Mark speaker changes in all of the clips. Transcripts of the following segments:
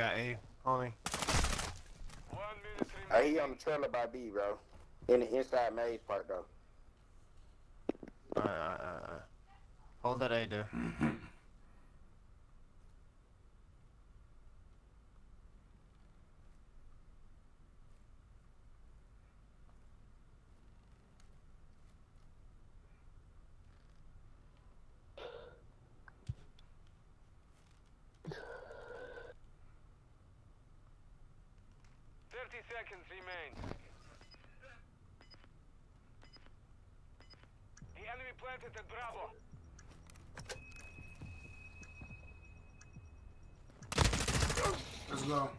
Speaker 1: got A, homie.
Speaker 2: Hey, he on the trailer by B, bro. In the inside maze part, though.
Speaker 1: Alright, alright, alright. alright. Hold that A there.
Speaker 3: Thirty seconds remain. The enemy planted at Bravo.
Speaker 4: Let's go.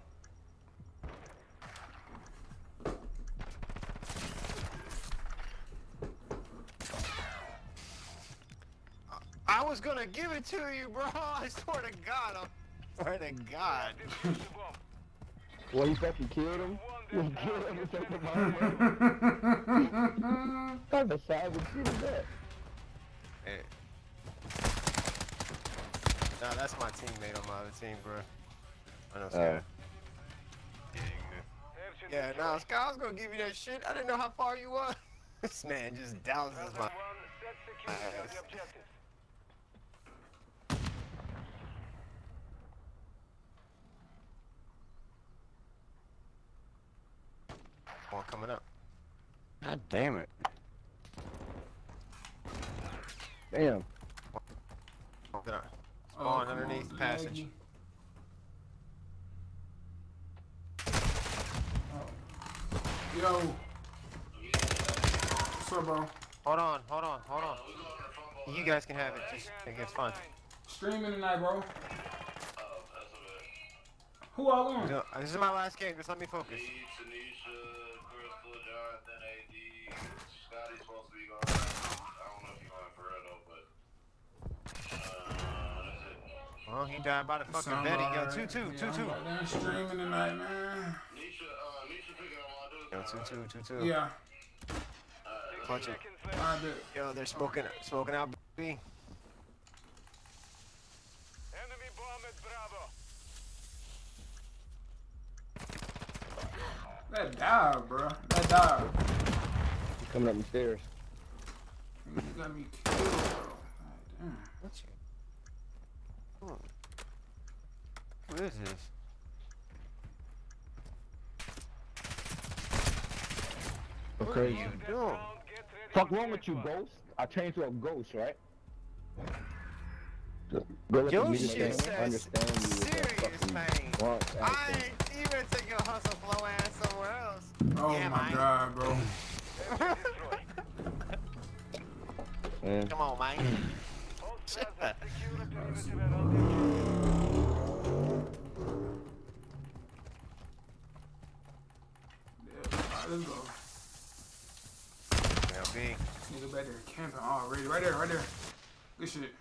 Speaker 1: I was gonna give it to you, bro. I swear to God. I swear to God.
Speaker 3: Defuse.
Speaker 5: Well, you fucking killed him? You killed him and took the bomb? What type of savage shit is that?
Speaker 1: Hey. Nah, that's my teammate on my other team, bro. I know, uh. Sky.
Speaker 5: Oh.
Speaker 1: Yeah, you good.
Speaker 3: Airship
Speaker 1: Yeah,
Speaker 3: destroyed.
Speaker 1: nah, Sky, I was gonna give you that shit. I didn't know how far you was. this man just douses
Speaker 3: Round
Speaker 1: my.
Speaker 3: one, set security of the objectives.
Speaker 1: One coming up.
Speaker 6: God damn it.
Speaker 5: Damn.
Speaker 1: Oh, good.
Speaker 4: Oh,
Speaker 1: Spawn underneath
Speaker 4: on,
Speaker 1: the passage.
Speaker 4: Oh. Yo. What's up, bro?
Speaker 1: Hold on, hold on, hold on. You guys can have it. Just think it's fun.
Speaker 4: Streaming tonight, bro. Who all on?
Speaker 1: No, this is my last game. Just let me focus. Well, he died by the fucking
Speaker 4: Sound
Speaker 1: Betty. Yo,
Speaker 4: alright.
Speaker 1: two two,
Speaker 4: Yeah,
Speaker 1: two
Speaker 4: I'm
Speaker 1: two.
Speaker 4: right there streaming tonight, man.
Speaker 7: Nisha, uh, Nisha picking up all
Speaker 1: Yo,
Speaker 7: those.
Speaker 1: two two, two two.
Speaker 4: Yeah,
Speaker 1: Punch it.
Speaker 4: I did.
Speaker 1: Yo, they're smoking, smoking out B.
Speaker 3: Enemy bomb at Bravo.
Speaker 4: That dog, bro. That dog.
Speaker 5: He's coming up the stairs.
Speaker 4: You got me killed, bro. God damn.
Speaker 1: What's you? Hmm. Who is this?
Speaker 5: That's
Speaker 1: What
Speaker 5: crazy.
Speaker 1: are you doing?
Speaker 3: round, get ready
Speaker 5: Fuck wrong with you,
Speaker 3: next
Speaker 5: ghost? I changed to a ghost, right? Go let
Speaker 1: Your
Speaker 5: the music
Speaker 1: shit says
Speaker 5: understand you
Speaker 1: serious,
Speaker 5: fucking
Speaker 1: man. I ain't even take your hustle flow ass somewhere else.
Speaker 4: Oh
Speaker 1: Yeah,
Speaker 4: my
Speaker 1: man.
Speaker 4: god, bro.
Speaker 3: Airship destroyed.
Speaker 5: Man.
Speaker 1: Come on, man.
Speaker 4: Yeah, let's go.
Speaker 1: Yeah, B.
Speaker 4: Nigga back there camping already. Right there, right there. Good shit.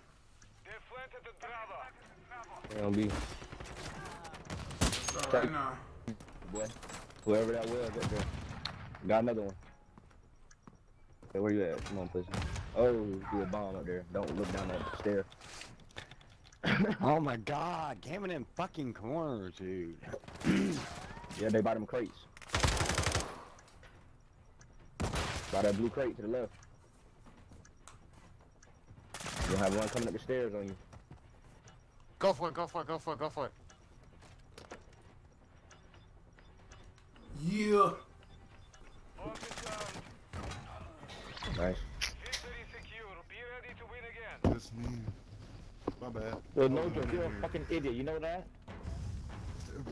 Speaker 5: Gonna be
Speaker 4: right now.
Speaker 5: boy. Whoever that was up there. Got another one. Hey, where you at? Come on, pussy. Oh, do a bomb up there. Don't look down that stair.
Speaker 6: Oh my god, camping in fucking corners, dude.
Speaker 5: Yeah, they bought them crates. By that blue crate to the left. You'll have one coming up the stairs on you.
Speaker 1: Go for it, go for it, go for it, go for it.
Speaker 4: Yeah.
Speaker 3: Bomb is down.
Speaker 5: Nice.
Speaker 3: Victory secure. Be ready to win again.
Speaker 8: That's me. My bad.
Speaker 5: Well, no joke, you're a fucking idiot. You know that?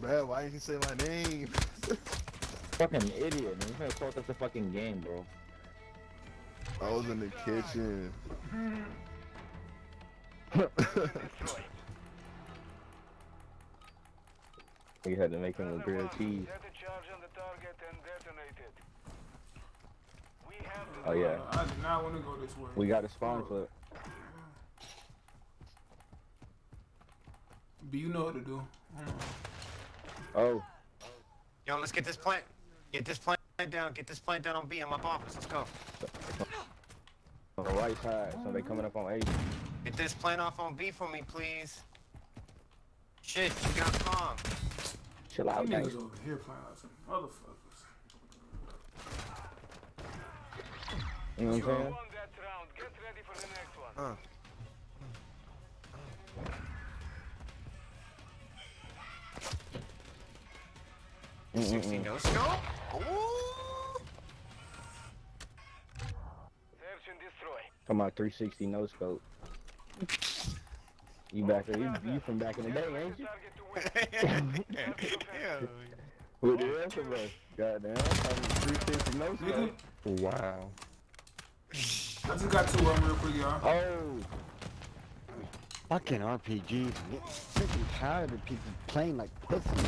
Speaker 8: Bad. Why didn't you say my name?
Speaker 5: Fucking idiot, man. You're gonna cost us the fucking game, bro.
Speaker 8: I was in the kitchen.
Speaker 5: We had to make him with grilled cheese.
Speaker 3: Set a charge on the target and detonate it. We have the
Speaker 5: Oh yeah,
Speaker 4: I do not want to go this way.
Speaker 5: we got a spawn clip.
Speaker 4: B, you know what to do.
Speaker 5: Oh,
Speaker 1: Yo, let's get this plant. Get this plant down. Get this plant down on B. I'm up office. Let's go.
Speaker 5: on the right side. Somebody coming up on A.
Speaker 1: Get this plant off on B for me, please. Shit, you got bomb.
Speaker 5: chill out,
Speaker 4: These
Speaker 5: guys.
Speaker 4: niggas over here playing like some motherfuckers.
Speaker 5: You know what I'm
Speaker 3: You
Speaker 5: saying?
Speaker 3: won that round. Get ready for the next one.
Speaker 1: Sixty no scope. Ooh.
Speaker 3: Search and destroy.
Speaker 5: Come on, 360 no scope. You back there? You, you from back in the day, ain't you?
Speaker 3: Target to win.
Speaker 1: yeah.
Speaker 5: Who the rest of us? Goddamn, I'm 360 no
Speaker 4: Nigga,
Speaker 5: scope. Wow.
Speaker 4: I just got two of them real quick, y'all.
Speaker 5: Oh,
Speaker 6: Fucking RPGs. I'm getting sick and tired of people playing like pussies.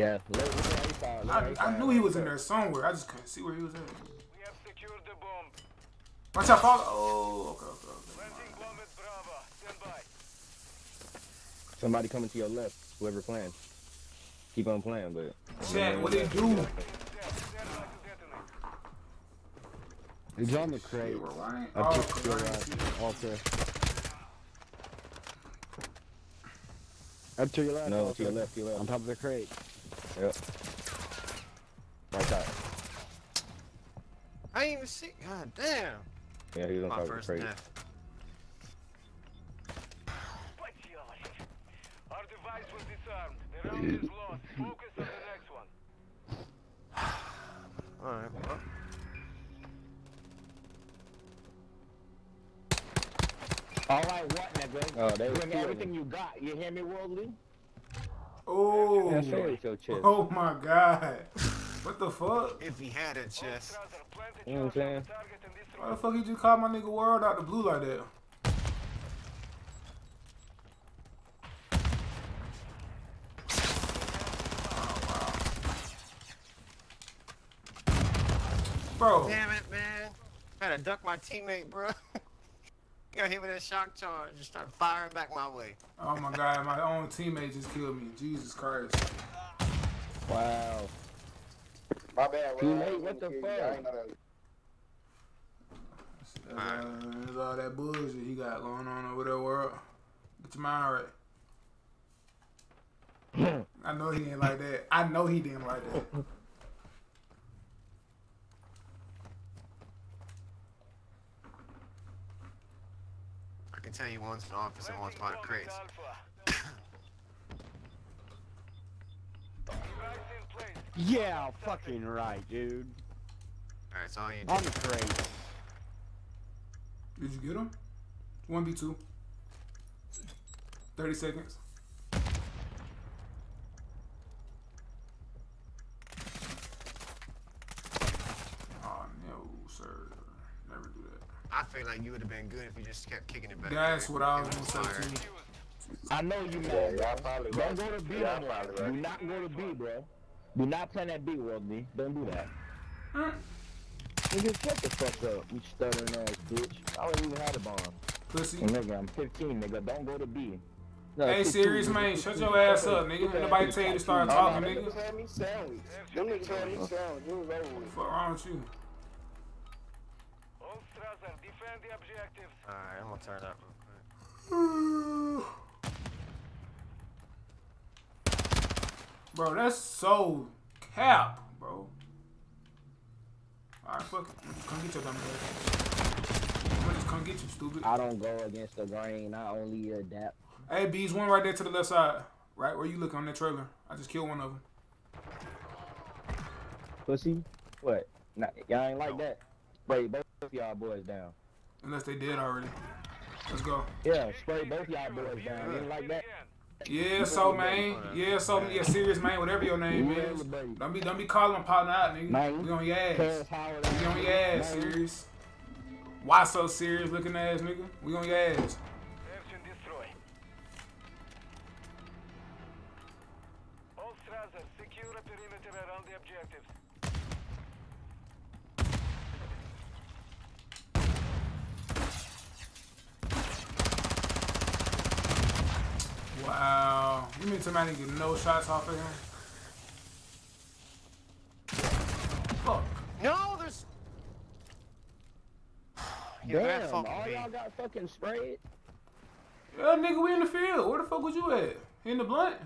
Speaker 5: How
Speaker 4: I,
Speaker 5: he
Speaker 4: I
Speaker 5: fouled.
Speaker 4: knew he was in there somewhere. I just couldn't see where he was at.
Speaker 3: We have secured the bomb.
Speaker 4: Watch out, follow. Oh, okay, okay, okay.
Speaker 3: Planting bomb at Bravo. Stand by.
Speaker 5: Somebody coming to your left, whoever playing. Keep on playing, but.
Speaker 4: Chat, what they do?
Speaker 3: Stand by.
Speaker 6: He's on the crate.
Speaker 4: Where Ryan?
Speaker 6: Up
Speaker 4: Oh,
Speaker 6: to your
Speaker 4: Ryan,
Speaker 6: left.
Speaker 4: see?
Speaker 6: Alter. Up to your left.
Speaker 5: No, to your left, to your
Speaker 6: On top of the crate.
Speaker 5: Yep. Right there.
Speaker 1: I ain't even see. God damn.
Speaker 5: Yeah,
Speaker 1: he's
Speaker 5: gonna
Speaker 1: fucking
Speaker 3: crazy. Our device was disarmed. The round is lost. Focus on the next one.
Speaker 1: Alright, well.
Speaker 5: Alright, what, nigga?
Speaker 6: Oh, they
Speaker 5: Bring everything you got. You hear me, worldly?
Speaker 4: Oh.
Speaker 5: Yeah, show it your chest.
Speaker 4: Oh my god. What the fuck?
Speaker 1: If he had a chest.
Speaker 3: Strasser, plant a
Speaker 5: You know what I'm saying?
Speaker 3: the target and destroy
Speaker 4: Why the fuck did you just called my nigga world out the blue like that? Oh, bro,
Speaker 1: Damn it, man. I had to duck my teammate, bro. Got hit with a shock charge. Just start firing back my way.
Speaker 4: oh my god, my own teammate just killed me. Jesus Christ.
Speaker 5: Wow.
Speaker 2: My bad,
Speaker 5: Too
Speaker 2: Ryan. I
Speaker 5: late,
Speaker 2: ain't
Speaker 5: what the
Speaker 2: mean to kill you.
Speaker 5: fuck?
Speaker 2: I that.
Speaker 4: Uh, there's all that bullshit he got going on over there, world. Get your mind right. I know he ain't like that. I know he didn't like that.
Speaker 1: can tell you one's in office and one's by the
Speaker 3: Planting bomb
Speaker 1: crates.
Speaker 3: at Alpha. Device in place.
Speaker 6: Yeah, fucking right, dude.
Speaker 1: Alright, it's all you do.
Speaker 6: On the crate.
Speaker 4: Did you get him? 1v2. 30 seconds. Oh, no, sir. Never do that.
Speaker 1: I feel like you would have been good if you just kept kicking it back.
Speaker 4: That's
Speaker 1: there.
Speaker 4: what I was gonna
Speaker 1: fire.
Speaker 4: say too.
Speaker 5: I know you
Speaker 2: Yeah,
Speaker 5: mad.
Speaker 2: y'all probably
Speaker 5: Don't
Speaker 2: right.
Speaker 5: go to B
Speaker 2: Y'all
Speaker 5: no more. Do not go to B, bro. Do not play that B, Worldly. Don't do that.
Speaker 4: Mm.
Speaker 5: Nigga, shut the fuck up, you stuttering ass bitch. I don't even have a bomb.
Speaker 4: Pussy.
Speaker 5: And nigga, I'm 15, nigga. Don't go to B. No,
Speaker 4: Hey, serious
Speaker 5: nigga,
Speaker 4: man, shut
Speaker 5: 15,
Speaker 4: your ass
Speaker 5: fuck
Speaker 4: up, nigga.
Speaker 5: Get
Speaker 4: Ain't nobody tell you to start
Speaker 5: you.
Speaker 4: talking,
Speaker 2: Them
Speaker 4: nigga.
Speaker 2: niggas had me sandwiched. Them niggas had me sandwiched. It was over with.
Speaker 4: Fuck wrong with you?
Speaker 3: All defend the objectives.
Speaker 1: Alright, I'm gonna turn up real quick.
Speaker 4: Bro, that's so cap, bro. Alright, fuck it. I'm come get your dumb ass. I'm gonna just come get you, stupid.
Speaker 5: I don't go against the grain. I only adapt.
Speaker 4: Hey, B's one right there to the left side. Right where you look on that trailer. I just killed one of them.
Speaker 5: Pussy? What? Nah, y'all ain't like that? Spray both y'all boys down.
Speaker 4: Unless they did already. Let's go.
Speaker 5: Yeah, spray both y'all boys down. You ain't like that?
Speaker 4: Yeah, so man. Yeah, so yeah, serious man, whatever your name is. Don't be don't be calling my partner out, nigga.
Speaker 5: Man.
Speaker 4: We on your ass.
Speaker 5: Terrence
Speaker 4: We on your ass,
Speaker 5: Man.
Speaker 4: serious. Why so serious looking ass nigga? We on your ass. Wow. You mean somebody get no shots off of him? Fuck.
Speaker 1: No, there's. Yeah,
Speaker 5: Damn, all y'all got fucking sprayed.
Speaker 4: Yeah, nigga, we in the field. Where the fuck was you at? In the blunt?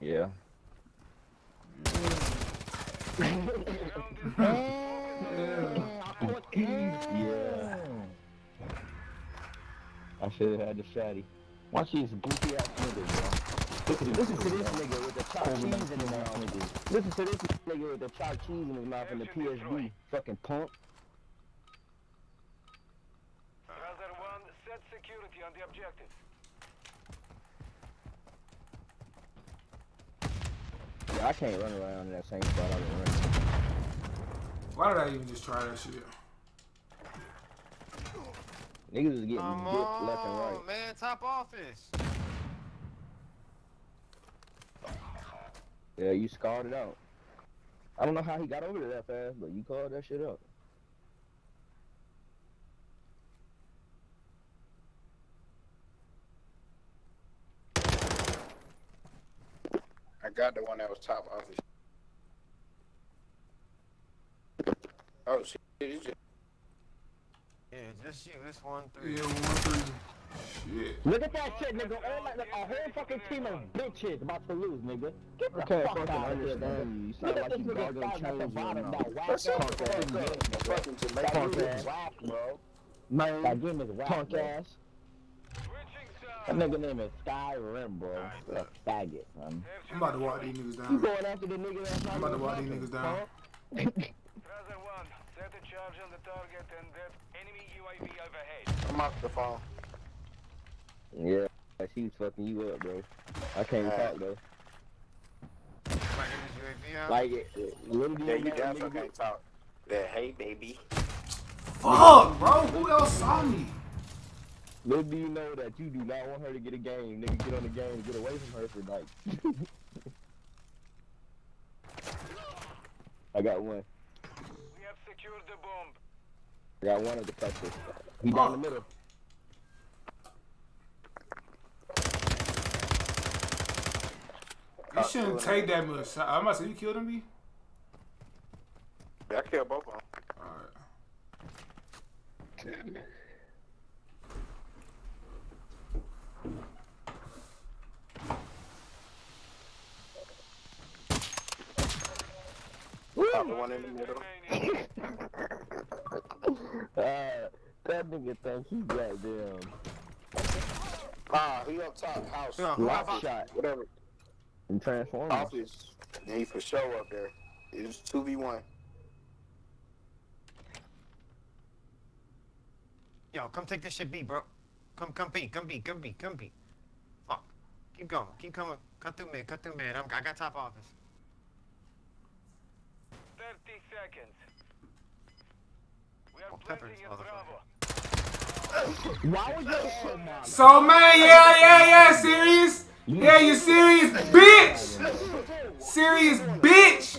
Speaker 5: Yeah. Yeah. I should have had the fatty. Watch these goofy ass niggas, bro. Listen to this nigga with the chopped cheese in his mouth. Listen to this nigga with the chopped cheese in his mouth and the PSB. Fucking punk.
Speaker 3: Rather one, set security on the objective.
Speaker 5: Yeah, I can't run around in that same spot I've been running.
Speaker 4: Why did I even just try that shit?
Speaker 5: Niggas is getting
Speaker 1: Come
Speaker 5: dipped left and right.
Speaker 1: on, man. Top office.
Speaker 5: Yeah, you scarred it out. I don't know how he got over there that fast, but you called that shit up.
Speaker 2: I got the one that was top office. Oh shit! It's just,
Speaker 1: Yeah, just you. It's one three.
Speaker 4: Yeah, one three. Shit.
Speaker 5: Look at that shit, nigga. All like, a whole fucking team of bitches about to lose, nigga. Get the
Speaker 9: can't
Speaker 5: fuck out of here, man.
Speaker 9: you. You sound
Speaker 5: Look at this nigga starting at the bottom,
Speaker 9: on
Speaker 5: that whack
Speaker 2: What's
Speaker 5: ass
Speaker 2: up,
Speaker 5: fuck
Speaker 2: man?
Speaker 5: ass.
Speaker 2: fucking
Speaker 5: Punk
Speaker 2: Jamaican.
Speaker 5: ass bro.
Speaker 9: Man,
Speaker 5: That game is whack,
Speaker 9: punk
Speaker 5: bro.
Speaker 9: ass.
Speaker 5: That nigga name is Skyrim, bro. A faggot, man.
Speaker 4: I'm about to walk these niggas
Speaker 5: You
Speaker 4: down.
Speaker 5: going after the nigga that's not
Speaker 4: I'm about to
Speaker 5: even
Speaker 4: walk these niggas down.
Speaker 5: punk?
Speaker 3: One, set a charge on the target and that enemy UAV overhead.
Speaker 2: I'm off the phone.
Speaker 5: Yeah, she was fucking you up, bro. I can't
Speaker 2: Alright.
Speaker 5: talk though.
Speaker 1: Like this UAV
Speaker 5: it, it, little do
Speaker 2: Yeah,
Speaker 5: you
Speaker 2: you
Speaker 5: know,
Speaker 2: definitely can't talk. That hey baby.
Speaker 4: Fuck, bro. Who else saw me?
Speaker 5: little do you know that you do not want her to get a game. Nigga, get on the game and get away from her for like. I got one.
Speaker 3: We have secured the bomb.
Speaker 5: I got one of the clutches. He down the middle.
Speaker 4: You shouldn't take that much. I'm about to say you killed him, B.
Speaker 2: I killed both of them.
Speaker 4: Alright.
Speaker 2: Top the one in the middle.
Speaker 3: Remaining.
Speaker 5: Uh, that nigga think he goddamn
Speaker 2: Ah, he up top house.
Speaker 1: Yeah, who
Speaker 5: lock shot
Speaker 2: Whatever.
Speaker 5: and transform.
Speaker 2: Office. He for sure up there. It's two v one.
Speaker 1: Yo, come take this shit B, bro. Come, come B, come B, come B, come B. Fuck. Keep going. Keep coming. Cut through mid. Cut through mid. I'm, I got top office.
Speaker 3: 30 seconds.
Speaker 1: Pepper's motherfucker.
Speaker 5: Why would you?
Speaker 4: So, man, yeah, yeah, yeah. Serious? Yeah, you serious, bitch? Serious, bitch?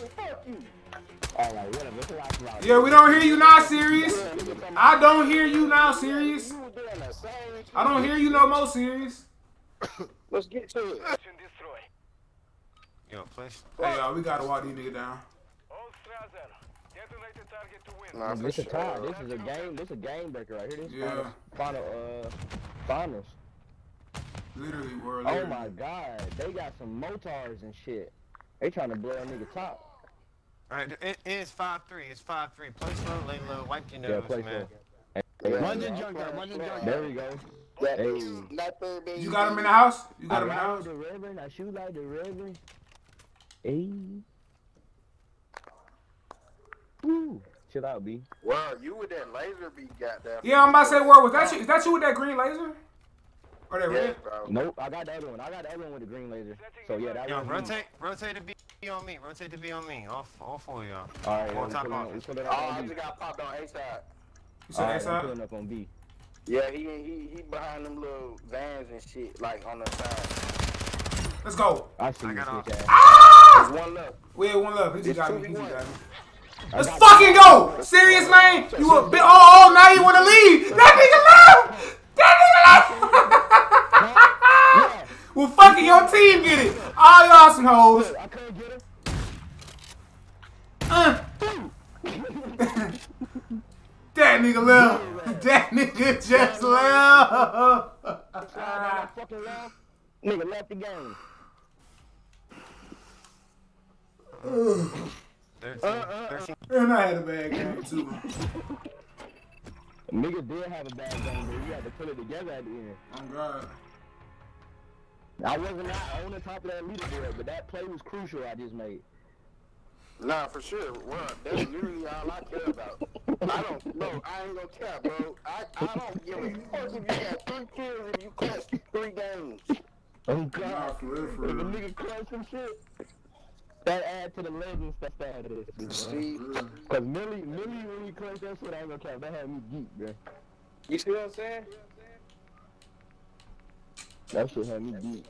Speaker 5: Alright, whatever. It's a lot, lot.
Speaker 4: Yeah, we don't hear you now, serious. I don't hear you now, serious.
Speaker 2: You were doing the same.
Speaker 4: I don't hear you no more, serious.
Speaker 2: Let's get to it.
Speaker 3: Search and destroy.
Speaker 1: Yo, please.
Speaker 4: Hey, y'all, we gotta walk these niggas down.
Speaker 2: Nah,
Speaker 5: This is tie.
Speaker 2: sure.
Speaker 5: This is a game. This is a game breaker right here. This is
Speaker 4: Yeah.
Speaker 5: final, final, uh, finals.
Speaker 4: Literally, world.
Speaker 5: Oh
Speaker 4: literally.
Speaker 5: my god, they got some mortars and shit. They trying to blow a nigga top.
Speaker 1: Alright, it is 5-3. It's 5-3. Play slow, lay low. Wipe your
Speaker 5: Yeah,
Speaker 1: nose,
Speaker 5: play
Speaker 1: man.
Speaker 5: slow.
Speaker 2: Yeah,
Speaker 9: One's in
Speaker 2: I'm
Speaker 9: junkyard,
Speaker 2: playing
Speaker 9: one's junkyard.
Speaker 5: There we go.
Speaker 2: That
Speaker 5: Hey.
Speaker 2: bitch, that baby.
Speaker 4: You got him in the house? You got
Speaker 5: I
Speaker 4: him in the house?
Speaker 5: the reverend. I shoot like the reverend. Hey. Woo. Chill out, B.
Speaker 2: Wow, you with that laser beat goddamn.
Speaker 4: Yeah, I'm about to say, word, was that you? Is that you with that green laser? Or that
Speaker 2: Yeah,
Speaker 4: red?
Speaker 2: bro.
Speaker 5: Nope, I got the other one. I got the other one with the green laser. So yeah, that
Speaker 1: Yo,
Speaker 5: one.
Speaker 1: rotate, rotate the B on me. Rotate the B on me. All, all four of y'all.
Speaker 5: All right,
Speaker 1: on
Speaker 5: yeah,
Speaker 1: top
Speaker 5: pulling up-
Speaker 1: office.
Speaker 5: we pulling
Speaker 2: Oh, I just got popped on A side.
Speaker 4: You
Speaker 5: All
Speaker 4: said
Speaker 5: right,
Speaker 4: A
Speaker 5: I'm
Speaker 4: side?
Speaker 5: pulling up on B.
Speaker 2: Yeah, he he he behind them little vans and shit, like on the side.
Speaker 4: Let's go.
Speaker 5: I see
Speaker 1: I
Speaker 5: you,
Speaker 1: got off.
Speaker 5: ass.
Speaker 4: Ah!
Speaker 2: There's one left.
Speaker 4: We had one left. He just got me. He just got me.
Speaker 5: I
Speaker 4: Let's fucking go! Serious, man? You a bit. Oh, oh, now you want to leave? That nigga left! That nigga left! well, fucking your team get it. All y'all some hoes.
Speaker 5: Look, I couldn't get him.
Speaker 4: Uh. That nigga left. That nigga just left.
Speaker 5: That. Nigga left the game.
Speaker 1: 13,
Speaker 5: Uh,
Speaker 1: 13.
Speaker 4: And I had a bad game too.
Speaker 5: Nigga did have a bad game, but we had to put it together at the end.
Speaker 4: Oh God.
Speaker 5: I wasn't not on the top of that leaderboard, but that play was crucial I just made.
Speaker 2: Nah, for sure. Well, that's literally all I care about. I don't, bro. I ain't gonna care, bro. I, I don't give a fuck if you got three kills if you clutch three games.
Speaker 5: Oh
Speaker 4: Nah,
Speaker 5: god.
Speaker 4: for real, for
Speaker 5: If a nigga clutch some shit, that add to the legends that that is.
Speaker 2: See,
Speaker 5: Cause Millie, Millie when he clutched that shit, I ain't gonna cap. That had me geek, bro.
Speaker 2: you see what I'm saying?
Speaker 5: That shit had me geek.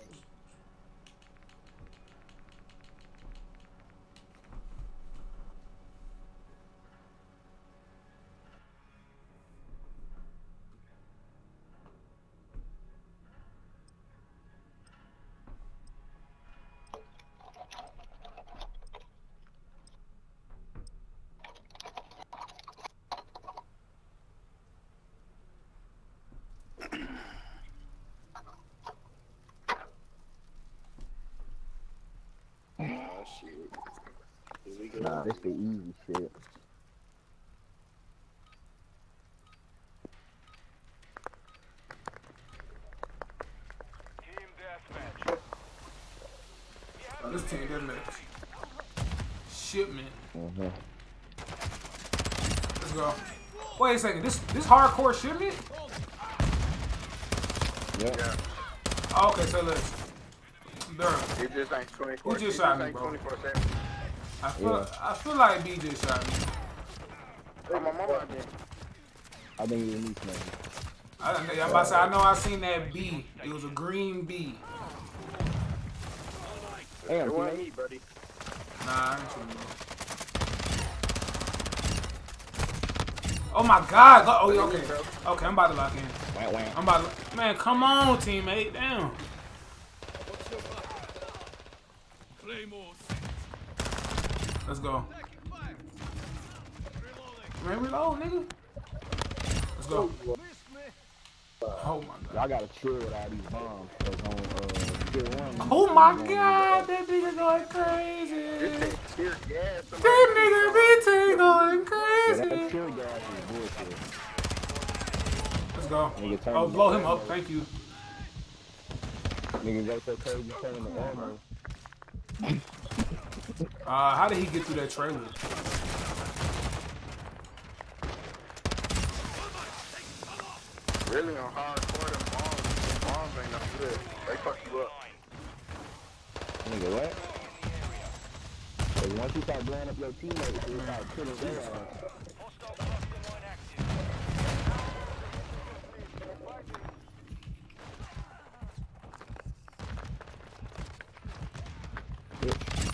Speaker 5: Nah, this the easy shit.
Speaker 3: Team deathmatch.
Speaker 4: Oh, this team doesn't. Shipment.
Speaker 5: Mm-hmm.
Speaker 4: Let's go. Wait a second. This this hardcore shipment?
Speaker 5: Yeah.
Speaker 4: Oh, okay, so let's. Durham.
Speaker 2: It just ain't 24.
Speaker 4: Who just
Speaker 2: it
Speaker 4: shot me,
Speaker 2: ain't
Speaker 4: bro?
Speaker 2: 24 7.
Speaker 4: I feel
Speaker 5: Yeah.
Speaker 4: I feel like B just shot me.
Speaker 2: Oh, my mama out there.
Speaker 5: I think it was me, man.
Speaker 4: I, I'm about to say I know I seen that B. It was a green B.
Speaker 5: Damn,
Speaker 2: It wasn't me, buddy.
Speaker 4: Nah, I ain't seen it. Oh my God! Oh, okay. Okay, I'm about to lock in.
Speaker 5: Wah, wah.
Speaker 4: I'm about to. Man, come on, teammate. Damn. Let's go. Man, reload, nigga. Let's go. Oh my god.
Speaker 5: Y'all gotta chill with all these bombs. 'cause on, uh, tier one,
Speaker 4: Oh my god, that nigga going crazy.
Speaker 2: takes tear.
Speaker 4: That nigga BT going crazy.
Speaker 5: that tear gas.
Speaker 4: Let's go.
Speaker 5: Nigga, turn
Speaker 4: Oh, blow him up. Thank you.
Speaker 5: Nigga go so crazy turning the ammo.
Speaker 4: Uh, how did he get through that trailer?
Speaker 2: Really on hardcore, them bombs, them bombs ain't no good. They fuck you up.
Speaker 5: Nigga, what? 'Cause once you start blowing up your teammates, you start killing their ass.
Speaker 3: Hostile cluster mine active.
Speaker 5: Bitch.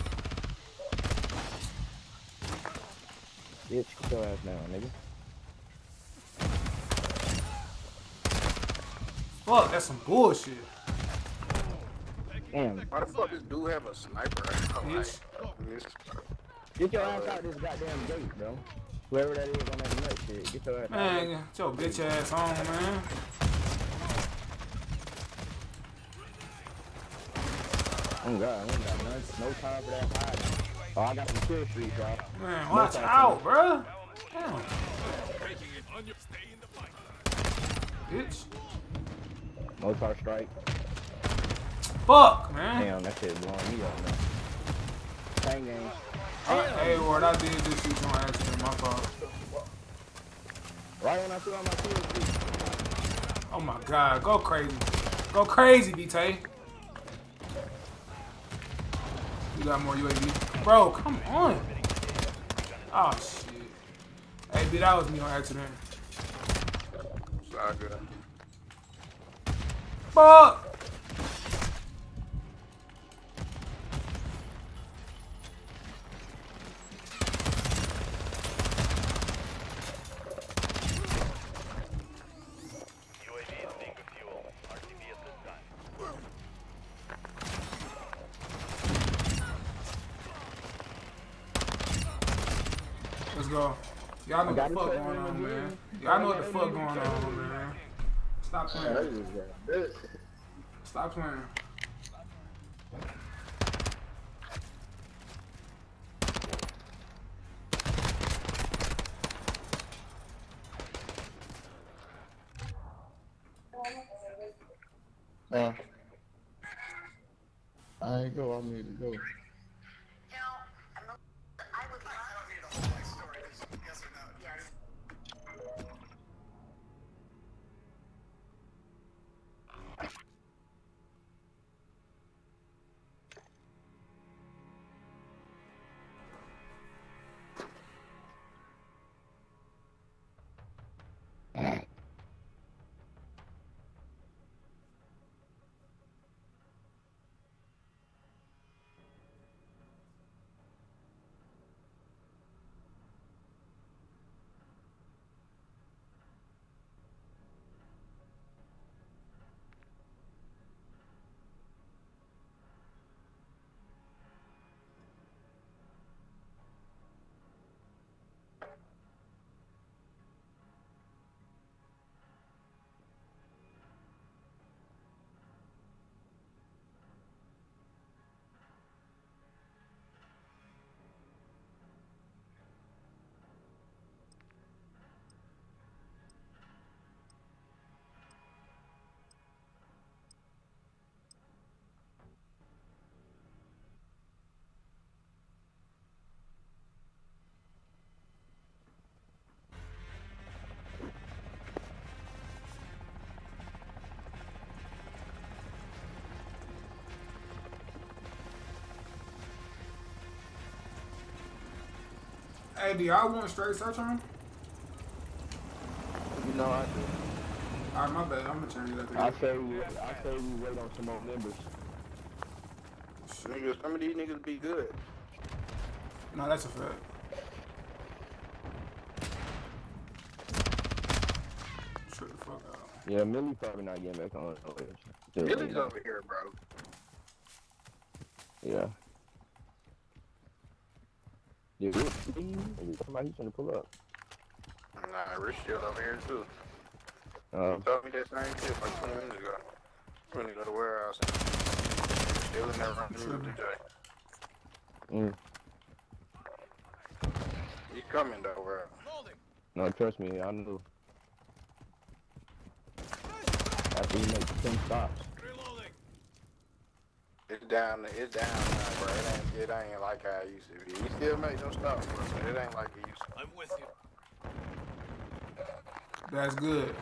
Speaker 5: Bitch, get your ass down, nigga.
Speaker 4: Fuck, that's some bullshit.
Speaker 5: Damn,
Speaker 2: Why the fuck this dude have a sniper? I'm
Speaker 4: Bitch.
Speaker 5: get your ass out this goddamn gate, bro. Whoever that is on that nut shit, get your ass out.
Speaker 4: Man, get your bitch ass on, man.
Speaker 5: Oh god, I ain't got none, no time for that hiding. Oh, I got some kill streaks, y'all.
Speaker 4: Man, watch out, bruh. Damn. Bitch.
Speaker 5: Mortar strike.
Speaker 4: Fuck, man.
Speaker 5: Damn, that shit blowing me up, man. Same game.
Speaker 4: Uh, hey, Ward, I did this shit on accident. My fault.
Speaker 5: Right when I threw out my streak.
Speaker 4: Oh my god, go crazy. Go crazy, BT. You got more UAV. Bro, come on. Oh, shit. Hey, B, that was me on accident.
Speaker 2: it's all good.
Speaker 4: Fuck.
Speaker 3: UAV is being refueled. RTB at this time.
Speaker 4: Let's go. Y'all know
Speaker 5: I
Speaker 4: what
Speaker 5: got
Speaker 4: the fuck going on, man. Y'all know what the fuck going on, man. Stop playing.
Speaker 2: just got this.
Speaker 4: Stop playing.
Speaker 2: Uh, I ain't go. I need to go.
Speaker 4: Hey, do y'all want straight search on?
Speaker 5: You know, I do.
Speaker 4: Alright, my bad. I'm gonna change that.
Speaker 5: I
Speaker 4: to
Speaker 5: say we, I say we wait on some more members.
Speaker 2: Niggas, some of these niggas be good.
Speaker 4: No, that's a fact. Shut the fuck out.
Speaker 5: Yeah, Millie probably not getting back on. Yeah.
Speaker 2: Billy's over here, bro.
Speaker 5: Yeah. Yeah, Rich, somebody trying to pull up.
Speaker 2: Nah, Rich still over here too.
Speaker 5: Um,
Speaker 2: told me that same shit like 20 minutes ago. When he go to the warehouse still in running through today.
Speaker 5: mm,
Speaker 2: He coming though, bro.
Speaker 5: no, trust me, I knew. After he makes 10 stops.
Speaker 2: It's down, it's down now, bro. It ain't, it ain't like how it used to be. You still make no stops, bro. But it ain't like it used to. Be.
Speaker 3: I'm with you.
Speaker 4: That's good.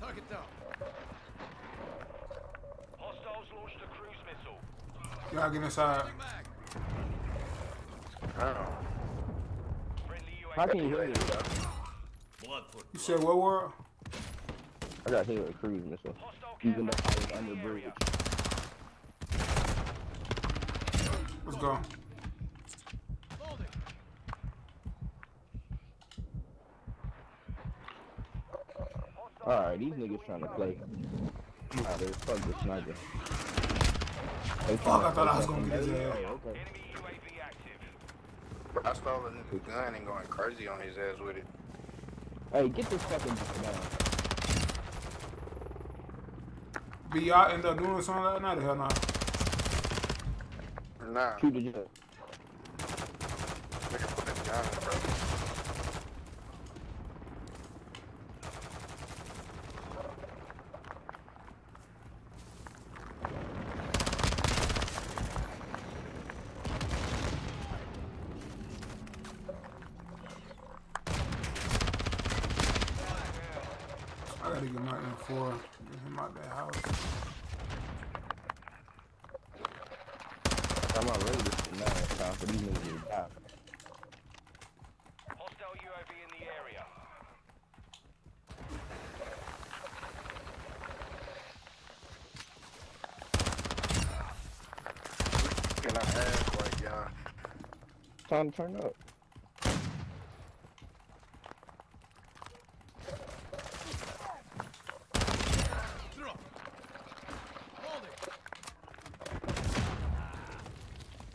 Speaker 3: Target down. Hostiles launched a cruise missile.
Speaker 4: Y'all get inside.
Speaker 3: Back.
Speaker 2: I don't know.
Speaker 5: How can you hear me?
Speaker 4: You said what world?
Speaker 5: I got hit with a cruise missile. Even though I was under bridge.
Speaker 4: Let's go.
Speaker 5: Alright, these niggas trying to play. Fuck the sniper. They
Speaker 4: Fuck, I thought I was gonna get his
Speaker 5: something.
Speaker 4: ass.
Speaker 5: Okay.
Speaker 3: Enemy UAV active.
Speaker 2: I stole a nigga's gun and going crazy on his ass with it.
Speaker 5: Hey, get this fucking bitch down.
Speaker 4: But y'all end up doing something last night or hell no?
Speaker 2: Nah,
Speaker 5: Shoot the jet. time to turn up.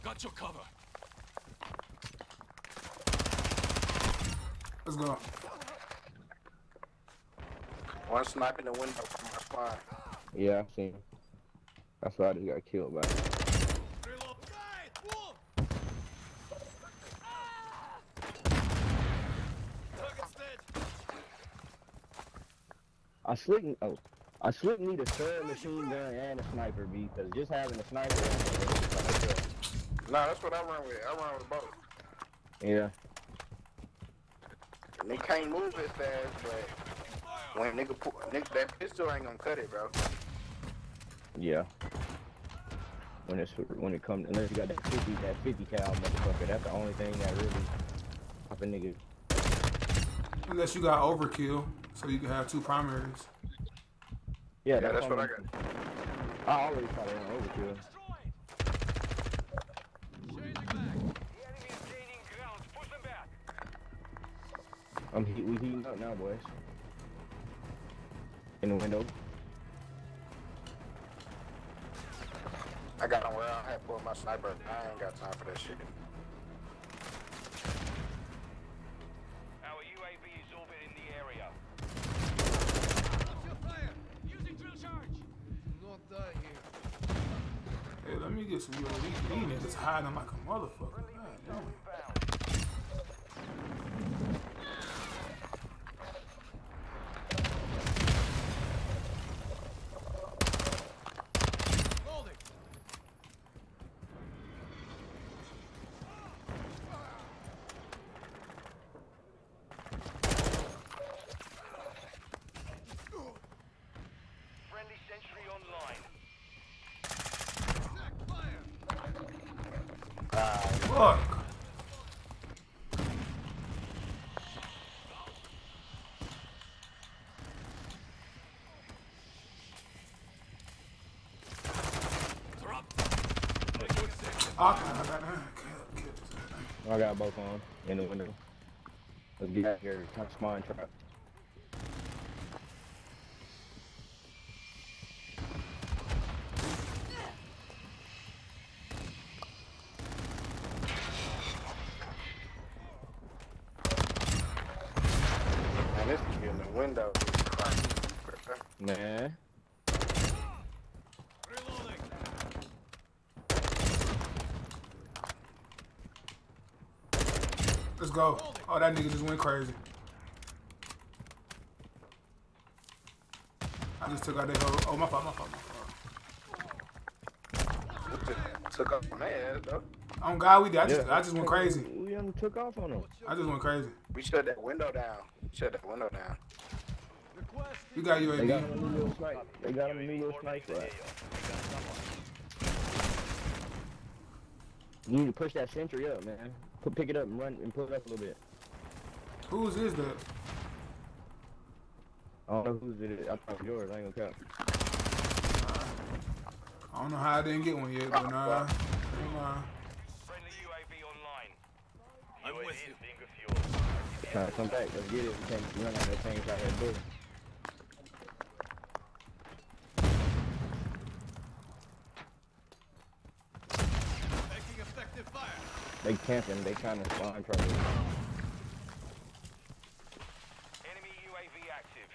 Speaker 10: Got your cover.
Speaker 4: Let's go.
Speaker 2: One sniping the window from my squad.
Speaker 5: Yeah, I've seen. That's why I just got killed by him. I slick oh, I slick need a third machine gun and a sniper because just having a sniper.
Speaker 2: Nah, that's what I run with. I run with both.
Speaker 5: Yeah,
Speaker 2: And they can't move as fast, but when nigga, pull, nigga that pistol ain't gonna cut it, bro.
Speaker 5: yeah. When it's when it comes unless you got that fifty that fifty cal motherfucker, that's the only thing that really pop a nigga.
Speaker 4: Unless you got overkill, so you can have two primaries.
Speaker 5: Yeah,
Speaker 2: Yeah, that's
Speaker 5: all
Speaker 2: what I got.
Speaker 5: I always thought it was overkill.
Speaker 10: Changing back.
Speaker 3: The enemy is gaining ground. Push them back.
Speaker 5: I'm he- we heating up now, boys. In the window.
Speaker 2: I got on where I had pulled my sniper. I ain't got time for that shit.
Speaker 3: Our UAV is orbiting the area.
Speaker 10: Watch your fire. Using drill charge. Not die here.
Speaker 4: Hey, let me get some UAV. Hiding like a motherfucker. God damn.
Speaker 3: Inbound.
Speaker 10: Loading.
Speaker 3: Friendly sentry online.
Speaker 10: Snack fire.
Speaker 4: Fuck. Ah, I got
Speaker 5: both on in the window. Let's get out here. Touch mine trap.
Speaker 2: Man, this nigga in the window.
Speaker 5: Man.
Speaker 10: Reloading.
Speaker 4: Let's go. Oh, that nigga just went crazy. I just took out that whole. Oh, my fault, my fault, my fault.
Speaker 2: Took up my ass, though.
Speaker 4: On God, we did. I just, I just went crazy.
Speaker 5: We done took off on him.
Speaker 4: I just went crazy.
Speaker 2: We shut that window down. Shut that window down.
Speaker 4: You got
Speaker 5: They got
Speaker 4: UAV.
Speaker 5: him a new little. They got him a new little snipe. You need to push that sentry up, man. Put, pick it up and run and pull it up a little bit.
Speaker 4: Whose is that?
Speaker 5: I don't know whose it is. I thought it was yours. I ain't gonna count.
Speaker 4: I don't know how I didn't get one yet, but nah. Come on.
Speaker 3: Friendly UAV online.
Speaker 10: I'm
Speaker 3: UAV
Speaker 10: with you.
Speaker 3: being refueled.
Speaker 5: Trying to come back. Let's get it. We can't run out that thing out here door.
Speaker 10: Making effective fire.
Speaker 5: They camping. They kind of spawn trouble.
Speaker 3: Enemy UAV active.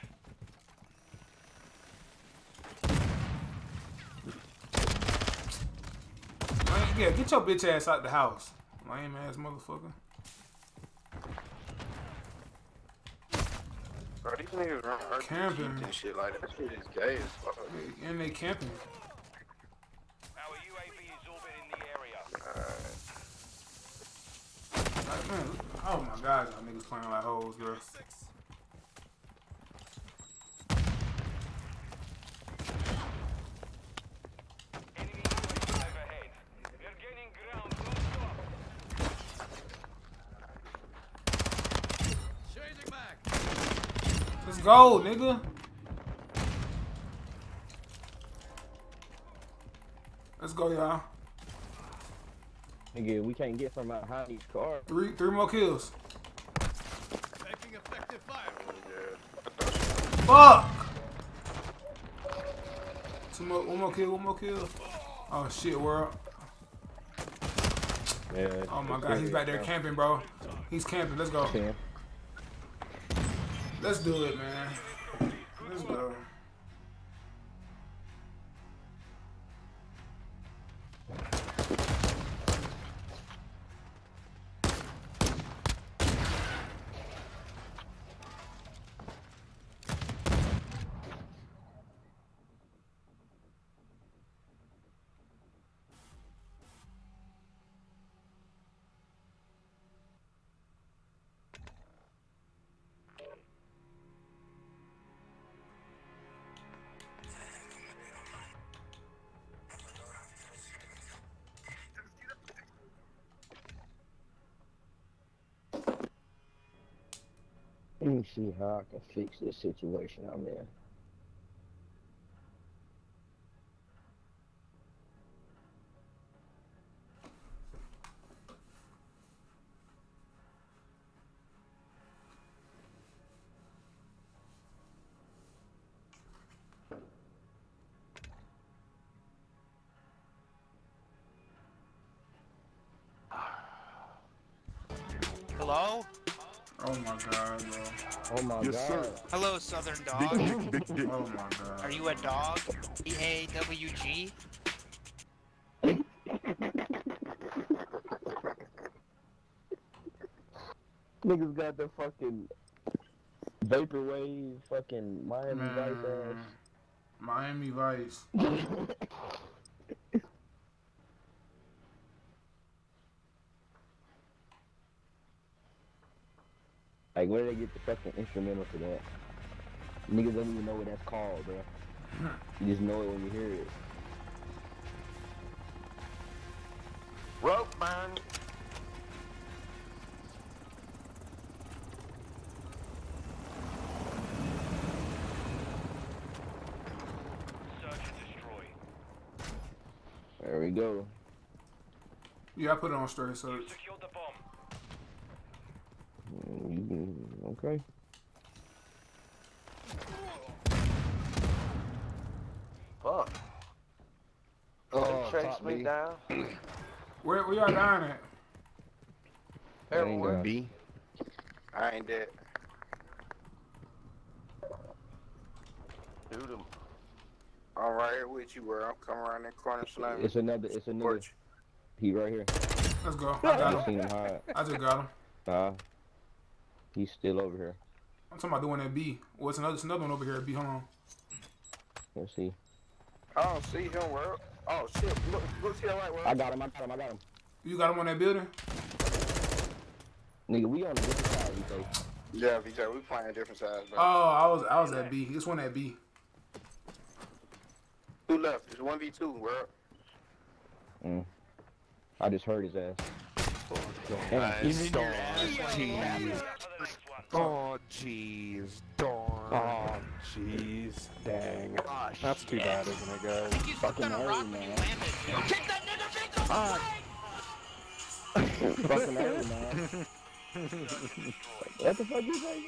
Speaker 4: Man, yeah, get your bitch ass out the house. Lame ass motherfucker.
Speaker 2: Bro, these niggas run RPG
Speaker 4: Camping.
Speaker 2: and shit like that. Shit is gay as fuck.
Speaker 4: And they camping.
Speaker 3: Our UAV is orbiting the area.
Speaker 4: Like, oh my god, y'all niggas playing like hoes,
Speaker 10: back.
Speaker 4: Let's go, nigga. Let's go, y'all.
Speaker 5: Nigga, we can't get from behind these cars.
Speaker 4: Three, three more kills.
Speaker 10: Making effective fire.
Speaker 4: Fuck. Two more, one more kill, one more kill. Oh shit, world.
Speaker 5: Yeah.
Speaker 4: Oh my god, he's back there camping, bro. He's camping. Let's go.
Speaker 5: Cam.
Speaker 4: Let's do it, man.
Speaker 5: Me see how I can fix this situation I'm in.
Speaker 1: Hello?
Speaker 4: Oh my god, bro.
Speaker 5: Oh my
Speaker 11: Yes, sir.
Speaker 1: Hello, Southern
Speaker 11: Big
Speaker 1: Dog.
Speaker 11: dick, big dick.
Speaker 4: Oh my god.
Speaker 1: Are you a dog? D A W G?
Speaker 5: Niggas got the fucking vaporwave fucking Miami Vice
Speaker 4: Man. Miami Vice.
Speaker 5: like where did they get the fucking instrumental for that? Niggas don't even know what that's called, bro. You just know it when you hear it.
Speaker 2: Rope burn.
Speaker 3: Search and destroy.
Speaker 5: There we go.
Speaker 4: Yeah, I put it on straight search.
Speaker 3: Secure the bomb.
Speaker 5: Okay.
Speaker 2: Fuck.
Speaker 11: Oh,
Speaker 2: Chase
Speaker 11: top
Speaker 2: me
Speaker 11: me.
Speaker 2: down.
Speaker 4: Where where y'all dying at?
Speaker 5: That ain't
Speaker 2: Everywhere.
Speaker 5: good.
Speaker 11: B.
Speaker 2: I ain't dead. Dude, I'm I'm right here with you, bro. I'm coming around that corner slamming.
Speaker 5: It's another. It's another.
Speaker 2: Porch.
Speaker 5: He right here.
Speaker 4: Let's go. I
Speaker 5: I
Speaker 4: got him.
Speaker 5: seen him hide.
Speaker 4: I just got him.
Speaker 5: Uh, he's still over here.
Speaker 4: I'm talking about the one at B. Well, it's another, it's another one over here at B. Hold on.
Speaker 5: Let's see.
Speaker 2: I don't see him, bro. Oh shit! Look, look to your right, bro.
Speaker 5: I got him. I got him. I got him.
Speaker 4: You got him on that building?
Speaker 5: Nigga, we on the different side. We say.
Speaker 2: Yeah, VJ, we playing a different sides, bro.
Speaker 4: Oh, I was I was at B. This one at B.
Speaker 2: Who left? It's one v two, bro.
Speaker 5: Mm. I just heard his ass.
Speaker 8: Nice. Dawn. Jeez.
Speaker 3: For the next one.
Speaker 8: Oh, jeez. Dawn. Oh, jeez. Dang. That's too bad, isn't it, guys?
Speaker 5: Fucking hurt, man.
Speaker 8: Ah,
Speaker 5: Fucking hurt, man. what the fuck you say?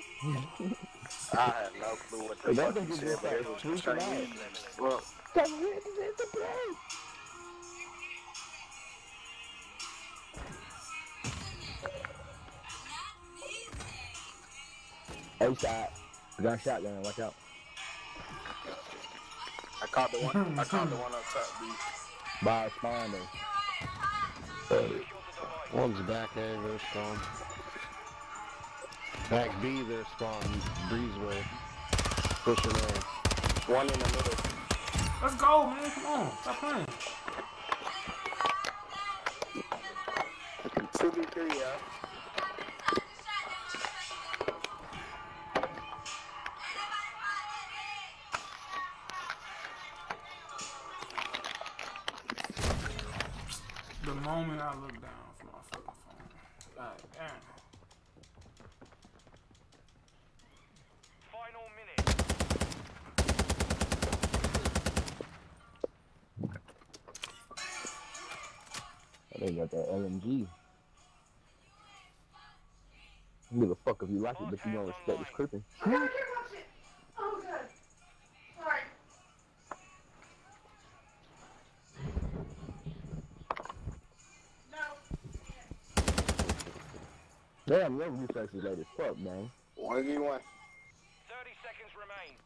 Speaker 2: I have no clue what the
Speaker 5: That
Speaker 2: fuck
Speaker 5: nigga
Speaker 2: he said,
Speaker 5: just
Speaker 2: but it
Speaker 5: like
Speaker 2: was
Speaker 5: tweaking
Speaker 2: Chinese.
Speaker 5: out.
Speaker 2: Look,
Speaker 5: Come here, this is play. A shot. We got a shotgun. Watch out.
Speaker 2: I caught the one. I caught the one up top. B.
Speaker 5: By a spawn though.
Speaker 8: One's back A, they're strong. Back B, they're spawn. Breezeway. Pushing A.
Speaker 2: One in the middle.
Speaker 4: Let's go, man. Come on. Stop playing.
Speaker 2: Two v three, yeah.
Speaker 4: Moment I look down from my fucking phone. God damn.
Speaker 3: Final minute.
Speaker 5: Oh, they got that LMG. Give a fuck if you like it, but you don't respect this crippin'. Damn, your reflex is late as fuck, man.
Speaker 2: One v one.
Speaker 3: 30 seconds remain.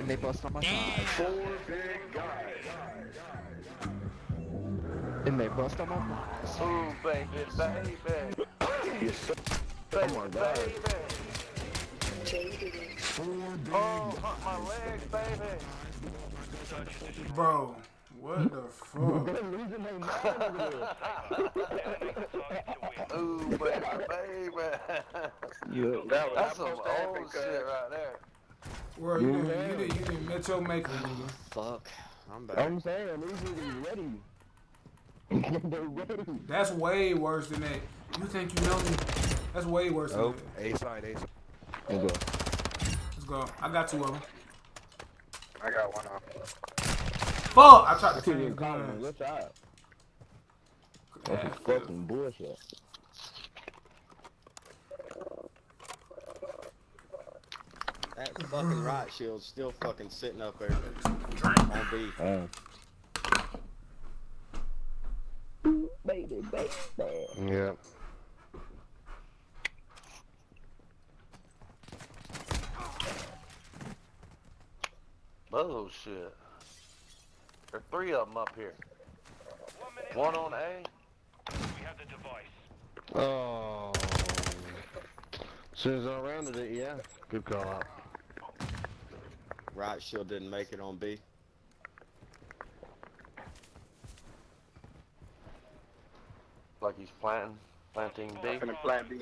Speaker 8: And they bust on my side.
Speaker 2: Four big guys.
Speaker 8: And they bust on my side.
Speaker 11: Ooh, baby, baby.
Speaker 2: Yes, sir.
Speaker 11: Baby,
Speaker 5: my God.
Speaker 11: baby. Oh, hurt my legs, baby.
Speaker 4: Bro, what the fuck?
Speaker 5: They're losing their mind.
Speaker 11: Ooh, baby, baby.
Speaker 5: Yeah.
Speaker 2: That was
Speaker 11: That's some
Speaker 2: supposed to happen,
Speaker 11: old shit right there.
Speaker 4: Where you mm-hmm. didn't, you didn't, you didn't met your maker, nigga.
Speaker 12: Fuck. I'm back.
Speaker 5: I'm saying, these niggas ready. They're ready.
Speaker 4: That's way worse than that. You think you know me? That's way worse than that.
Speaker 8: A side, A side.
Speaker 5: Let's go.
Speaker 4: I got two of them.
Speaker 2: I got one off.
Speaker 4: Fuck! I tried to
Speaker 5: Two
Speaker 4: change
Speaker 5: in common.
Speaker 4: guns.
Speaker 5: Good job.
Speaker 4: Yeah,
Speaker 5: That's fucking bullshit.
Speaker 12: That fucking right shield's still fucking sitting up there on B.
Speaker 5: Uh. Baby, baby.
Speaker 8: Yeah.
Speaker 11: Bullshit. There's three of them up here.
Speaker 3: One,
Speaker 11: One on A.
Speaker 3: We have the device.
Speaker 8: Oh. As soon as I rounded it, yeah. Good call out.
Speaker 12: Right shield didn't make it on B.
Speaker 11: Like he's planting, planting B.
Speaker 3: I'm gonna
Speaker 2: plant B.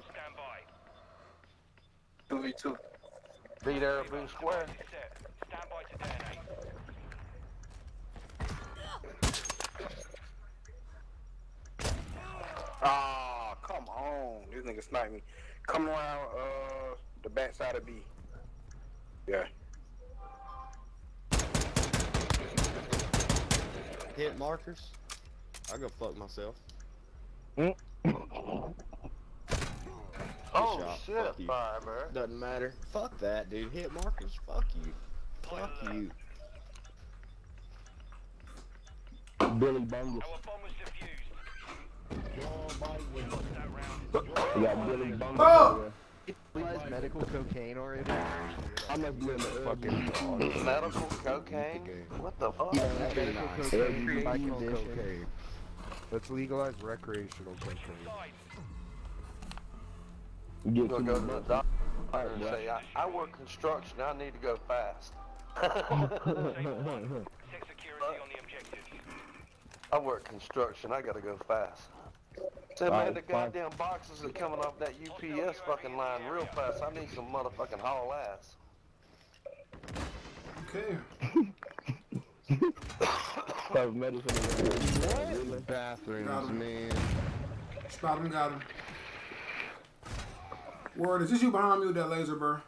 Speaker 2: 2v2.
Speaker 11: Be there, blue square.
Speaker 3: Stand by to detonate.
Speaker 2: Ah, oh, come on. This nigga sniped me. Come around uh the back side of B. Yeah.
Speaker 12: Hit markers. I go fuck myself. Mm.
Speaker 11: Oh
Speaker 12: shot.
Speaker 11: shit,
Speaker 12: Fuck you.
Speaker 11: Firebird.
Speaker 12: Doesn't matter. Fuck that, dude. Hit markers. Fuck you. Fuck you.
Speaker 5: Billy Bungus.
Speaker 3: Our bomb was defused.
Speaker 5: We got Billy Bungus.
Speaker 4: Oh!
Speaker 5: over
Speaker 8: medical cocaine already?
Speaker 5: there. I must be in the
Speaker 8: Fucking
Speaker 5: fucking.
Speaker 11: Medical cocaine? What the fuck?
Speaker 8: medical cocaine
Speaker 5: Yeah,
Speaker 8: by
Speaker 5: you-
Speaker 8: condition. Let's legalize recreational cocaine.
Speaker 5: Get
Speaker 11: You
Speaker 5: to
Speaker 11: gonna go to
Speaker 5: the
Speaker 11: the doctor and say, I, I work construction, I need to go fast.
Speaker 3: Check security on the objective.
Speaker 11: I work construction, I gotta go fast. Said,
Speaker 5: Alright,
Speaker 11: man, the goddamn boxes are coming off that UPS fucking line real fast. I need some motherfucking haul ass.
Speaker 4: Okay.
Speaker 5: Type of medicine is there. Really?
Speaker 4: Got
Speaker 8: Bathrooms,
Speaker 4: him.
Speaker 8: man.
Speaker 4: Spot him, got him. Word, is this you behind me with that laser, bro?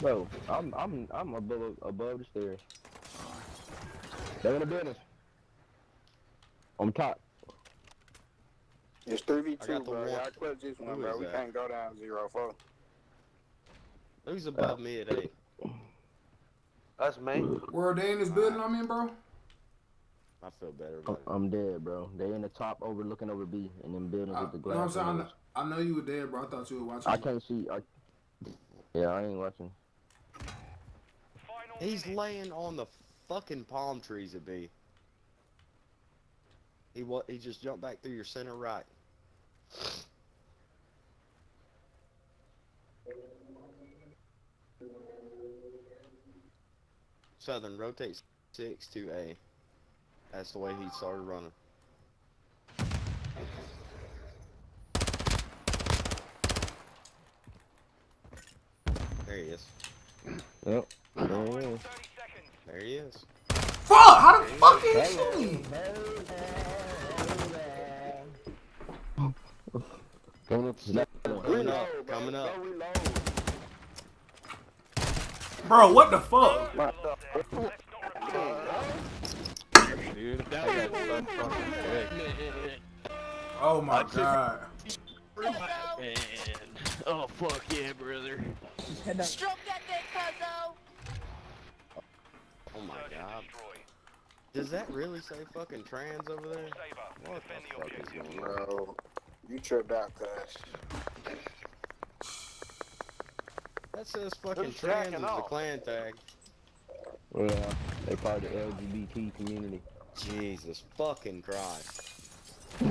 Speaker 5: Bro, I'm I'm I'm above above the stairs. They're in the business. On top.
Speaker 2: It's three v two, bro.
Speaker 12: one.
Speaker 2: Y'all clutch this one, bro. We
Speaker 12: that?
Speaker 2: can't go down zero four.
Speaker 12: Who's above me at A?
Speaker 11: That's me.
Speaker 4: Word, they in this building I'm in, bro?
Speaker 12: I feel better
Speaker 5: I'm. I'm dead, bro. They in the top overlooking over B and them buildings
Speaker 4: I,
Speaker 5: with the
Speaker 4: you know what I'm
Speaker 5: glass.
Speaker 4: saying? I know,
Speaker 5: windows.
Speaker 4: I know you were dead, bro. I thought you were watching.
Speaker 5: I can't see. I, yeah, I ain't watching.
Speaker 3: Final
Speaker 12: He's
Speaker 3: minute.
Speaker 12: laying on the fucking palm trees at B. He what? He just jumped back through your center right. Southern rotates six to A. That's the way he started running. There he is.
Speaker 5: Yep. There it
Speaker 3: Final
Speaker 5: is.
Speaker 3: 30 seconds.
Speaker 12: There he is.
Speaker 4: Fuck! How the fuck did he shoot me?
Speaker 8: Coming up to
Speaker 12: Coming up, coming up.
Speaker 4: Bro, what the fuck?
Speaker 3: Let's not repeat.
Speaker 8: dude. That was fucking sick.
Speaker 4: Oh my god.
Speaker 8: Oh, fuck yeah, brother.
Speaker 13: Stroke that dick, Puzzo!
Speaker 12: Oh my god. Does that really say fucking trans over there? What the
Speaker 3: the
Speaker 12: fuck is going on?
Speaker 2: Bro, you tripped out, cuz.
Speaker 12: That says fucking trans
Speaker 11: jacking
Speaker 12: is the clan tag.
Speaker 5: Well, they part of the LGBT community.
Speaker 12: Jesus fucking Christ.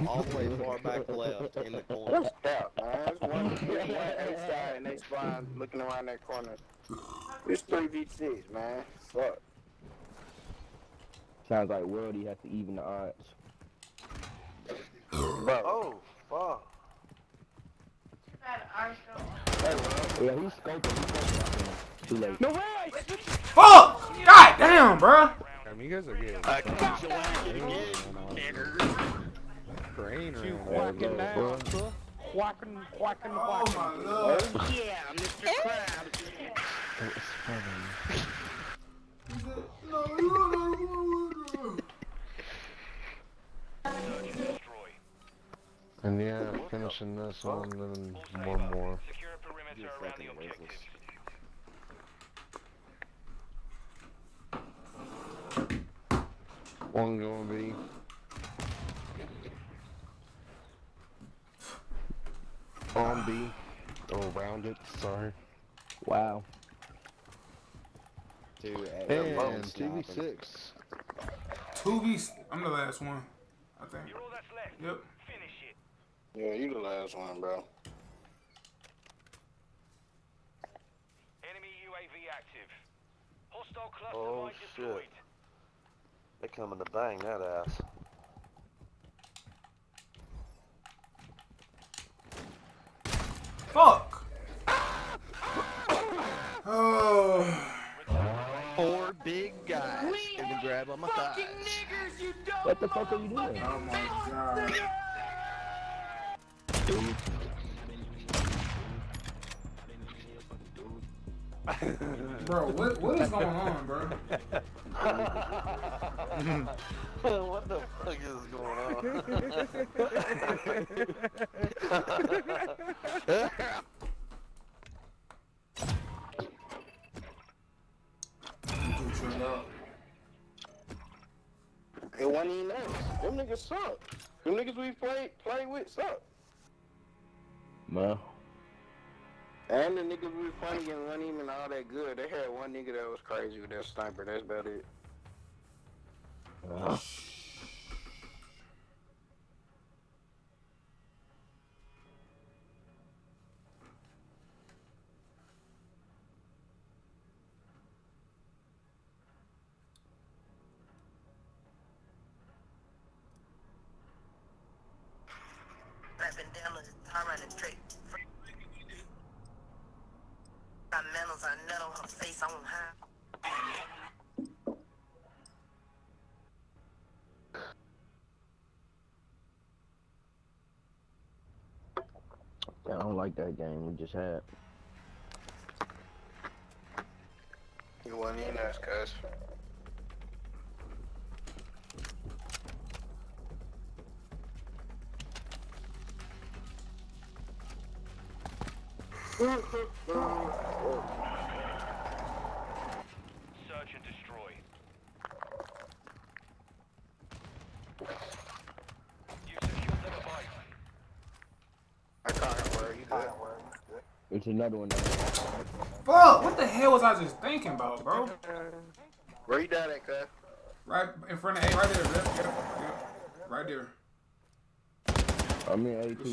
Speaker 12: All the way far back left in the corner.
Speaker 2: Stop, man. There's one, there's one outside and they spawn looking around that corner. It's 3v6, man. Fuck.
Speaker 5: Sounds like Worldy has to even the odds.
Speaker 2: Bro.
Speaker 11: Oh, fuck.
Speaker 5: Yeah, he's scoping. He's scoping. Too late.
Speaker 2: No way!
Speaker 4: Fuck! God damn, bruh.
Speaker 14: I mean, you guys are getting
Speaker 2: I got your ass again,
Speaker 14: brain
Speaker 2: You
Speaker 14: around.
Speaker 2: whacking
Speaker 5: bro,
Speaker 2: now,
Speaker 5: bro.
Speaker 2: bro. Whacking, whacking,
Speaker 4: Oh my lord.
Speaker 2: Oh yeah, Mr. Krabs.
Speaker 3: Search and destroy.
Speaker 8: And yeah, finishing this one, and
Speaker 3: All
Speaker 8: then one
Speaker 3: Saber,
Speaker 8: more.
Speaker 3: Secure a perimeter
Speaker 12: You
Speaker 3: around the
Speaker 12: fucking
Speaker 3: objectives.
Speaker 8: One gonna be. On B. Or around it, sorry.
Speaker 5: Wow.
Speaker 12: Dude, at
Speaker 8: And
Speaker 12: remote snapping.
Speaker 8: TV6.
Speaker 4: Two V's. I'm the last one. I think.
Speaker 3: You're all that's left.
Speaker 4: Yep.
Speaker 3: Finish it.
Speaker 2: Yeah, you the last one, bro.
Speaker 3: Enemy UAV active. Hostile cluster
Speaker 11: Oh,
Speaker 3: mine
Speaker 11: shit.
Speaker 3: destroyed.
Speaker 11: They coming to bang that ass.
Speaker 4: Fuck. Oh.
Speaker 5: Four big guys gonna grab on my thighs. What the fuck are you doing?
Speaker 4: Oh my god. Bro, what what is going on, bro?
Speaker 11: what the fuck is going on?
Speaker 2: It wasn't even us. Them niggas suck. Them niggas we play play with suck.
Speaker 5: Man.
Speaker 2: And the niggas we fighting against wasn't even all that good. They had one nigga that was crazy with that sniper. That's about it.
Speaker 5: Uh,
Speaker 13: Rapping down the time on the straight. Got medals on nut on her face on high.
Speaker 5: I don't like that game we just had.
Speaker 2: You wasn't even us, cuz.
Speaker 3: Search and destroy. You secured the device.
Speaker 2: I caught him where you good.
Speaker 5: It's another one. There.
Speaker 4: Fuck! What the hell was I just thinking about, bro?
Speaker 2: Where you down at, cuz?
Speaker 4: Right in front of A, right there, yep, yep, yep. Right there.
Speaker 5: I'm in
Speaker 4: Good
Speaker 5: AP.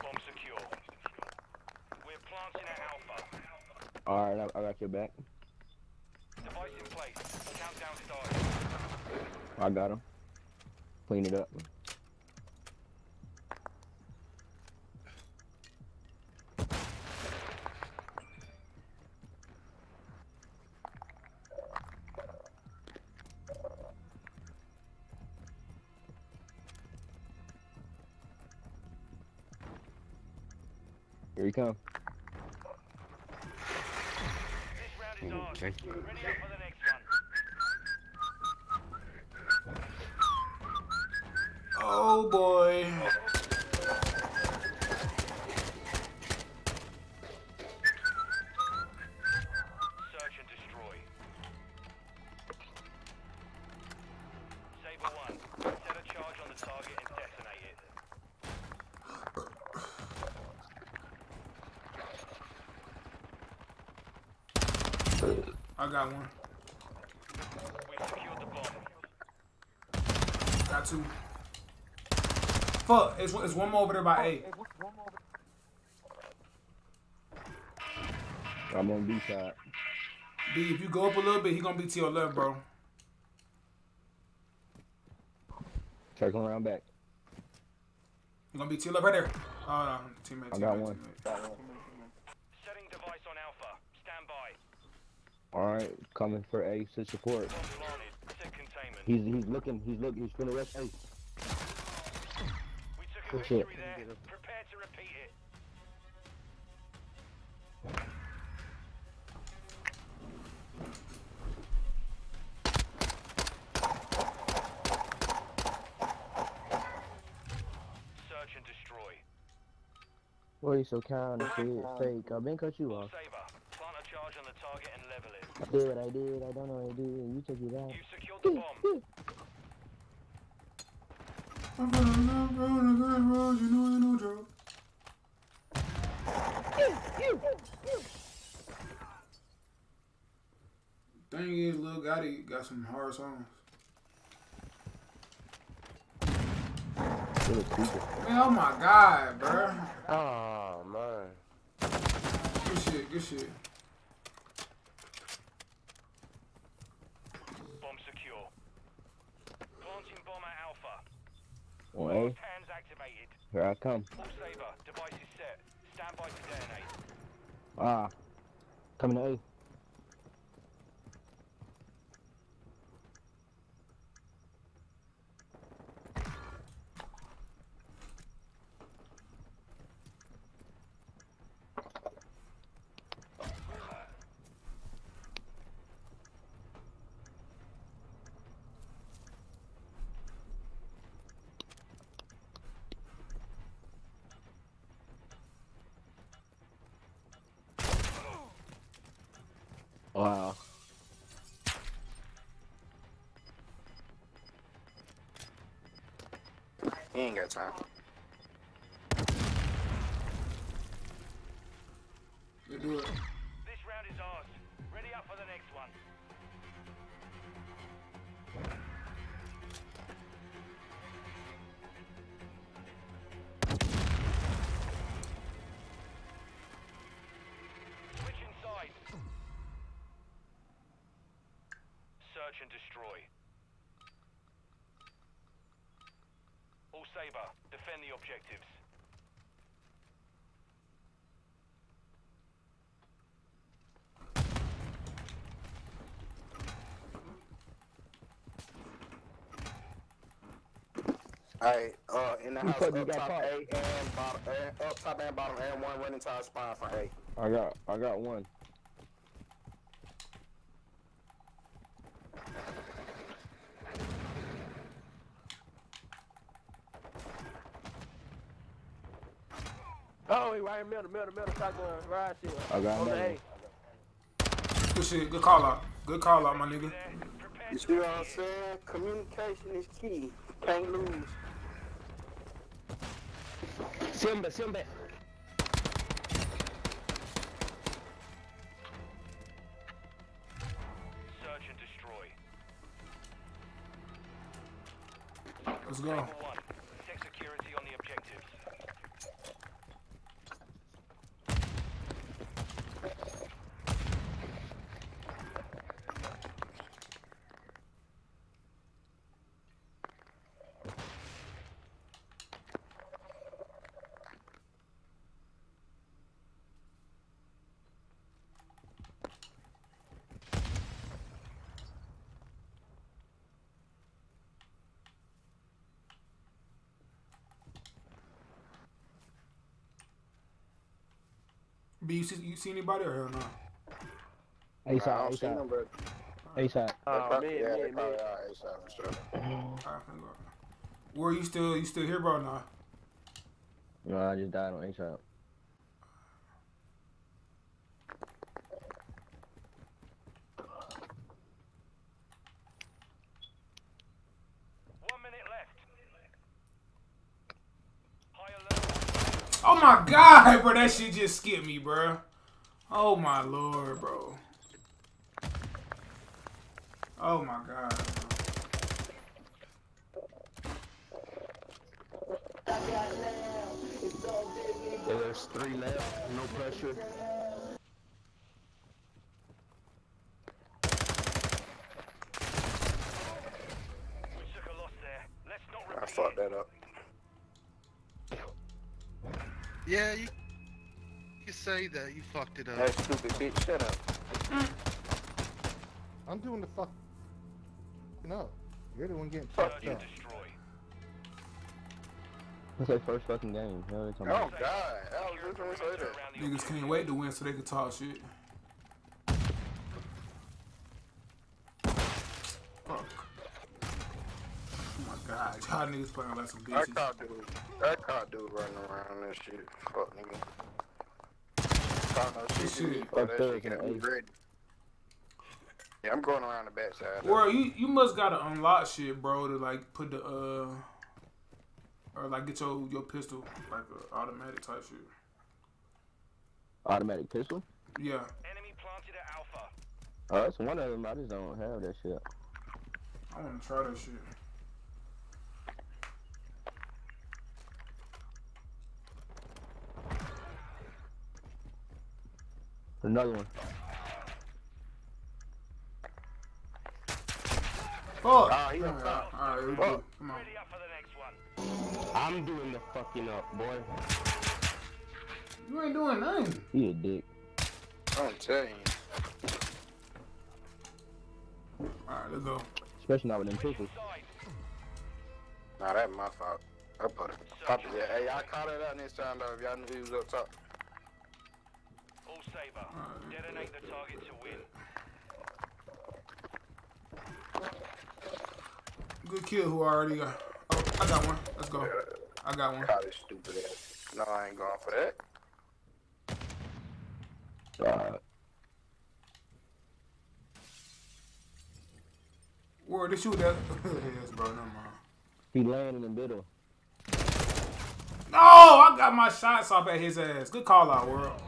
Speaker 3: Bomb secure. We're planting at Alpha.
Speaker 5: Alright, I, I got your back.
Speaker 3: Device in place. Countdown started.
Speaker 5: I got him. Clean it up.
Speaker 3: The next one.
Speaker 4: Oh boy. I got one.
Speaker 3: We secured the bomb.
Speaker 4: Got two. Fuck, it's, it's one more over there by eight.
Speaker 5: I'm on B side.
Speaker 4: B, if you go up a little bit, he gonna be to your left, bro.
Speaker 5: Circling around back.
Speaker 4: He gonna be to your left right there. Oh, no, teammate,
Speaker 5: I got
Speaker 4: teammate,
Speaker 5: one.
Speaker 4: teammate.
Speaker 3: Setting device on Alpha. Stand by.
Speaker 5: Alright, coming for A to support.
Speaker 3: Bomb planted. Set containment.
Speaker 5: He's he's looking, he's looking, he's finna rush A.
Speaker 3: We took a victory there. Prepare to repeat it. Search and destroy.
Speaker 5: Boy, you so counterfeit, fake. I've been cut you off.
Speaker 3: Saber, plant a charge on the target and level it.
Speaker 5: I did, I did, I don't know what I did. You took it out.
Speaker 3: You secured the bomb.
Speaker 4: I'm running, running, running, running, you know ain't no joke. Thing is, Lil Gotti got some hard songs.
Speaker 5: Little speaker.
Speaker 4: Man, oh my god, bro.
Speaker 8: Oh, man.
Speaker 4: Good shit, good shit.
Speaker 3: Bomb secure. Planting bomb at Alpha.
Speaker 5: On A,
Speaker 3: Hands activated.
Speaker 5: here I come.
Speaker 3: Saber. Device is set. Stand by to detonate.
Speaker 5: Ah, coming to A.
Speaker 2: He ain't got time.
Speaker 4: They do it.
Speaker 3: This round is ours. Ready up for the next one. Switching sides. Search and destroy. All Saber, defend the objectives.
Speaker 2: Alright, uh, in the
Speaker 5: You
Speaker 2: house,
Speaker 5: said
Speaker 2: up
Speaker 5: got
Speaker 2: top
Speaker 5: caught.
Speaker 2: A and bottom, and up top and bottom, and one running to our spine for A.
Speaker 5: I got, I got one.
Speaker 15: Right in the middle, middle, middle, shotgun, ride shit.
Speaker 5: I got
Speaker 15: On the
Speaker 5: another
Speaker 15: A.
Speaker 4: Good shit, good call out. Good call out, my nigga.
Speaker 2: You see what I'm saying? Communication is key. Can't lose.
Speaker 5: Simba, Simba.
Speaker 3: Search and destroy.
Speaker 4: Let's go.
Speaker 3: Number one, protect security on the objectives.
Speaker 4: B, you see, you see anybody or hell no?
Speaker 5: A
Speaker 2: I
Speaker 5: side,
Speaker 2: don't
Speaker 5: A
Speaker 2: see them, but
Speaker 5: A side.
Speaker 15: Oh,
Speaker 2: probably,
Speaker 15: mid,
Speaker 2: yeah, they
Speaker 15: mid,
Speaker 2: probably
Speaker 15: mid.
Speaker 2: A side for sure.
Speaker 4: Alright, finna go. Where you still, you still here, bro? Nah.
Speaker 5: No, I just died on A side.
Speaker 3: One minute left. High alert.
Speaker 4: Oh my god, bro, that shit just skipped me, bro. Oh my lord, bro. Oh my god.
Speaker 5: There's three left. No pressure.
Speaker 3: We took a loss there. Let's not
Speaker 2: I
Speaker 3: repeat
Speaker 2: fucked that up.
Speaker 16: Yeah, you, you can say that. You fucked it up.
Speaker 2: That stupid bitch, shut up.
Speaker 8: I'm doing the fuck. No, you're the one getting
Speaker 2: Fuck
Speaker 8: fucked
Speaker 2: you.
Speaker 8: up.
Speaker 3: Destroy.
Speaker 5: It's their first fucking game. Hell, they
Speaker 2: Oh
Speaker 5: about.
Speaker 2: god, I was just gonna say that.
Speaker 3: Around the
Speaker 4: Niggas can't wait to win so they can talk shit. Fuck. Oh my god, y'all niggas playing like some bitches.
Speaker 2: That
Speaker 4: bitches.
Speaker 2: car dude, that car dude running around and shit. Fuck nigga. Car no shit.
Speaker 4: Shit.
Speaker 2: dude.
Speaker 5: Fuck
Speaker 2: That
Speaker 5: third
Speaker 2: shit got
Speaker 5: and
Speaker 2: me
Speaker 5: eighth.
Speaker 2: Yeah, I'm going around the backside. though.
Speaker 4: Well, you you must gotta unlock shit, bro, to like put the uh or like get your your pistol like a automatic type shit.
Speaker 5: Automatic pistol?
Speaker 4: Yeah.
Speaker 3: Enemy planted at Alpha.
Speaker 5: Oh, that's one of them. I just don't have that shit.
Speaker 4: I wanna try that shit.
Speaker 5: Another one.
Speaker 4: Fuck!
Speaker 2: Ah, he on
Speaker 4: Alright,
Speaker 2: top.
Speaker 4: alright, we
Speaker 2: Fuck.
Speaker 4: Come on.
Speaker 3: Ready up for the next one.
Speaker 5: I'm doing the fucking up, boy.
Speaker 4: You ain't doing nothing.
Speaker 5: He a dick.
Speaker 2: I'm telling you.
Speaker 4: Alright, let's go.
Speaker 5: Especially not with them pistols.
Speaker 3: Side.
Speaker 2: Nah, that's my fault. I put it. Pop it. Yeah, hey, I caught it out this time though. If y'all knew he was up top.
Speaker 3: All saber. Detonate the target to win.
Speaker 4: Good kill who already got. Oh, I got one. Let's go. I got one.
Speaker 2: Caught this stupid ass. No, I ain't going for that.
Speaker 5: Uh,
Speaker 4: Where they shoot that? yes, bro. Never mind.
Speaker 5: he laying in the middle.
Speaker 4: No, I got my shots off at his ass. Good call out, world.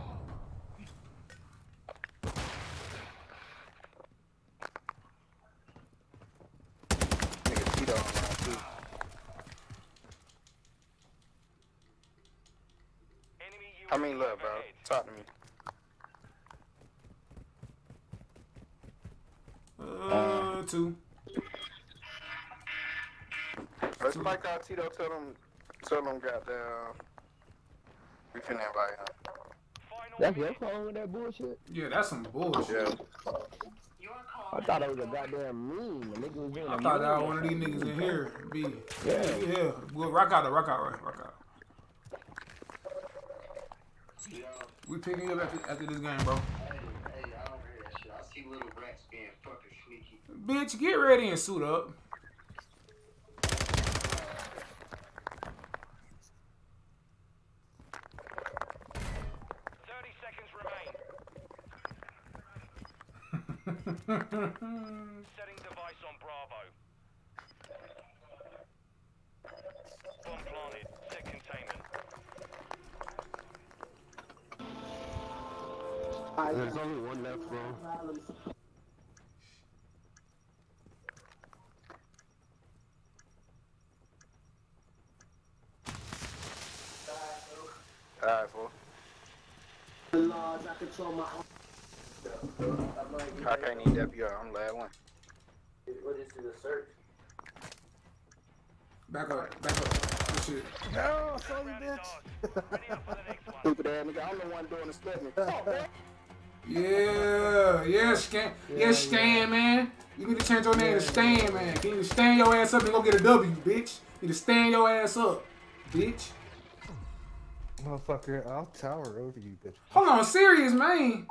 Speaker 2: Nigga Tito on round two.
Speaker 3: Enemy
Speaker 2: How many
Speaker 3: UAV
Speaker 2: left, bro?
Speaker 3: overhead.
Speaker 2: To me.
Speaker 4: Uh, two.
Speaker 2: Let's spike out Tito. Tell them, tell them, goddamn. We finna invite him.
Speaker 3: Final
Speaker 5: That's
Speaker 3: minute.
Speaker 5: your phone with that bullshit?
Speaker 4: Yeah, that's some bullshit.
Speaker 2: Yeah.
Speaker 5: I thought it was a goddamn meme. A nigga was doing
Speaker 4: I
Speaker 5: a
Speaker 4: thought that was one of these niggas in here. B.
Speaker 5: Yeah.
Speaker 4: Yeah. Well, rock out, rock out, right? Rock out. We picking up after, after this game, bro.
Speaker 17: Hey, hey, I don't hear that shit. I see little rats being fucking sneaky.
Speaker 4: Bitch, get ready and suit up.
Speaker 3: Setting device on Bravo. Bomb planted.
Speaker 5: There's only one left, bro.
Speaker 2: Alright, fool. I can't need WR. I'm last one.
Speaker 4: Back up, back up. Good shit.
Speaker 8: No, sorry, bitch.
Speaker 3: ours. Ready up for the next one.
Speaker 2: Stupid ass nigga. I'm the one doing the stepping. Fuck, man.
Speaker 4: Yeah, yeah, Stan. Yeah, Stan, man. You need to change your name to Stan, man. You need to stand your ass up and go get a W, bitch. You need to stand your ass up, bitch.
Speaker 8: Motherfucker, I'll tower over you, bitch.
Speaker 4: Hold on, serious, man.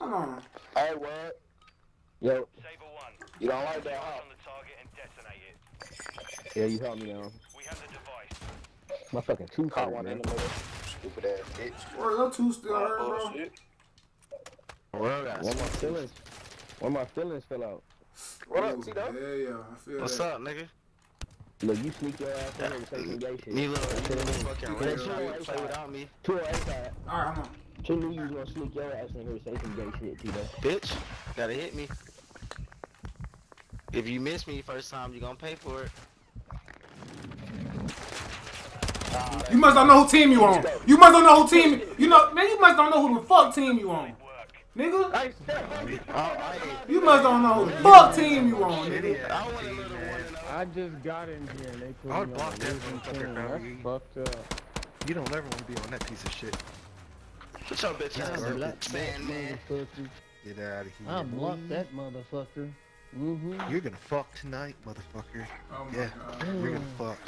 Speaker 4: Hold on.
Speaker 2: Hey, what?
Speaker 5: Yo,
Speaker 3: Saber one.
Speaker 2: You don't like that,
Speaker 3: Device
Speaker 2: huh?
Speaker 3: on the target and detonate it.
Speaker 5: yeah, you helped me out.
Speaker 3: We have the device.
Speaker 5: My fucking two
Speaker 2: Caught
Speaker 5: card,
Speaker 2: one in
Speaker 5: man.
Speaker 2: the middle. Stupid ass bitch.
Speaker 4: Where your two still hurt, bro?
Speaker 2: Oh, Bullshit.
Speaker 5: Where my feelings? Where my feelings fell out?
Speaker 2: What up,
Speaker 4: Ooh,
Speaker 2: Tito?
Speaker 4: Yeah, yeah, I feel
Speaker 18: What's
Speaker 4: that.
Speaker 18: up, nigga?
Speaker 5: Look, you sneak your ass in here and say some gay shit.
Speaker 18: Me little, you little fucking
Speaker 5: Yeah,
Speaker 18: rich.
Speaker 5: sure,
Speaker 18: You
Speaker 5: right
Speaker 18: play without me,
Speaker 5: Two on A side.
Speaker 4: All right, I'm on.
Speaker 5: Two knew you was gonna sneak your ass in here and say some gay shit, Tito.
Speaker 18: bitch. Gotta hit me. If you miss me first time, you gonna pay for it.
Speaker 4: You must not know who team you on. You must not know who team. You know, man. You must don't know who the fuck team you on, nigga. You must don't know who the fuck team you on, nigga.
Speaker 19: I just got in here and they put
Speaker 8: I would
Speaker 19: me
Speaker 8: block
Speaker 19: on
Speaker 8: that
Speaker 19: losing
Speaker 8: motherfucker,
Speaker 19: team. That's fucked up.
Speaker 8: You don't ever want to be on that piece of shit.
Speaker 18: Shut your bitch ass
Speaker 19: I
Speaker 18: up,
Speaker 19: blocked
Speaker 18: man, man.
Speaker 8: Get out of here.
Speaker 19: I blocked that motherfucker. Mm-hmm.
Speaker 8: You're gonna fuck tonight, motherfucker.
Speaker 4: Oh my
Speaker 8: yeah,
Speaker 4: God.
Speaker 8: you're gonna fuck.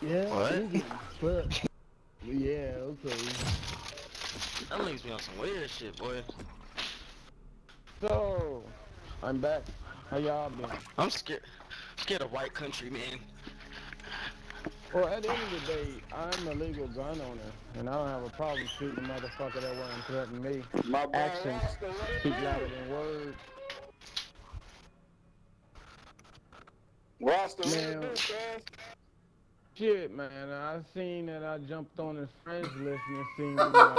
Speaker 19: Yeah.
Speaker 18: What?
Speaker 19: nigga, Fuck. Yeah, okay.
Speaker 18: That leaves me on some weird shit, boy.
Speaker 19: So, I'm back. How y'all been?
Speaker 18: I'm scared. Scared of white country, man.
Speaker 19: Well, at the end of the day, I'm a legal gun owner, and I don't have a problem shooting a motherfucker that wasn't threatening me.
Speaker 2: My
Speaker 19: Actions
Speaker 2: Rasta, what
Speaker 19: speak louder than words.
Speaker 2: Rasta,
Speaker 19: Man. Shit, man, I seen that I jumped on his friends list and it seemed like people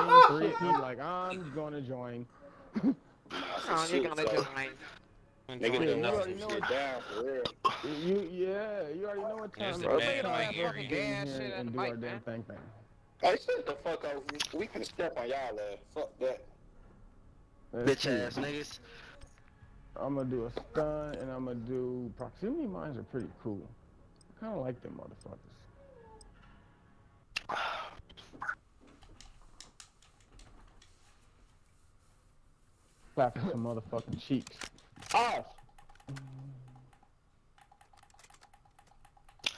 Speaker 19: in the same shit. I'm like, I'm gonna join.
Speaker 2: Oh, you're gonna do Nigga
Speaker 19: Yeah,
Speaker 2: do
Speaker 19: you
Speaker 2: nothing
Speaker 19: already know
Speaker 2: shit down for real.
Speaker 19: You, yeah, you already know what
Speaker 20: There's
Speaker 19: time
Speaker 20: the
Speaker 19: it is.
Speaker 20: bad
Speaker 19: It's time
Speaker 20: mic
Speaker 19: to fucking
Speaker 20: area.
Speaker 19: get in
Speaker 20: Gas
Speaker 19: here
Speaker 20: shit
Speaker 19: and do our
Speaker 20: mic,
Speaker 19: damn
Speaker 20: man.
Speaker 19: thing thing.
Speaker 2: Hey, shut the fuck up. We- We can step on y'all ass. Fuck that.
Speaker 18: Bitch ass niggas.
Speaker 19: I'm gonna do a stun and I'm gonna do proximity mines are pretty cool. I kind of like them motherfuckers. Clapping some motherfucking cheeks.
Speaker 2: Oh,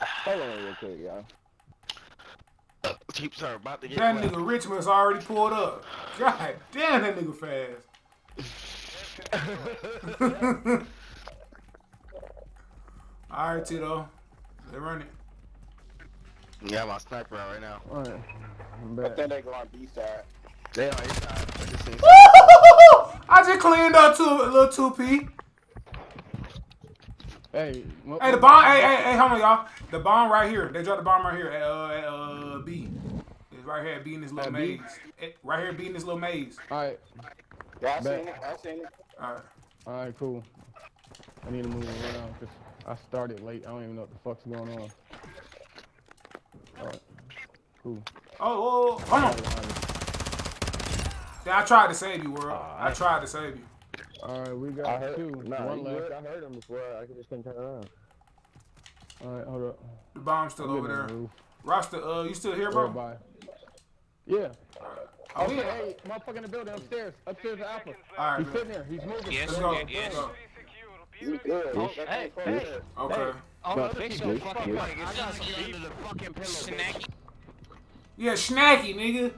Speaker 19: Hold on real quick, y'all.
Speaker 18: Keeps her about to get
Speaker 4: That
Speaker 18: clapped.
Speaker 4: nigga Richmond's already pulled up. God damn, that nigga fast. All right, Tito. They running.
Speaker 18: Yeah, my sniper out right now.
Speaker 19: Alright, I'm
Speaker 2: I
Speaker 19: back.
Speaker 2: think they going B side.
Speaker 18: They on A side. I just seen
Speaker 4: I just cleaned up to a little 2P.
Speaker 19: Hey, what,
Speaker 4: Hey, the bomb. Hey, hey, hey, hold on, y'all. The bomb right here. They dropped the bomb right here at uh, at, uh B. It's right here at B in this little maze. It- right here, B in this little maze.
Speaker 19: Alright,
Speaker 2: Yeah, I
Speaker 19: Bet.
Speaker 2: seen it. I seen it.
Speaker 4: All right.
Speaker 19: alright, cool. I need to move around because I started late. I don't even know what the fuck's going on. Alright, cool.
Speaker 4: Oh, oh, oh, hold on. Yeah, I tried to save you, world. I
Speaker 19: Alright.
Speaker 4: tried to save you.
Speaker 19: Alright, we got
Speaker 6: heard,
Speaker 19: two.
Speaker 6: nah,
Speaker 19: One left.
Speaker 6: good. I heard him before. I just couldn't turn around.
Speaker 19: Alright, hold up.
Speaker 4: The bomb's still
Speaker 19: I'm
Speaker 4: over there.
Speaker 19: the roof.
Speaker 4: Rasta, uh, you still here, bro?
Speaker 19: Everybody. Yeah.
Speaker 4: Oh,
Speaker 19: Oh,
Speaker 4: yeah.
Speaker 19: hey, motherfucker in the building upstairs. Upstairs to Alpha.
Speaker 4: All right,
Speaker 19: He's
Speaker 4: man.
Speaker 19: sitting there. He's moving.
Speaker 20: Yes,
Speaker 4: Let's go.
Speaker 20: yes, yes.
Speaker 4: Let's go.
Speaker 2: Good.
Speaker 20: Oh, hey, hey.
Speaker 2: it is.
Speaker 4: Okay.
Speaker 20: All
Speaker 19: No,
Speaker 20: other
Speaker 19: fix your
Speaker 20: fucking
Speaker 19: fucking.
Speaker 20: I got some under the fucking pillow. Snacky.
Speaker 4: Yeah, Snacky, nigga.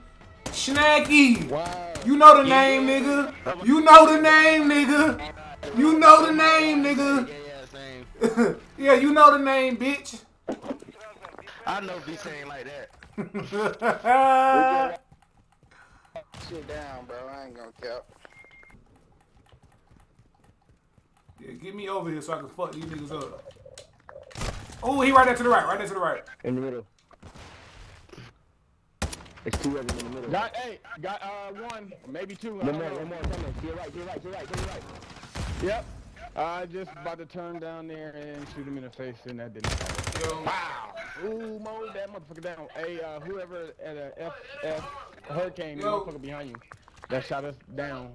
Speaker 4: Snacky.
Speaker 19: Wow.
Speaker 4: You know the name, nigga. You know the name, nigga. You know the name, nigga.
Speaker 18: Gay ass name.
Speaker 4: yeah, you know the name, bitch.
Speaker 18: I know be saying like that.
Speaker 4: yeah,
Speaker 2: Shit down, bro. I ain't gonna cap.
Speaker 4: get me over here so I can fuck these niggas up. Oh, he right there to the right, right there to the right.
Speaker 6: In the middle. It's two of them in the middle.
Speaker 19: Got, hey, got uh one, maybe two.
Speaker 6: One
Speaker 19: don't
Speaker 6: more, one more coming. To your right, to your right, to your right, to your right.
Speaker 19: Yep. I just about to turn down there and shoot him in the face, and that didn't happen. Wow. Ooh, mow that motherfucker down. Hey, uh, whoever at a F F hurricane, the
Speaker 4: Yo.
Speaker 19: motherfucker behind you, that shot us down.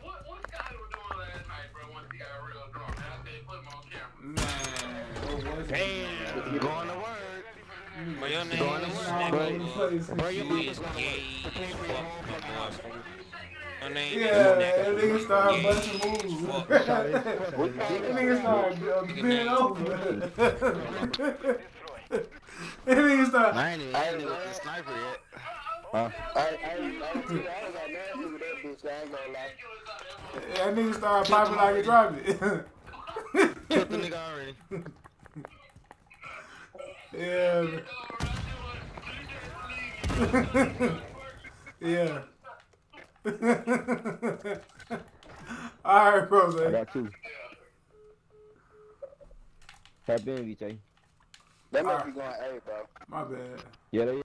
Speaker 11: What, what Scotty was doing last night, bro, once he got real drunk? And I said, put him on camera.
Speaker 4: Man.
Speaker 18: Damn. Going to work.
Speaker 20: Your name is Bro, is gay. Fuck, my name
Speaker 4: Yeah,
Speaker 20: is
Speaker 4: that
Speaker 20: Snacky.
Speaker 4: nigga started busting moves. Nigga started bending that nigga started.
Speaker 18: I ain't even, with the sniper yet.
Speaker 2: I, I, I, I, I, that. I
Speaker 4: nigga started popping like a drop it.
Speaker 18: Killed the nigga already.
Speaker 4: Yeah. yeah. All right, bro.
Speaker 6: I got two. Tap in, VJ.
Speaker 2: That must
Speaker 4: Alright.
Speaker 2: be ah. going A, bro.
Speaker 4: My bad.
Speaker 6: Yeah, they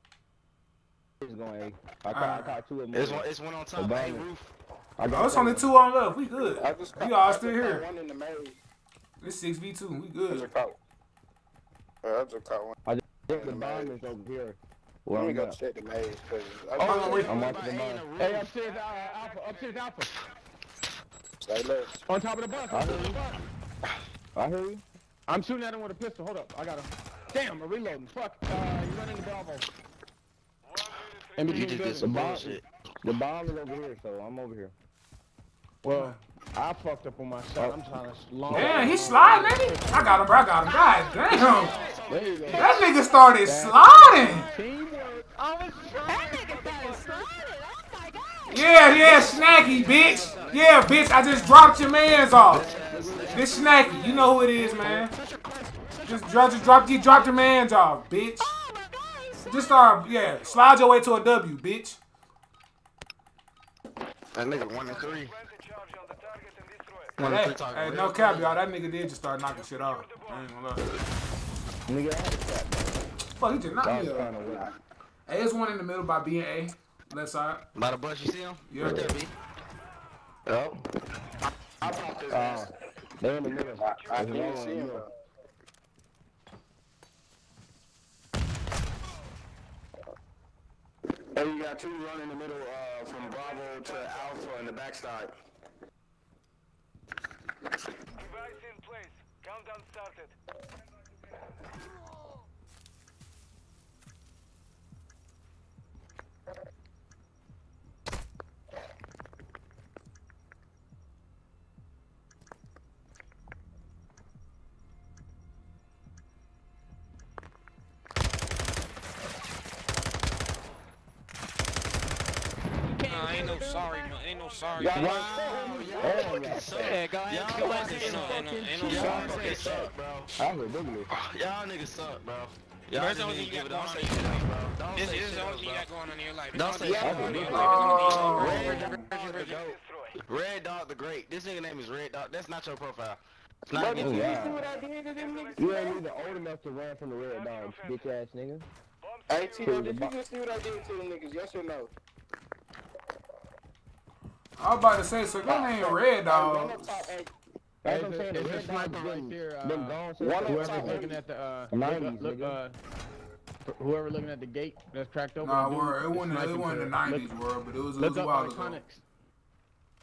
Speaker 6: is going A. I caught, I ah. caught two of them.
Speaker 18: It's one, it's one on top.
Speaker 6: Obama.
Speaker 18: Hey, roof.
Speaker 4: Oh, it's only two on left. We good.
Speaker 2: I just
Speaker 4: We all
Speaker 2: I
Speaker 4: still here.
Speaker 2: One in the maze.
Speaker 4: It's six v two. We good.
Speaker 2: Just caught. I just caught one.
Speaker 5: I think the bomb is over here. Where
Speaker 2: Let me
Speaker 5: I'm
Speaker 2: go
Speaker 5: at.
Speaker 2: check the maze. Cause I
Speaker 5: Oh,
Speaker 2: just-
Speaker 5: wait, I'm watching the bomb. Hey, upstairs, uh, Alpha, upstairs, Alpha.
Speaker 2: Stay left.
Speaker 5: On top of the bus. On top of the bus. I hear you. I'm shooting at him with a pistol. Hold up. I got him. Damn, I'm reloading. Fuck. Uh, you running the Bravo. In
Speaker 18: You just
Speaker 5: the
Speaker 18: did some bullshit.
Speaker 5: The bomb is over here, so I'm over here. Well, I fucked up on my shot. I'm trying to long.
Speaker 4: Damn, he sliding, ain't he? I got him, bro. I got him. God damn.
Speaker 5: There you go.
Speaker 4: That nigga started sliding.
Speaker 5: Teamwork. I was trying. That nigga started sliding. Oh my god.
Speaker 4: Yeah, yeah, Snacky, bitch. Yeah, bitch, I just dropped your man's off. This Snacky, you know who it is, man. Just drop, just drop, you dropped your man's off, bitch. Oh just start, yeah, slide your way to a W, bitch.
Speaker 21: That nigga one and three.
Speaker 4: Hey,
Speaker 21: One and
Speaker 4: hey, no cap, y'all. That nigga did just start knocking shit off. I ain't gonna lie.
Speaker 5: Nigga, I had a shot.
Speaker 4: Fuck, he just knocked
Speaker 5: That
Speaker 4: me
Speaker 5: was
Speaker 4: off.
Speaker 5: kind of.
Speaker 4: Hey, there's one in the middle by being A. Left side.
Speaker 18: By the bus, you see him?
Speaker 4: Yeah.
Speaker 18: Right there, B.
Speaker 21: Yep.
Speaker 5: Uh, they in the middle.
Speaker 2: I
Speaker 5: There's
Speaker 2: can't see
Speaker 5: one in
Speaker 2: him.
Speaker 5: the
Speaker 2: though.
Speaker 22: Hey, you got two running in the middle uh, from Bravo to Alpha in the backside.
Speaker 3: Device in place. Countdown started.
Speaker 18: Nah, ain't no sorry, man. Ain't no sorry.
Speaker 5: Wow.
Speaker 18: Wow.
Speaker 5: Yeah.
Speaker 18: Yeah, go ahead. Go ahead. Ain't no, ain't no, ain't no
Speaker 5: Y'all
Speaker 18: sorry.
Speaker 5: niggas suck, bro. I heard bigly.
Speaker 18: Y'all niggas suck, bro.
Speaker 5: Y'all niggas
Speaker 18: only thing you
Speaker 5: give
Speaker 18: got
Speaker 5: it all
Speaker 18: going on
Speaker 5: say shit, bro.
Speaker 18: bro.
Speaker 5: Don't
Speaker 18: This
Speaker 5: say
Speaker 18: is the only thing you
Speaker 5: bro.
Speaker 18: got going on in your life.
Speaker 5: Don't say shit
Speaker 18: thing
Speaker 5: else,
Speaker 18: going on in your
Speaker 5: bro.
Speaker 18: life. It's only thing
Speaker 5: Red. Dog the GOAT. Red Dog the Great. This nigga name is Red Dog. That's not your profile. It's not
Speaker 2: Bro, did you
Speaker 5: you.
Speaker 2: see what I did to them niggas?
Speaker 5: You ain't even old enough to run from the Red Dogs, bitch ass nigga.
Speaker 2: Hey, Tito, did you just see what I did to them niggas? Yes or no?
Speaker 4: I was about to say, so your name Red Dog.
Speaker 2: One up top, hey,
Speaker 5: That's what I'm saying. The Red Dogs
Speaker 19: right there. Uh,
Speaker 5: been gone since
Speaker 2: one
Speaker 5: the
Speaker 2: on
Speaker 19: whoever's looking at the uh,
Speaker 5: Nineties,
Speaker 19: look, look, uh, whoever looking at the gate that's cracked open.
Speaker 4: Nah,
Speaker 19: dude,
Speaker 4: word. Wasn't, it wasn't the
Speaker 19: to-
Speaker 4: 90s,
Speaker 19: Look,
Speaker 4: word, but it was, it
Speaker 19: look
Speaker 4: was a
Speaker 19: up
Speaker 4: while ago.
Speaker 19: iconics.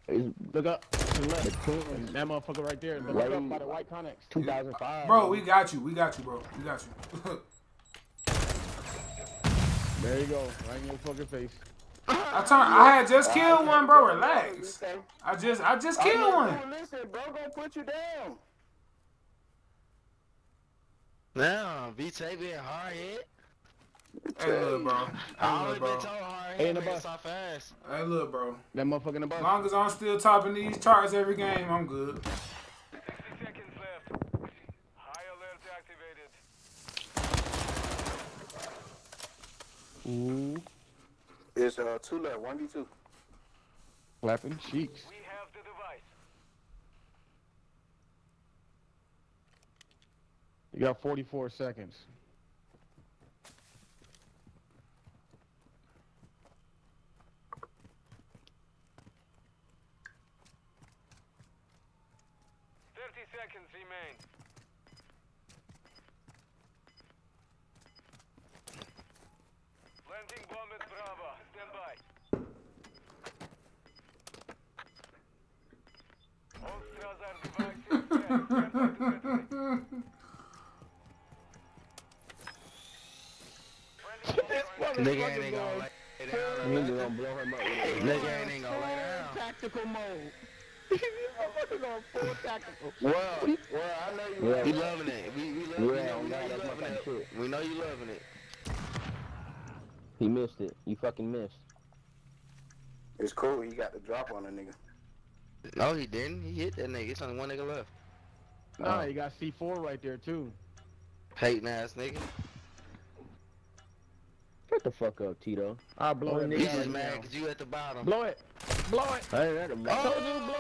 Speaker 5: It's
Speaker 19: Look up to the left. That motherfucker right there. Look
Speaker 5: Right.
Speaker 19: up by the white conics.
Speaker 5: 2005.
Speaker 4: Bro, we got you. We got you, bro. We got you.
Speaker 19: There you go. Right in your fucking face.
Speaker 4: I turned. I had just killed one, bro. Relax. I just, I just oh, killed one.
Speaker 2: Listen, bro, gonna put you down.
Speaker 18: Now, VT being hard hit.
Speaker 4: Hey, look, bro.
Speaker 18: I
Speaker 4: Hey,
Speaker 18: always
Speaker 4: look,
Speaker 18: been
Speaker 4: bro.
Speaker 18: told hard
Speaker 19: Hey, in
Speaker 18: hit
Speaker 19: the
Speaker 18: makes
Speaker 19: bus.
Speaker 18: off ass.
Speaker 4: Hey, look, bro.
Speaker 19: That motherfucker in the
Speaker 4: As long as I'm still topping these charts every game, I'm good.
Speaker 3: 60 seconds left. High alert activated.
Speaker 19: Ooh.
Speaker 2: It's uh two left, one v two.
Speaker 19: Clapping cheeks.
Speaker 3: We have the device.
Speaker 19: You got 44 seconds.
Speaker 3: Thirty seconds remain. Planting bomb at Bravo. Stand by. All Strasar devices checked. Stand by to detonate.
Speaker 18: Nigga ain't gonna lay down.
Speaker 5: Nigga gonna blow him up.
Speaker 18: Nigga ain't gonna lay down.
Speaker 19: Tactical mode. Motherfuckers on full tactical.
Speaker 18: Well, well, I know you.
Speaker 5: Yeah.
Speaker 18: We loving it. We, we, love, we
Speaker 5: Yeah,
Speaker 18: know, we know
Speaker 5: nah,
Speaker 18: you loving it.
Speaker 5: shit.
Speaker 18: We know you loving it.
Speaker 5: He missed it. You fucking missed.
Speaker 2: It's cool. He got the drop on a nigga.
Speaker 18: No, he didn't. He hit that nigga. It's only one nigga left.
Speaker 19: Nah, oh. you got C4 right there too.
Speaker 18: Hating ass nigga.
Speaker 5: Shut the fuck up, Tito.
Speaker 19: I'll blow
Speaker 5: Oh,
Speaker 19: it.
Speaker 5: nigga.
Speaker 18: He
Speaker 19: right
Speaker 18: just mad because you at the bottom.
Speaker 19: Blow it. Blow it.
Speaker 5: I ain't at him.
Speaker 19: I told you to blow it.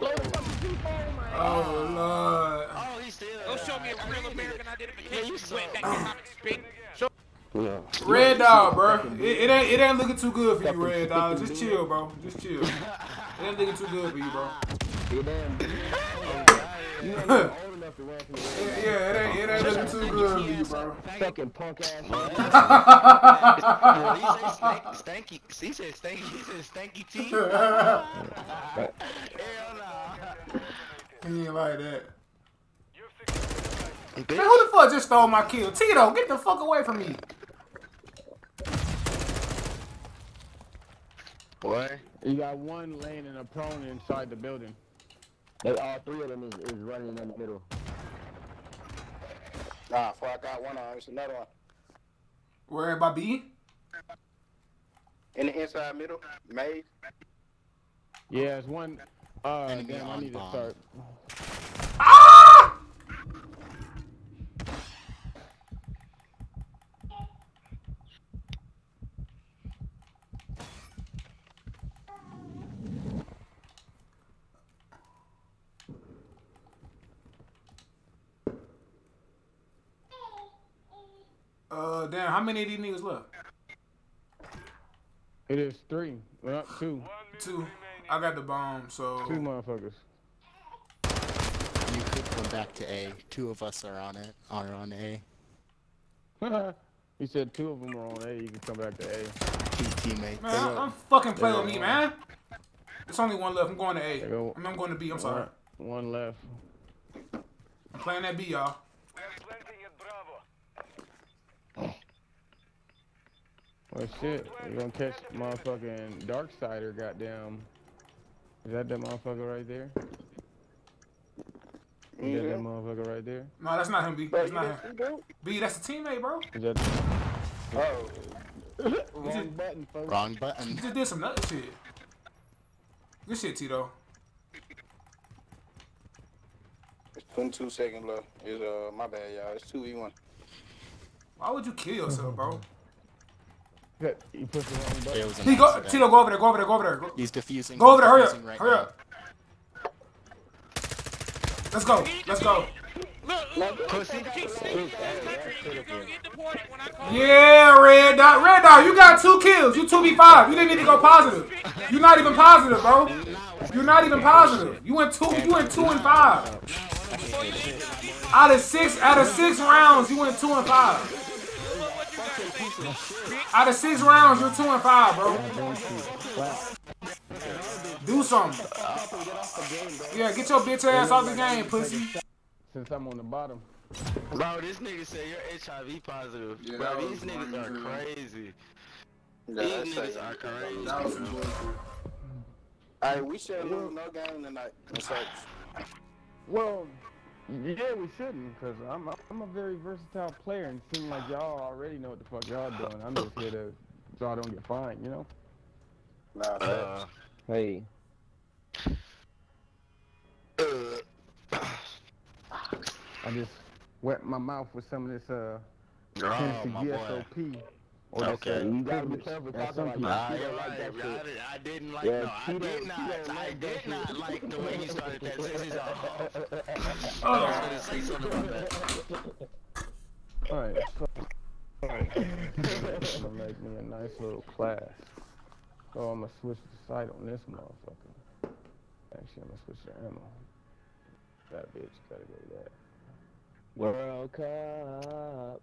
Speaker 19: Blow the fucking C4, man.
Speaker 4: Oh, oh Lord.
Speaker 18: Oh, he still.
Speaker 14: Go show me a real American identification. You went back to topic speak.
Speaker 5: Yeah.
Speaker 4: Red Dog, bro. It, it ain't, it ain't looking too good for you, Red Dog. Just chill, bro. Just chill. That nigga too good for you, bro. Yeah, it ain't, it ain't looking too good for you, bro.
Speaker 19: Fucking punk ass.
Speaker 18: Stanky. He said stanky. He said stanky teeth. Hell nah.
Speaker 4: He ain't like that. Man, who the fuck just stole my kill? Tito, get the fuck away from me.
Speaker 18: Boy.
Speaker 19: You got one laying in a prone inside the building. They all three of them is, is running in the middle.
Speaker 2: Nah, before I got one on, it's another one.
Speaker 4: Where by B?
Speaker 2: In the inside middle, maze.
Speaker 19: Yeah, it's one. Uh, damn, I need to start.
Speaker 4: Uh, damn, how many of these niggas left?
Speaker 19: It is three. Well, two.
Speaker 4: Two. I got the bomb, so.
Speaker 19: Two motherfuckers.
Speaker 23: You could come back to A. Two of us are on it. Are on A.
Speaker 19: he said two of them are on A. You can come back to A.
Speaker 23: Two teammates.
Speaker 4: Man, I'm, I'm fucking playing with me, man. There's only one left. I'm going to A. I mean, I'm going to B. I'm sorry.
Speaker 19: One left.
Speaker 4: I'm playing that B, y'all.
Speaker 19: Well, shit. We're gonna catch motherfucking Darksider, goddamn. Is that that motherfucker right there? Is that that motherfucker right there?
Speaker 4: No, that's not him, B. That's not him. B, that's a teammate, bro.
Speaker 19: Is that?
Speaker 2: Oh.
Speaker 19: Wrong button, folks.
Speaker 23: Wrong button.
Speaker 4: You just did some nut shit. Good shit, Tito.
Speaker 2: It's 22 seconds left. It's, uh, my bad, y'all. It's 2v1.
Speaker 4: Why would you kill yourself, bro?
Speaker 19: You pushed the wrong
Speaker 23: It
Speaker 19: button.
Speaker 23: was an
Speaker 4: He go,
Speaker 23: accident.
Speaker 4: Tito, go over there, go over there, go over there. Go,
Speaker 23: He's defusing.
Speaker 4: go over there, hurry
Speaker 23: he's
Speaker 4: up,
Speaker 23: right
Speaker 4: hurry
Speaker 23: now.
Speaker 4: up. Let's go, let's go. Yeah, Red Dot, Red Dot, you got two kills. You 2v5. You didn't need to go positive. You're not even positive, bro. You're not even positive. You went two, you went two and five. Out of six, out of six rounds, you went two and five. Out of six rounds, you're two and five, bro. Do something. Yeah, get your bitch ass off the game, pussy.
Speaker 19: Since I'm on the bottom.
Speaker 18: Bro, this nigga said you're HIV positive.
Speaker 2: Yeah,
Speaker 18: bro, these niggas are
Speaker 2: funny,
Speaker 18: crazy.
Speaker 2: Yeah,
Speaker 18: these
Speaker 2: that's
Speaker 18: niggas are crazy.
Speaker 2: That was some we shouldn't lose no game tonight. What's up?
Speaker 19: Well, yeah, we shouldn't, cause I'm a, I'm a very versatile player, and it seems like y'all already know what the fuck y'all doing. I'm just here to so I don't get fined, you know.
Speaker 2: Nah,
Speaker 18: Uh,
Speaker 19: Hey. I just wet my mouth with some of this uh
Speaker 18: Oh,
Speaker 19: Tennessee
Speaker 18: my boy.
Speaker 19: VSOP. Or
Speaker 18: Okay.
Speaker 19: uh,
Speaker 18: You
Speaker 19: gotta be careful talking some like people-
Speaker 18: Nah, you're
Speaker 19: like that
Speaker 18: bro. I,
Speaker 19: shit.
Speaker 18: did- I didn't like.
Speaker 19: Yeah,
Speaker 18: no, I
Speaker 19: Tito-
Speaker 18: did not.
Speaker 19: Tito
Speaker 18: I
Speaker 19: like
Speaker 18: did
Speaker 19: that
Speaker 18: not
Speaker 19: shit.
Speaker 18: like the way he started that sentence off.
Speaker 4: Oh.
Speaker 18: I was gonna say something about that.
Speaker 19: Alright, so, alright. I'm gonna make me a nice little class. So I'm gonna switch the sight on this motherfucker. Actually, I'm gonna switch the ammo. That bitch gotta go that. World Cup.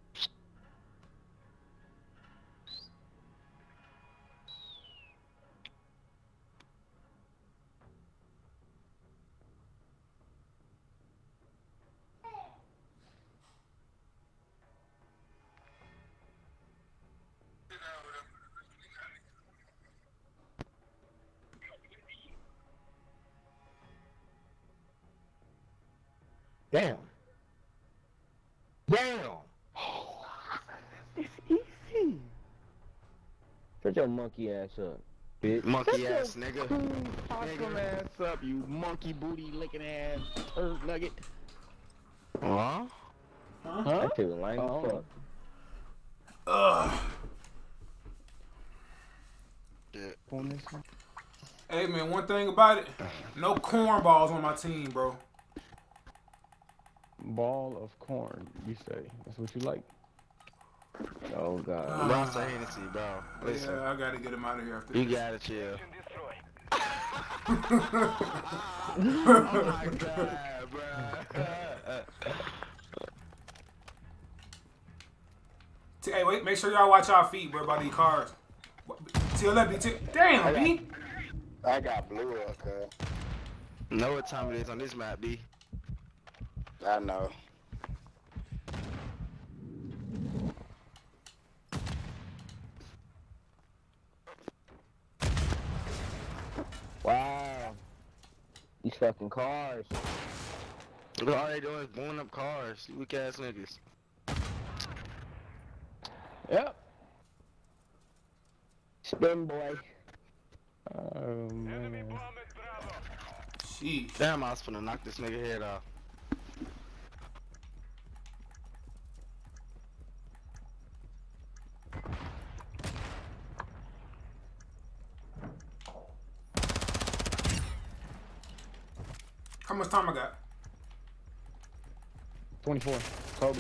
Speaker 18: Damn. Damn.
Speaker 19: It's easy. Shut your monkey ass up, bitch.
Speaker 18: Monkey
Speaker 19: Shut
Speaker 18: ass
Speaker 19: your
Speaker 18: nigga.
Speaker 19: coon possum ass up, you monkey booty licking ass turd nugget.
Speaker 18: Huh?
Speaker 19: Huh? That shit was lame as oh. fuck.
Speaker 4: Ugh.
Speaker 19: On.
Speaker 4: Hey man, one thing about it, no cornballs on my team, bro.
Speaker 19: Ball of corn, you say. That's what you like. Oh god. Ah.
Speaker 18: Bro, say Hennessy, bro. Listen.
Speaker 4: Yeah, I gotta get him out of here after
Speaker 18: You
Speaker 4: this.
Speaker 18: gotta chill.
Speaker 5: oh my god, bro.
Speaker 4: Hey, wait, make sure y'all watch y'all feet, bro, by these cars. Till that be t- Damn, B.
Speaker 2: I got blue up, cuz.
Speaker 18: Know what time it is on this map, B.
Speaker 2: I know.
Speaker 5: Wow. These fucking cars.
Speaker 18: Look, all they doing is blowing up cars. You weak ass niggas.
Speaker 5: Yep. Spin boy. Oh man.
Speaker 4: Sheesh.
Speaker 18: Damn, I was finna knock this nigga head off.
Speaker 4: How much time I got?
Speaker 5: 24. Kobe.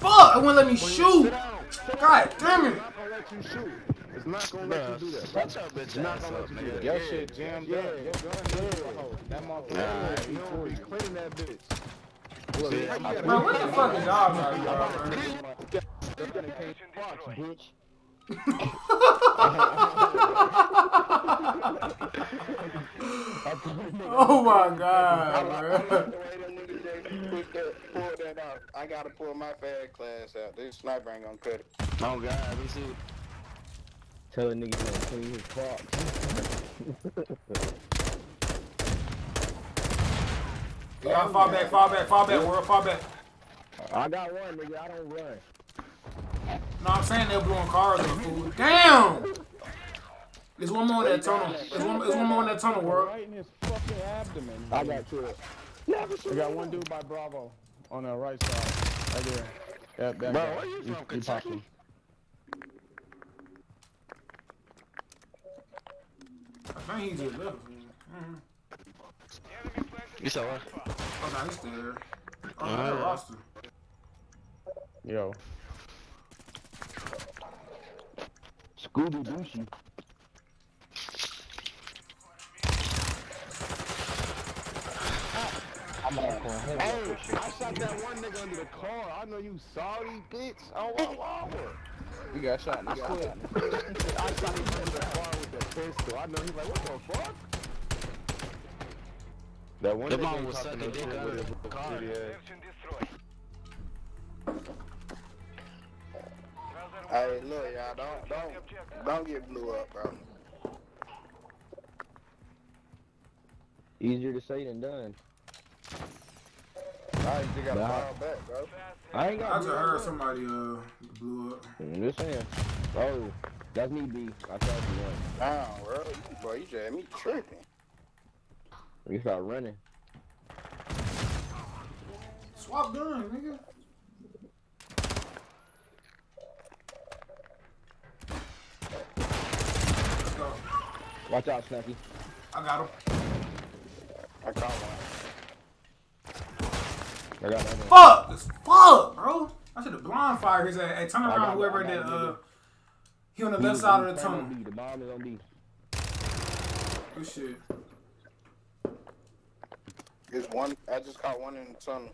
Speaker 4: Fuck! It won't let me shoot. God damn it.
Speaker 5: It's not gonna let you do that.
Speaker 18: Shut your bitch
Speaker 5: It's not
Speaker 18: ass
Speaker 5: gonna let
Speaker 18: up,
Speaker 5: you do
Speaker 18: nigga.
Speaker 5: that. Your shit jammed up. Your gun is a. That motherfucker
Speaker 18: Nah,
Speaker 5: you don't be cleaning that bitch.
Speaker 18: See,
Speaker 5: how you
Speaker 4: Bro, what the fuck is y'all talking about, bro?
Speaker 5: You gotta can't watch, bitch.
Speaker 4: Oh my god,
Speaker 2: I
Speaker 4: bro.
Speaker 2: like the way them niggas they put that, pull that. I gotta pull my fad class out. This sniper ain't gonna cut it.
Speaker 18: Oh god, let me see.
Speaker 5: Tell a nigga to clean his clocks.
Speaker 4: Y'all fall back, fall back, fall back, world, fall back.
Speaker 5: I got one, nigga. I don't run.
Speaker 4: No, I'm saying they're blowing cars up, fool. Damn! There's one more in that tunnel. There's one, there's one more in that tunnel, world.
Speaker 5: Right in his fucking abdomen. I got two. I got one dude by Bravo on the right side. Right there. That, that
Speaker 18: Bro,
Speaker 5: guy.
Speaker 18: where you
Speaker 5: He-
Speaker 18: from,
Speaker 5: he
Speaker 18: Kentucky?
Speaker 5: popping.
Speaker 4: I think he just left. Mm.
Speaker 18: You saw what?
Speaker 4: Oh, no, he's still there. Oh, no,
Speaker 18: Uh,
Speaker 4: that roster.
Speaker 5: Yo. Scooby Doochie. I'm on Hey, I shot that one nigga under the car. I know you sorry, bitch. Oh, wow, wow. You got shot in the foot. I shot him under the car with the pistol. I know he's like, what the fuck? That one
Speaker 18: The
Speaker 5: nigga
Speaker 18: was sucking dick under the car.
Speaker 2: Hey, look, y'all, don't don't don't get blew up, bro.
Speaker 5: Easier to say than done.
Speaker 2: I just gotta
Speaker 5: Nah.
Speaker 2: fall back, bro.
Speaker 5: I ain't got
Speaker 4: I just heard somebody uh blew up.
Speaker 5: I'm just saying. Oh, that's me, B. I told you one.
Speaker 2: Damn, bro, you, bro, you just had me tripping.
Speaker 5: We start running.
Speaker 4: Swap gun, nigga.
Speaker 5: Watch out, Snappy.
Speaker 4: I got him.
Speaker 2: I caught one.
Speaker 5: I got another one.
Speaker 4: Fuck! It's fuck, bro. I should have blind fired his ass. Hey, turn around,
Speaker 5: got-
Speaker 4: whoever
Speaker 5: I got
Speaker 4: uh, he on the
Speaker 5: B,
Speaker 4: left side of the
Speaker 5: turn
Speaker 4: tunnel.
Speaker 5: B. The bomb is on B.
Speaker 4: Good shit.
Speaker 2: There's one. I just caught one in the tunnel.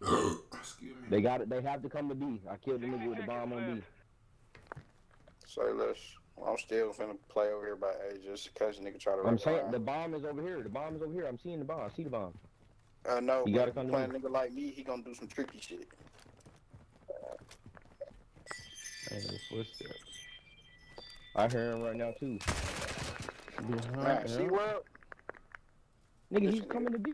Speaker 4: Excuse me.
Speaker 5: They got it. They have to come to B. I killed the nigga with the bomb on B.
Speaker 2: So let's. I'm still finna play over here by A just in case a nigga try to
Speaker 5: I'm
Speaker 2: run
Speaker 5: saying
Speaker 2: around.
Speaker 5: the bomb is over here. The bomb is over here. I'm seeing the bomb. I see the bomb.
Speaker 2: Uh, no,
Speaker 5: You gotta come
Speaker 2: you
Speaker 5: to
Speaker 2: play a
Speaker 5: me.
Speaker 2: nigga like me, he gonna do some tricky shit.
Speaker 5: Hey, footsteps. I hear him right now too.
Speaker 2: Nah,
Speaker 5: Behind
Speaker 2: see
Speaker 5: what?
Speaker 2: well,
Speaker 5: Nigga, he's coming to B.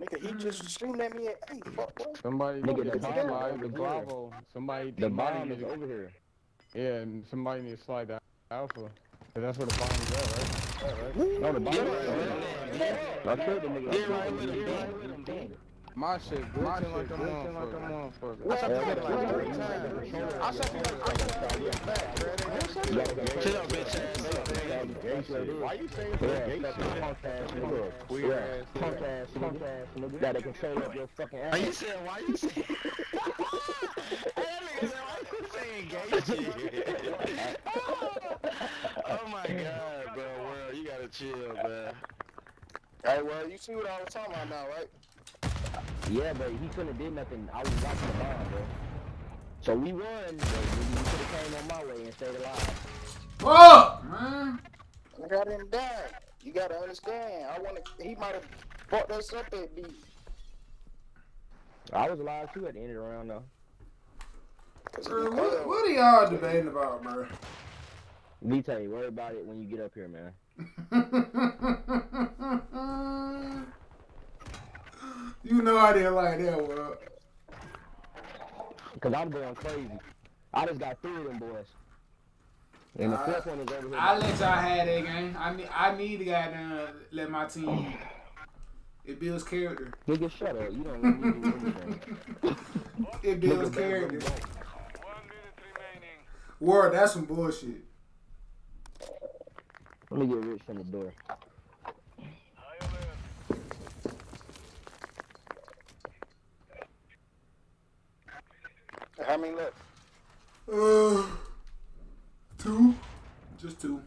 Speaker 2: nigga, he just screamed at me. Hey, fuck, bro.
Speaker 5: Somebody,
Speaker 2: Nigga,
Speaker 5: nigga,
Speaker 2: the
Speaker 5: the
Speaker 2: bomb
Speaker 5: bomb the Bravo. Somebody, The somebody bomb is over here.
Speaker 8: Yeah, and somebody needs to slide that alpha. Cause that's where the bomb is at, right? Yeah, right?
Speaker 5: No, the bomb is over there. I killed the nigga. I killed the nigga.
Speaker 8: My shit glitching like a motherfucker.
Speaker 5: I shot the nigga like three times.
Speaker 8: I shot you like I shot you back, bro.
Speaker 5: Chill out, bitch ass. Why you saying that? Yeah, punk ass nigga.
Speaker 8: Queer
Speaker 5: Yeah,
Speaker 8: ass
Speaker 5: punk ass, punk ass nigga. Gotta control up your fucking ass.
Speaker 18: Are you saying why you saying? Hey, that nigga said, why you
Speaker 6: gay shit. oh my god, bro, world, you gotta chill, man.
Speaker 2: Hey, well, you see what I was talking about now, right?
Speaker 5: Yeah, but he couldn't have did nothing. I was watching the bomb, bro. So we won, but you could have came on my way and stayed alive.
Speaker 4: Fuck, man.
Speaker 2: I got him down. You gotta understand. I wanna. He might have fucked us up at B.
Speaker 5: I was alive too at the end of the round, though.
Speaker 4: Bro, what, what are y'all debating about, bro?
Speaker 5: Me tell you, worry about it when you get up here, man.
Speaker 4: you know I didn't like that, bro.
Speaker 5: Cause I'm going crazy. I just got three of them boys. And the uh,
Speaker 4: I-
Speaker 5: fifth one is over here.
Speaker 4: I let y'all have that game. I need, I need to goddamn let my team. It builds character.
Speaker 5: Nigga, shut up. You don't let me do anything.
Speaker 4: It builds character.
Speaker 5: Baby,
Speaker 4: Word, that's some bullshit.
Speaker 5: Let me get rich from the door.
Speaker 2: How many left?
Speaker 4: Uh, two, just two.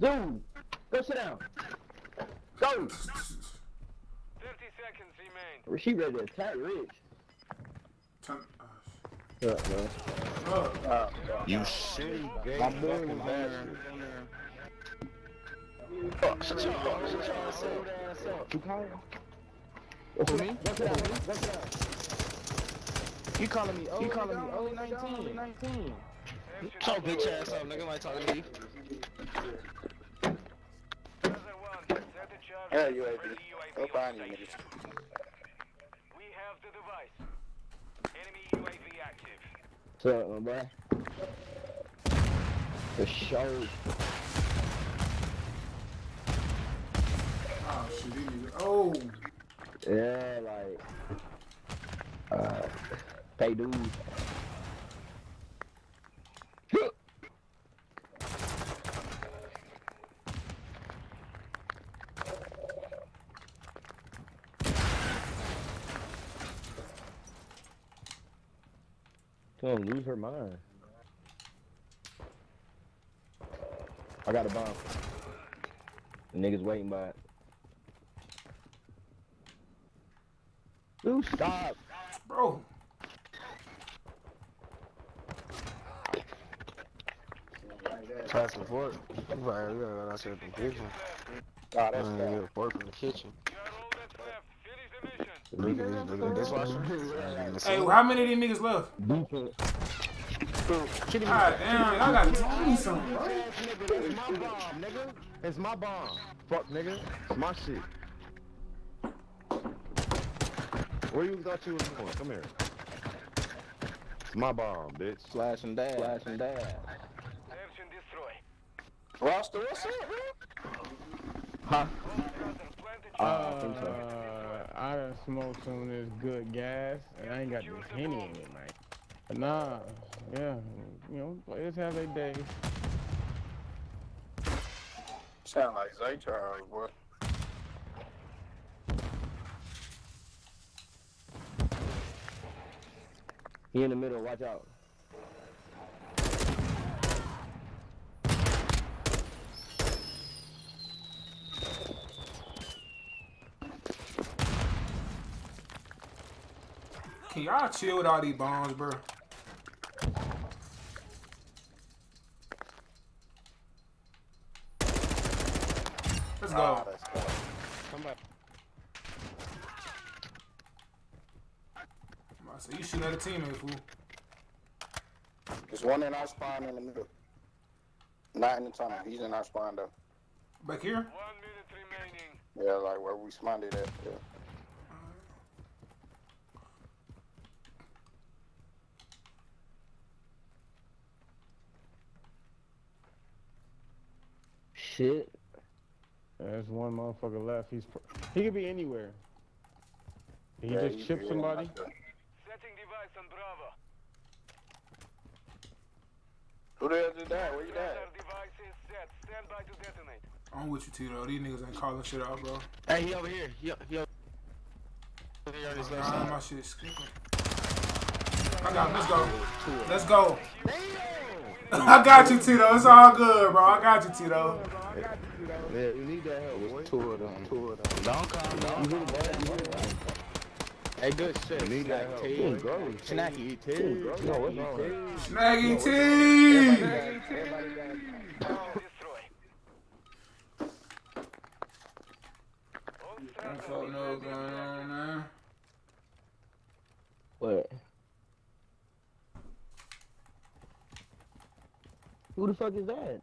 Speaker 5: Dude, go sit down. Go.
Speaker 3: 50 seconds remain.
Speaker 5: She ready to attack Rich. Shut up, man.
Speaker 6: You shitty gay
Speaker 5: My boy
Speaker 6: fucking
Speaker 5: was
Speaker 6: bastard.
Speaker 5: Fuck, shut your fuck, shut your ass up. You calling?
Speaker 6: Who, me?
Speaker 5: What's that? What's that?
Speaker 6: You calling me old?
Speaker 5: You calling me
Speaker 6: nigga?
Speaker 5: old?
Speaker 6: 19.
Speaker 5: 19.
Speaker 6: Shut your bitch ass up, nigga. Might talking to you.
Speaker 2: Yeah, UAV. Go find you, niggas.
Speaker 3: We have the device. Enemy UAV active.
Speaker 5: What's up, my boy? For sure.
Speaker 4: Oh shit, these niggas- Oh,
Speaker 5: Yeah, like, uh, pay dues. Don't lose her mind. I got a bomb. The niggas waiting by it. Dude, stop.
Speaker 4: bro.
Speaker 6: Pass and forth. Right, we gotta out there in the kitchen.
Speaker 2: Oh, that's bad.
Speaker 6: yeah, fork in the kitchen. Look at this, look at this dishwasher.
Speaker 4: Hey, how many of these niggas left?
Speaker 5: Defense.
Speaker 4: God damn, y'all gotta tell me something, bro.
Speaker 6: It's my bomb, nigga. It's my bomb. Fuck, nigga. It's my shit. Where you thought you was going? Come here. It's my bomb, bitch.
Speaker 5: Slash and dash. Slash and dash.
Speaker 3: Search and destroy.
Speaker 2: Roster, what's up, bro?
Speaker 5: Huh?
Speaker 19: Uh, I done smoked some of this good gas, and I ain't got this henny in it, man. But nah, yeah, you know, players have their days.
Speaker 2: Sound like Zay Charles, boy.
Speaker 5: He in the middle, watch out.
Speaker 4: Can y'all chill with all these bombs, bro? Let's go.
Speaker 6: Ah, Come back.
Speaker 4: So you shooting at a teammate, fool.
Speaker 2: There's one in our spawn in the middle. Not in the tunnel. He's in our spawn though.
Speaker 4: Back here? One minute remaining.
Speaker 2: Yeah, like where we spawned it at. Yeah.
Speaker 5: Shit.
Speaker 19: There's one motherfucker left. He's pr- he could be anywhere. Did he
Speaker 2: Yeah,
Speaker 19: just
Speaker 2: he-
Speaker 19: chip somebody?
Speaker 3: Setting device on Bravo.
Speaker 2: Who the hell did that? Where you at?
Speaker 3: Radar device is set. Stand by to detonate.
Speaker 4: I'm with you, Tito. These niggas ain't calling shit out, bro.
Speaker 6: Hey, he over here. He, he over here.
Speaker 18: minutes.
Speaker 4: Nah, my shit is skipping. I got. Let's go. Let's go. I got you, Tito. It's all good, bro. I got you, Tito.
Speaker 19: Yeah, you need that help, boy.
Speaker 8: Two of them. Two of them.
Speaker 18: Don't calm down.
Speaker 19: You really bad, you really bad. Hey, good shit.
Speaker 8: You need that help.
Speaker 19: Snacky
Speaker 8: Team
Speaker 19: T.
Speaker 8: grow.
Speaker 19: Snacky T. No, what's wrong?
Speaker 4: Snaggy T.
Speaker 19: Everybody got- everybody got-
Speaker 4: Don't fuck know going on, man. Uh.
Speaker 5: What? Who the fuck is that?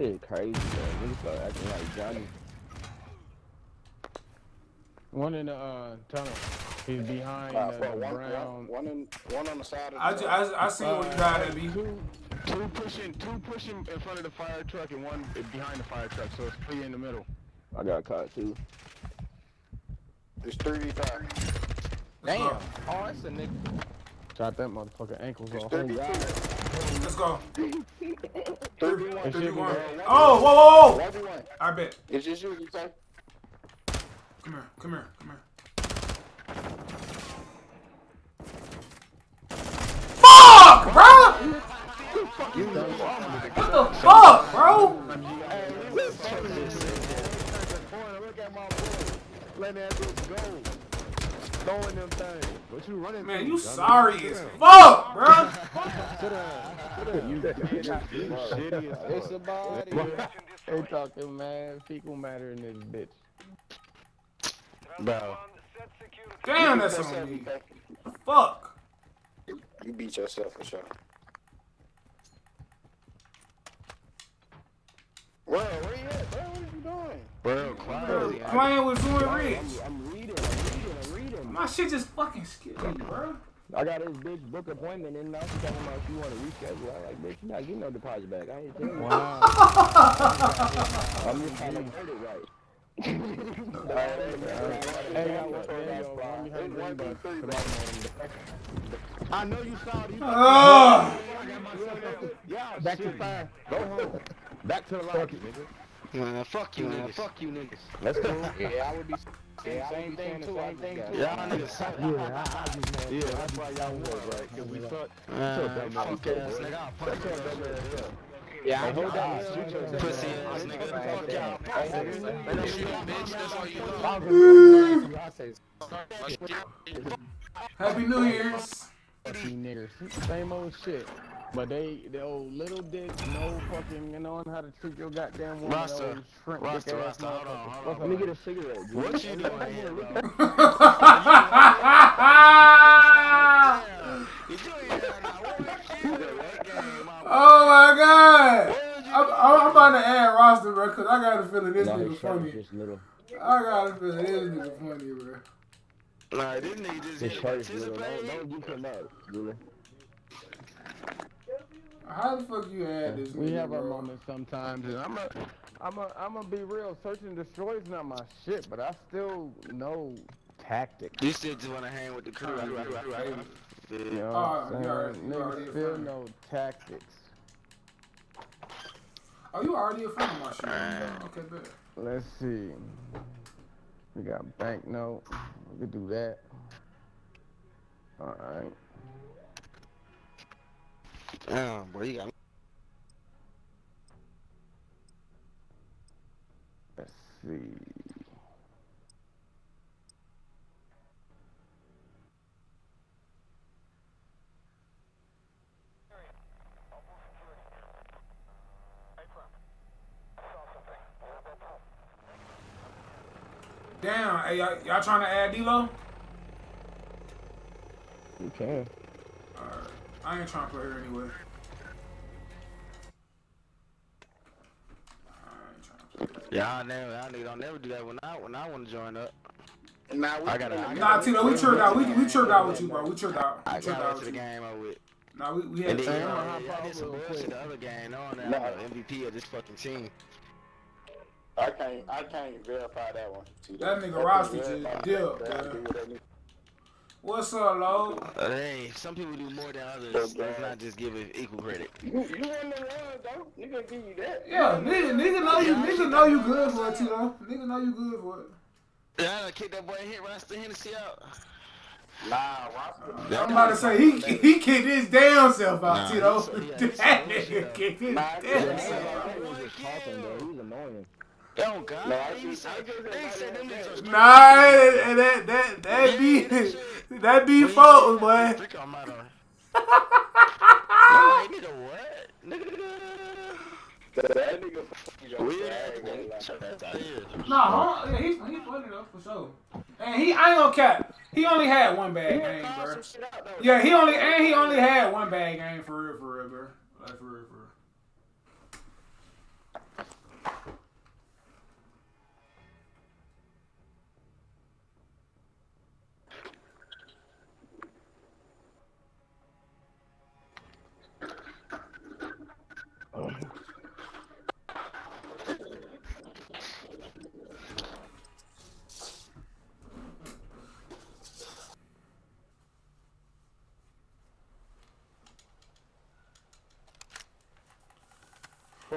Speaker 5: Shit crazy, man. Niggas start acting like Johnny.
Speaker 19: One in the uh, tunnel. He's behind
Speaker 2: Uh,
Speaker 19: uh, the
Speaker 2: one,
Speaker 19: brown.
Speaker 2: one, one, in, one on the side of the
Speaker 4: I, ju- I, I seen what you got at, B.
Speaker 19: Two, two pushing, two pushing in front of the fire truck and one behind the fire truck. So it's three in the middle.
Speaker 5: I got caught too.
Speaker 2: It's 3v5.
Speaker 19: Damn. Oh, that's a nigga. Shot that motherfucker ankles off.
Speaker 4: Let's go.
Speaker 2: 3v1.
Speaker 4: 31. Oh, whoa, whoa, whoa.
Speaker 2: 1v1.
Speaker 4: I bet.
Speaker 2: It's just you, you say?
Speaker 4: Come here, come here, come here. Fuck, bro! What the fuck, bro?
Speaker 19: Look at my boy. Let that go. Throwing them things. What you running
Speaker 4: Man, you sorry as fuck, bro.
Speaker 19: Sit down. Sit down. You shitty as It's about it. They talking man, fecal matter in this bitch.
Speaker 18: Bro.
Speaker 4: Damn, that's on me. Fuck.
Speaker 2: You beat yourself for sure. Where, where you at, bro? What are you doing?
Speaker 18: Bro, quiet.
Speaker 4: Playing with Zoom Rich.
Speaker 5: I'm reading, I'm reading, I'm reading.
Speaker 4: My shit just fucking skipped me, bro.
Speaker 5: I got this bitch book appointment and now she's talking about she want to reschedule. I like, bitch, you not getting no deposit back. I ain't telling you.
Speaker 19: Wow.
Speaker 5: I'm just trying to word it right.
Speaker 19: Hey, I was there, yo. Run behind green bus. I know you saw it. You
Speaker 4: Ah.
Speaker 19: Yeah, back to the fire. Go home. Back to the lobby, nigga.
Speaker 18: Man, fuck you,
Speaker 19: Man,
Speaker 18: niggas.
Speaker 19: fuck
Speaker 18: you, niggas.
Speaker 19: Let's go. Yeah, I would be. Yeah, same thing too. Same thing too.
Speaker 18: Y'all niggas suck.
Speaker 19: Yeah, I, I just mad. Yeah, that's why y'all would, right? Cause we suck.
Speaker 18: Man, fuck ass nigga. I'll punch your ass.
Speaker 19: Yeah, I hold that.
Speaker 18: Pussy ass nigga. Fuck y'all. Let me shoot you, bitch. That's all you know.
Speaker 4: Happy New Year's.
Speaker 19: See niggas, same old shit. But they, the old little dick, no fucking, you know how to treat your goddamn woman.
Speaker 18: Rasta,
Speaker 19: shrimp
Speaker 18: Rasta, Rasta, hold on, hold on.
Speaker 5: Let me get a cigarette. G.
Speaker 18: What you doing here, bro?
Speaker 4: Oh my god! I'm, I'm I'm about to add roster, bro, because I got a feeling this
Speaker 5: No,
Speaker 4: nigga
Speaker 5: his shirt was
Speaker 4: funny.
Speaker 5: just little.
Speaker 4: I got a feeling this nigga funny, bro.
Speaker 18: Nah, this nigga just
Speaker 5: His
Speaker 18: hit
Speaker 5: shirt is little.
Speaker 18: participate.
Speaker 5: Don't, don't get him out, Julie.
Speaker 4: How the fuck you add this
Speaker 19: We have our
Speaker 4: bro?
Speaker 19: moments sometimes, and I'm a, I'm a, I'm gonna be real. Search and destroy is not my shit, but I still know tactics.
Speaker 18: You still just wanna hang with the crew. Right, right, right, right.
Speaker 19: You know
Speaker 4: Oh,
Speaker 19: what I'm
Speaker 4: you ah,
Speaker 19: saying?
Speaker 4: already- you already
Speaker 19: Niggas still
Speaker 4: friend.
Speaker 19: know tactics.
Speaker 4: Are you already a friend of my shit. Okay, bet.
Speaker 19: Let's see. We got banknote. We could do that. All right.
Speaker 18: Damn, boy, you got.
Speaker 19: Let's see.
Speaker 4: Damn, hey, y'all, y'all trying to add D-Lo?
Speaker 19: You can.
Speaker 4: Alright. I ain't trying to play her anyway.
Speaker 18: Y'all never, y'all niggas don't never do that when I when I want to join up.
Speaker 2: Nah, we
Speaker 18: I gotta. I
Speaker 4: Nah,
Speaker 18: gotta
Speaker 4: Tito, we tripped out. We, we tripped out with you, bro. We tripped out. We
Speaker 18: I
Speaker 4: tripped
Speaker 18: gotta
Speaker 4: out with
Speaker 18: the
Speaker 4: you.
Speaker 18: game over with.
Speaker 4: Nah, we, we had
Speaker 18: And
Speaker 4: to
Speaker 18: then
Speaker 4: trick
Speaker 18: y'all, uh,
Speaker 4: out.
Speaker 18: y'all did some bullshit the other game, knowing that
Speaker 2: Nah.
Speaker 18: I'm the MVP of this fucking team.
Speaker 2: I can't, I can't verify that one. See,
Speaker 4: That nigga
Speaker 2: can't
Speaker 4: roster just
Speaker 2: verify
Speaker 4: dipped,
Speaker 2: that.
Speaker 4: bro.
Speaker 2: Do what that nigga-
Speaker 4: What's up, Lo?
Speaker 18: Uh, hey, some people do more than others. Let's not just give it equal credit.
Speaker 2: You, you won the one, though. Nigga give you that.
Speaker 4: Yeah, nigga, nigga know you, nigga know you good for it, Tito. Nigga know you good for it.
Speaker 18: Yeah, I done kicked that boy hit Rasta Hennessy out.
Speaker 2: Nah, Rasta.
Speaker 4: I'm about to say he he kicked his damn self out,
Speaker 18: Nah,
Speaker 4: Tito.
Speaker 18: he- he-
Speaker 4: That nigga kicked his
Speaker 2: Nah,
Speaker 4: damn
Speaker 2: yeah,
Speaker 4: self.
Speaker 5: He was just talking, bro. He was annoying.
Speaker 18: Oh God,
Speaker 2: No, I
Speaker 18: they
Speaker 2: just- I just-
Speaker 18: they said them niggas
Speaker 4: Nah, that that that, that be that be folks, boy.
Speaker 18: Freak on my dog. I'm like, nigga, what? Nigga,
Speaker 2: That, that nigga fucking your
Speaker 18: weird
Speaker 2: ass,
Speaker 18: ass
Speaker 2: I ain't
Speaker 18: nigga.
Speaker 2: gonna
Speaker 18: Shut that here.
Speaker 4: Nah, huh? yeah, he he funny though for sure. And he I ain't gonna cap. He only had one bad game, bro. Yeah, he only and he only had one bad game for real, for real, bro. Like for real, for real.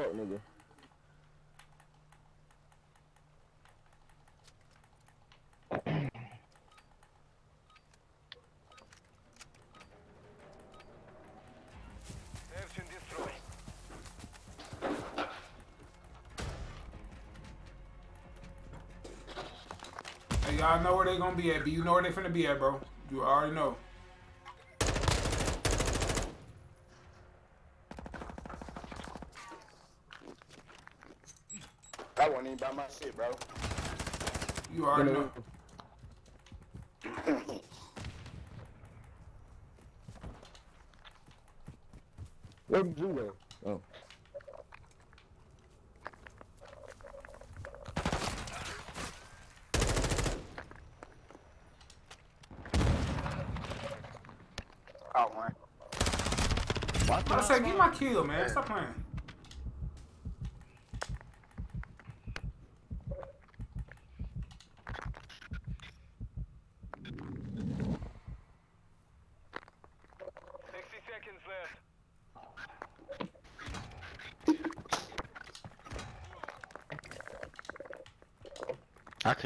Speaker 5: Fuck, nigga.
Speaker 4: Hey, y'all know where they gonna be at, but you know where they finna be at, bro. You already know.
Speaker 2: That wasn't even by my shit, bro.
Speaker 4: You already know.
Speaker 5: Where did you go? Oh.
Speaker 2: Oh, man.
Speaker 4: I said, get my kill, man. Stop playing.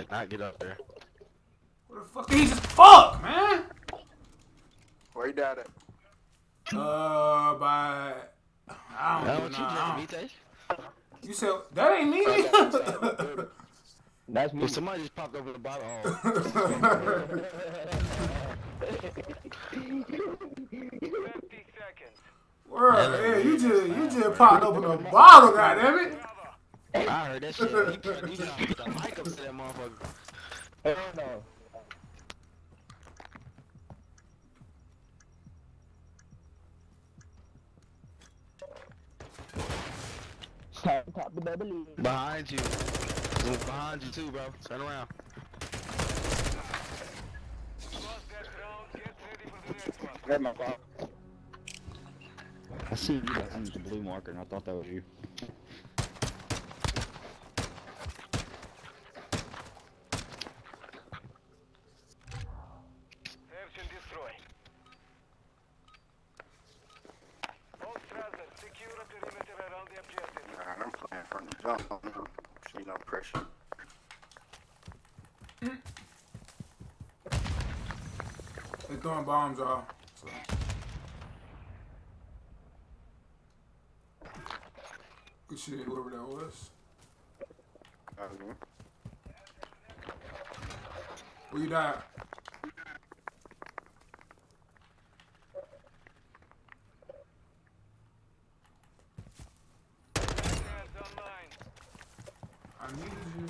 Speaker 18: I not get up there.
Speaker 4: Where the fuck did he just fuck, man?
Speaker 2: Where you down at?
Speaker 4: Uh, by I
Speaker 18: That
Speaker 4: don't
Speaker 18: what
Speaker 4: know.
Speaker 18: you
Speaker 4: I
Speaker 18: just
Speaker 4: don't- You said that ain't me.
Speaker 5: That's me.
Speaker 18: Well, somebody just popped over the bottle. Oh.
Speaker 3: Fifty seconds.
Speaker 4: Word, yeah, you just you just popped open a bottle, goddammit.
Speaker 18: I heard that shit. You trying you trying to put the mic up to that motherfucker.
Speaker 5: Hell no. Top, top the baby.
Speaker 18: Behind you. It behind you too, bro. Turn around.
Speaker 3: Lost that round. Get ready for the next one.
Speaker 2: That's my fault.
Speaker 6: I see you guys use the blue marker, and I thought that was you.
Speaker 3: Search and destroy. Hold Strasser. Secure a perimeter around the objective.
Speaker 2: Alright, I'm playing from the jump. No, see no pressure.
Speaker 4: They throwing bombs off. So. Good shit, whoever that was.
Speaker 2: Mhm.
Speaker 4: Where you died?
Speaker 3: Hands online.
Speaker 4: I needed you.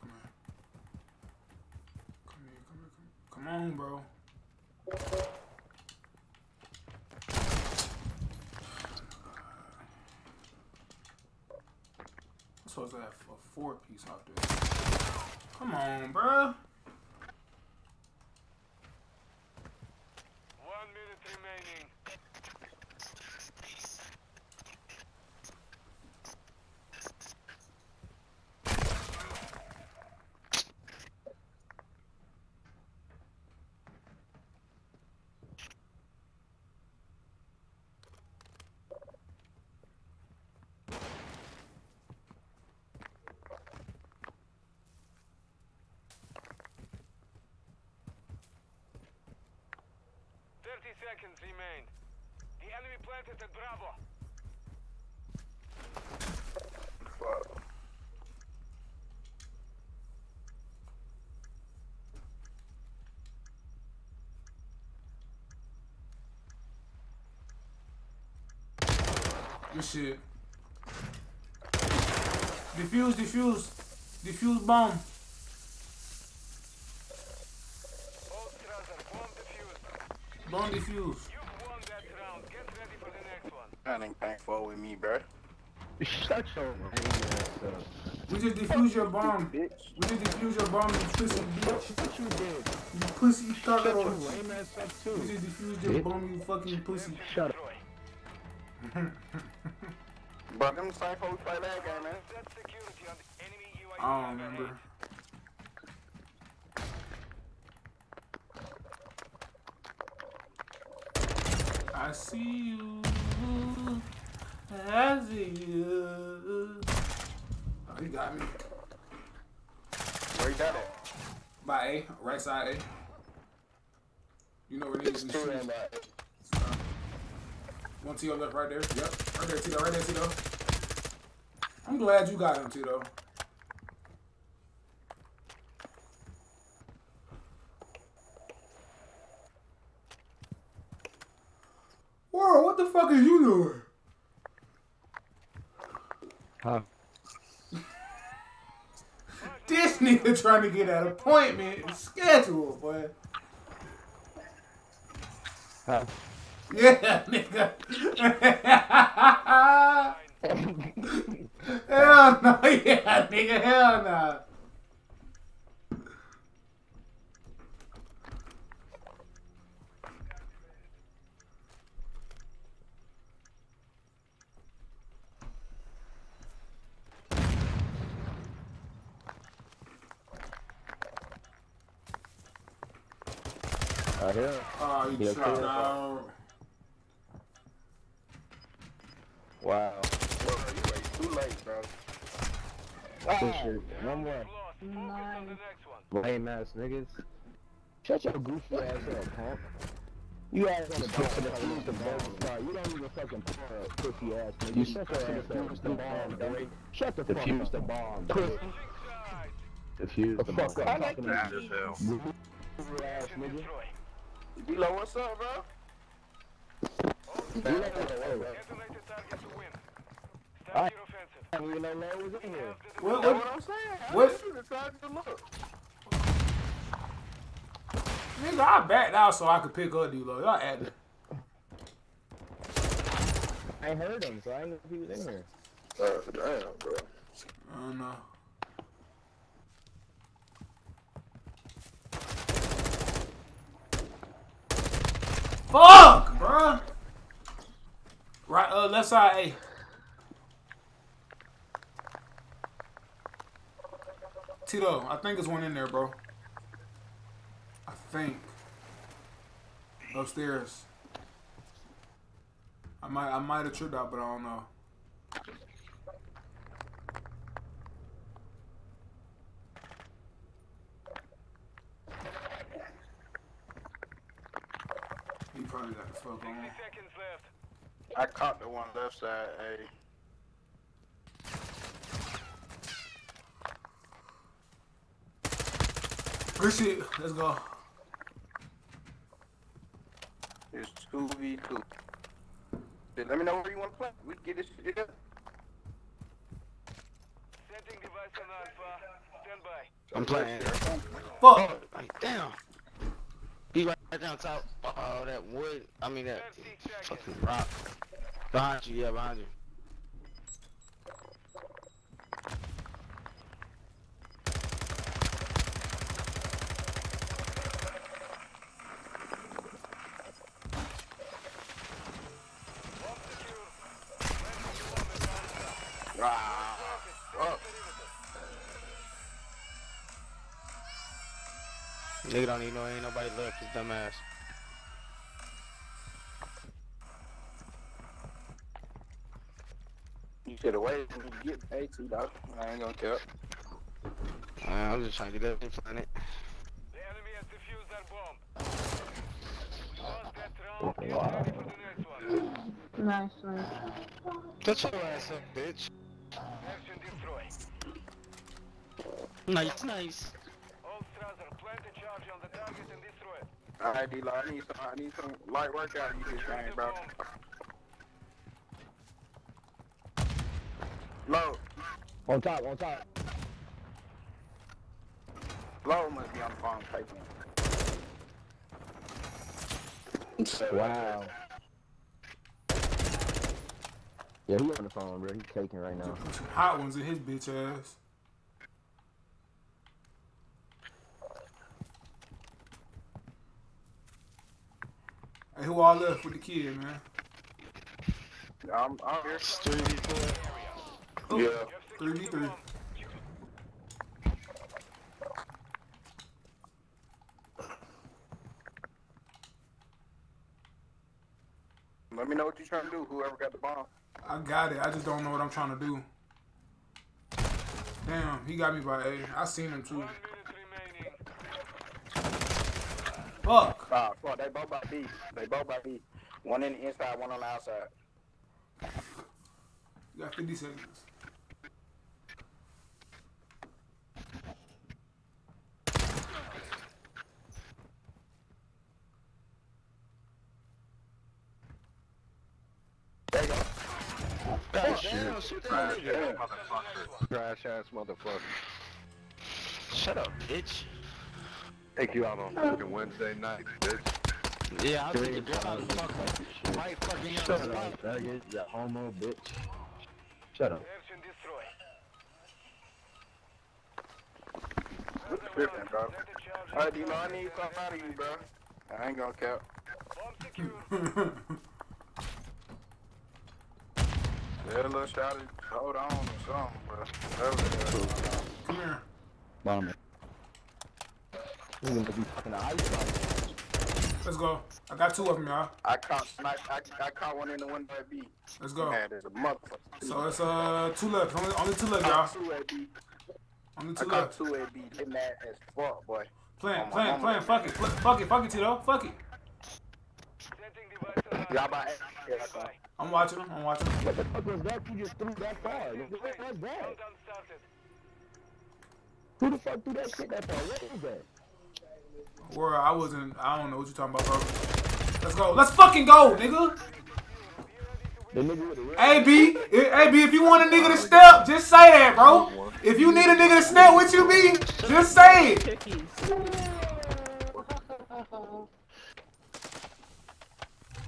Speaker 4: Come here. Come here, come here, come Come on, bro. I'm supposed to have a four piece off this. Come on, bro.
Speaker 3: One minute remaining. Seconds remain. The enemy planted at Bravo.
Speaker 4: Good shit. Defuse, defuse. Defuse bomb. Bomb defuse.
Speaker 2: That ain't thankful with me, bro.
Speaker 5: Shut your ass up.
Speaker 4: We just defuse your bomb. Bitch. We just defuse your bomb, you pussy bitch.
Speaker 5: What you did?
Speaker 4: You pussy
Speaker 5: Shut your lame ass up too.
Speaker 4: We just defused your
Speaker 5: Bitch.
Speaker 4: bomb, you fucking pussy.
Speaker 5: Shut up.
Speaker 2: But them same folks play that game, man.
Speaker 4: I don't remember. I see you. I see you. Oh, he got me.
Speaker 2: Where you got it?
Speaker 4: By A, right side A. You know where it is.
Speaker 2: It's two and uh,
Speaker 4: One Tito left right there. Yep. Right there, Tito. Right there, Tito. I'm glad you got him, Tito. Whoa, what the fuck is you doing?
Speaker 5: Huh?
Speaker 4: This nigga trying to get an appointment scheduled, boy.
Speaker 5: Huh?
Speaker 4: Yeah, nigga. Hell no, yeah, nigga, hell no.
Speaker 5: I hear.
Speaker 4: Oh, you
Speaker 5: Yeah,
Speaker 4: dropped out.
Speaker 5: Wow.
Speaker 2: Bro, you wait too late, bro.
Speaker 5: Good shit. One more. Lame ass niggas. Shut your goofy ass up, punk. You ass on the bitch to defuse the bomb. Nah, you don't even fucking pour up, pussy ass nigga.
Speaker 9: You
Speaker 5: Shut your ass up. Defuse the bomb, boy. Shut the fuck
Speaker 9: Defuse
Speaker 5: up.
Speaker 9: the bomb,
Speaker 5: Pussy.
Speaker 9: Defuse
Speaker 5: The
Speaker 9: the
Speaker 5: fuck
Speaker 9: bomb.
Speaker 5: up talking to me.
Speaker 2: as hell.
Speaker 5: Goofy ass nigga.
Speaker 2: D-Lo, what's up, bro?
Speaker 5: You know what the way, I didn't even know Larry was in here.
Speaker 4: What,
Speaker 2: That's
Speaker 4: what,
Speaker 2: what I'm saying. I
Speaker 4: what-
Speaker 2: ain't even tried to look.
Speaker 4: nigga, I backed out so I could pick up D-Lo. Y'all acting.
Speaker 5: I heard him, so I didn't know if he was in here.
Speaker 2: Uh, damn, bro.
Speaker 4: I don't know. Fuck, bruh. Right, uh, left side A. Tito, I think there's one in there, bro. I think. Upstairs. I might, I might have tripped out, but I don't know. Probably got the fuck on.
Speaker 2: I caught the one left side, hey.
Speaker 4: Good shit. Let's go.
Speaker 2: It's 2v2. Then let me know where you want to play. We can get this shit together.
Speaker 3: Setting device on Alpha. Stand by.
Speaker 18: I'm playing.
Speaker 4: Fuck.
Speaker 18: Like, damn. Right down top. Oh, that wood. I mean, that fucking rock. Behind you, yeah, behind you.
Speaker 2: Ah,
Speaker 18: Nigga don't even know ain't nobody left. His dumb ass.
Speaker 2: You should have waited until you get paid too, dog. I ain't gonna care.
Speaker 18: Man, I'm just trying to get up and find it.
Speaker 3: The enemy has defused their bomb. Lost that round.
Speaker 5: Wow.
Speaker 24: Nice, nice.
Speaker 18: Get your ass up, bitch. Nice, nice.
Speaker 2: Alright, D-Lo, I need some, I need some light workout you this game, bro. Low.
Speaker 5: On top, on top.
Speaker 2: Low must be on the phone typing.
Speaker 5: Wow. Yeah, he on the phone, bro. He's taking right now.
Speaker 4: Hot ones in his bitch ass. Hey, who all left with the kid, man?
Speaker 2: I'm, I'm here.
Speaker 18: 3v4.
Speaker 2: Yeah.
Speaker 4: 3v3.
Speaker 2: Let me know what you're trying to do, whoever got the bomb.
Speaker 4: I got it. I just don't know what I'm trying to do. Damn, he got me by A. I seen him too. Fuck.
Speaker 2: Ah, fuck, they both by B. They both by B. One in the inside, one on the outside.
Speaker 4: You got 50 seconds.
Speaker 18: God damn, shoot that
Speaker 8: Trash
Speaker 18: nigga.
Speaker 8: ass motherfucker. Trash ass motherfucker.
Speaker 18: Shut up, bitch.
Speaker 8: Take you out on fucking Wednesday night, bitch.
Speaker 18: Yeah, I'll take a girl out the fuck. Right fucking
Speaker 5: Shut up, faggot. You homo bitch. Shut up.
Speaker 2: What's different, bro? Alright, D-Lo, I need something out of you, bro. I ain't gonna cap. Yeah, little shot it. Hold on or something, bro. Whatever it is.
Speaker 4: Come here.
Speaker 5: Bottom. He's gonna be fucking ice
Speaker 4: Let's go. I got two of them, y'all.
Speaker 2: I caught, I, I, I caught one in the window at B.
Speaker 4: Let's go.
Speaker 2: Man, there's a motherfucker.
Speaker 4: So it's uh two left. Only, only two left, y'all.
Speaker 2: caught two at B.
Speaker 4: Only
Speaker 2: I
Speaker 4: two
Speaker 2: caught
Speaker 4: left.
Speaker 2: two at B. They mad as fuck, boy.
Speaker 4: Playing,
Speaker 2: On my
Speaker 4: playing,
Speaker 2: mama.
Speaker 4: playing. Fuck it. Fl- Fuck it. Fuck it, Tito. Fuck it.
Speaker 2: Y'all by yeah, that's fine.
Speaker 4: I'm watching them. I'm watching them.
Speaker 5: What the fuck was that? You just threw that far. What was that? Who the fuck threw that shit that far? What is that?
Speaker 4: Where I wasn't. I don't know what you're talking about, bro. Let's go. Let's fucking go, nigga.
Speaker 5: The nigga with the red.
Speaker 4: Hey B, hey B, if you want a nigga to step, just say that, bro. If you need a nigga to step with you, B, just say it.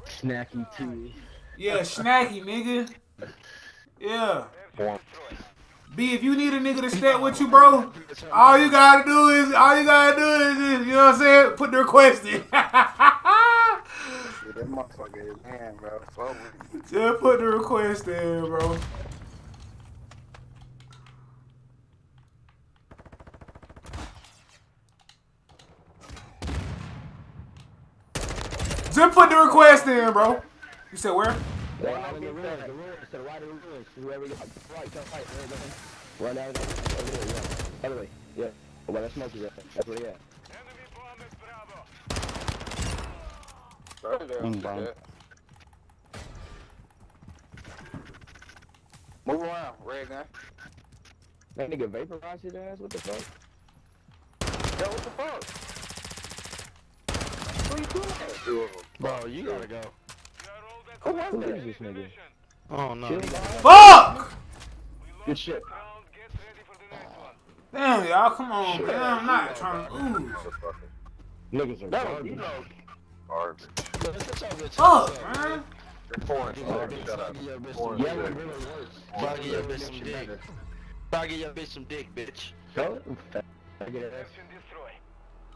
Speaker 5: Snacky too.
Speaker 4: Yeah, snacky, nigga. Yeah. B, if you need a nigga to step with you, bro, all you gotta do is, all you gotta do is, is you know what I'm saying? Put the request in.
Speaker 2: That motherfucker is man, bro. It's over.
Speaker 4: Just put the request in, bro. Just put the request in, bro. You said where?
Speaker 5: Right the ruins, the ruins, to the right of the ruins. Whoever got right, to the right, right, right. Run out of over there, yeah. Other way, yeah. Well, that smoke is at. That's where they at.
Speaker 2: Right there.
Speaker 5: Mm, bomb.
Speaker 2: Move around, red gun.
Speaker 5: That nigga vaporized his ass? What the fuck?
Speaker 2: Yo, what the fuck?
Speaker 5: Who you doing?
Speaker 8: Two of them.
Speaker 18: Bro, you gotta go.
Speaker 5: Who was that? This nigga?
Speaker 18: Oh no.
Speaker 4: Fuck!
Speaker 5: Good shit.
Speaker 4: Damn, y'all, come on, man. I'm not trying to ooze.
Speaker 5: Niggas are
Speaker 2: That was
Speaker 5: garbage.
Speaker 2: D-Lo.
Speaker 8: Garbage.
Speaker 4: Fuck, man.
Speaker 8: You're four and six. Shut up. Four and
Speaker 5: Yeah,
Speaker 8: six.
Speaker 5: it really works.
Speaker 18: Try to get your bitch some dick. Try to get your bitch some dick, bitch.
Speaker 5: Go.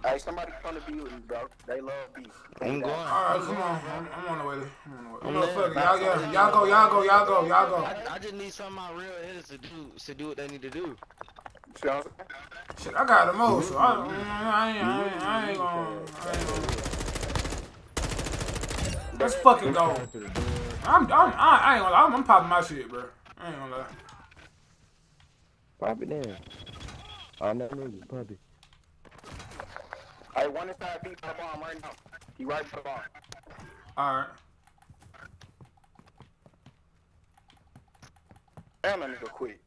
Speaker 5: Faggot ass.
Speaker 2: Hey, somebody come to be with me, bro. They love B.
Speaker 18: I'm going.
Speaker 4: All right, come on. I'm, I'm on the way. I'm on the way.
Speaker 18: I'm
Speaker 4: No,
Speaker 18: there.
Speaker 4: fuck. Y'all, y'all, y'all go, y'all go, y'all go, y'all go.
Speaker 18: I, I just need some of my real hitters to do to do what they need to do.
Speaker 2: See what
Speaker 4: Shit, I got the most. So I, mm-hmm. I, ain't, I, ain't, I ain't gonna. I ain't gonna. Let's fucking go. I'm, I'm, I, I ain't gonna lie. I'm, I'm popping my shit, bro. I ain't gonna lie.
Speaker 5: Pop it in. Oh, no, nigga, pop it.
Speaker 2: Hey, one inside B for the bomb right now. He right for the bomb.
Speaker 4: Alright.
Speaker 2: Damn, that nigga quit.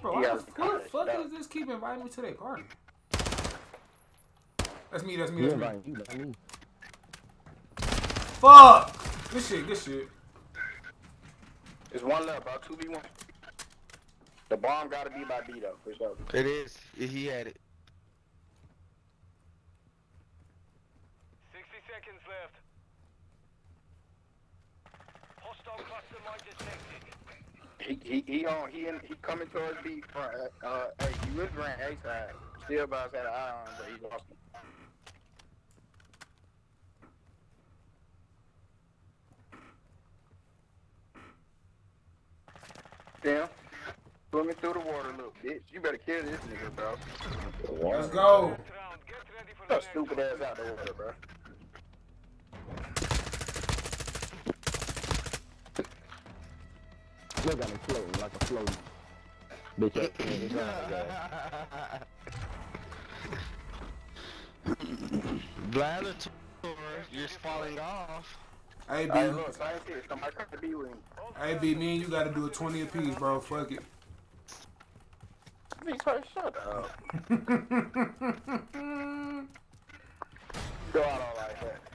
Speaker 4: Bro,
Speaker 2: He
Speaker 4: why
Speaker 2: gotta
Speaker 4: the,
Speaker 2: be
Speaker 4: who the
Speaker 2: honest,
Speaker 4: fuck
Speaker 2: dog.
Speaker 4: is this keep inviting me to their party? That's me, that's me,
Speaker 19: You
Speaker 4: that's me.
Speaker 19: inviting you, not me.
Speaker 4: Fuck! Good shit, good shit.
Speaker 2: It's one left, bro. Two v one. The bomb gotta be by B though, for sure.
Speaker 18: It is. He had it.
Speaker 3: 60 seconds left. Hostile cluster mine detected.
Speaker 2: He he he on he in, he coming towards B front. Uh, uh hey, he was ran A side. Still about had an eye on him, but he lost him. Damn. Swimming through the water, little bitch. You better kill this nigga, bro.
Speaker 4: Let's go.
Speaker 2: That stupid ass out the water, bro.
Speaker 19: Look at me floating like a floaty. Bitch ass nigga. Sorry,
Speaker 18: Bladder tour, you're falling off.
Speaker 4: Hey, B.
Speaker 2: Hey, look, same shit. Somebody come to be with.
Speaker 4: Hey, B, me and you gotta do a 20 apiece, bro. Fuck it.
Speaker 2: Bitch, hey, shut up. Go out all like that.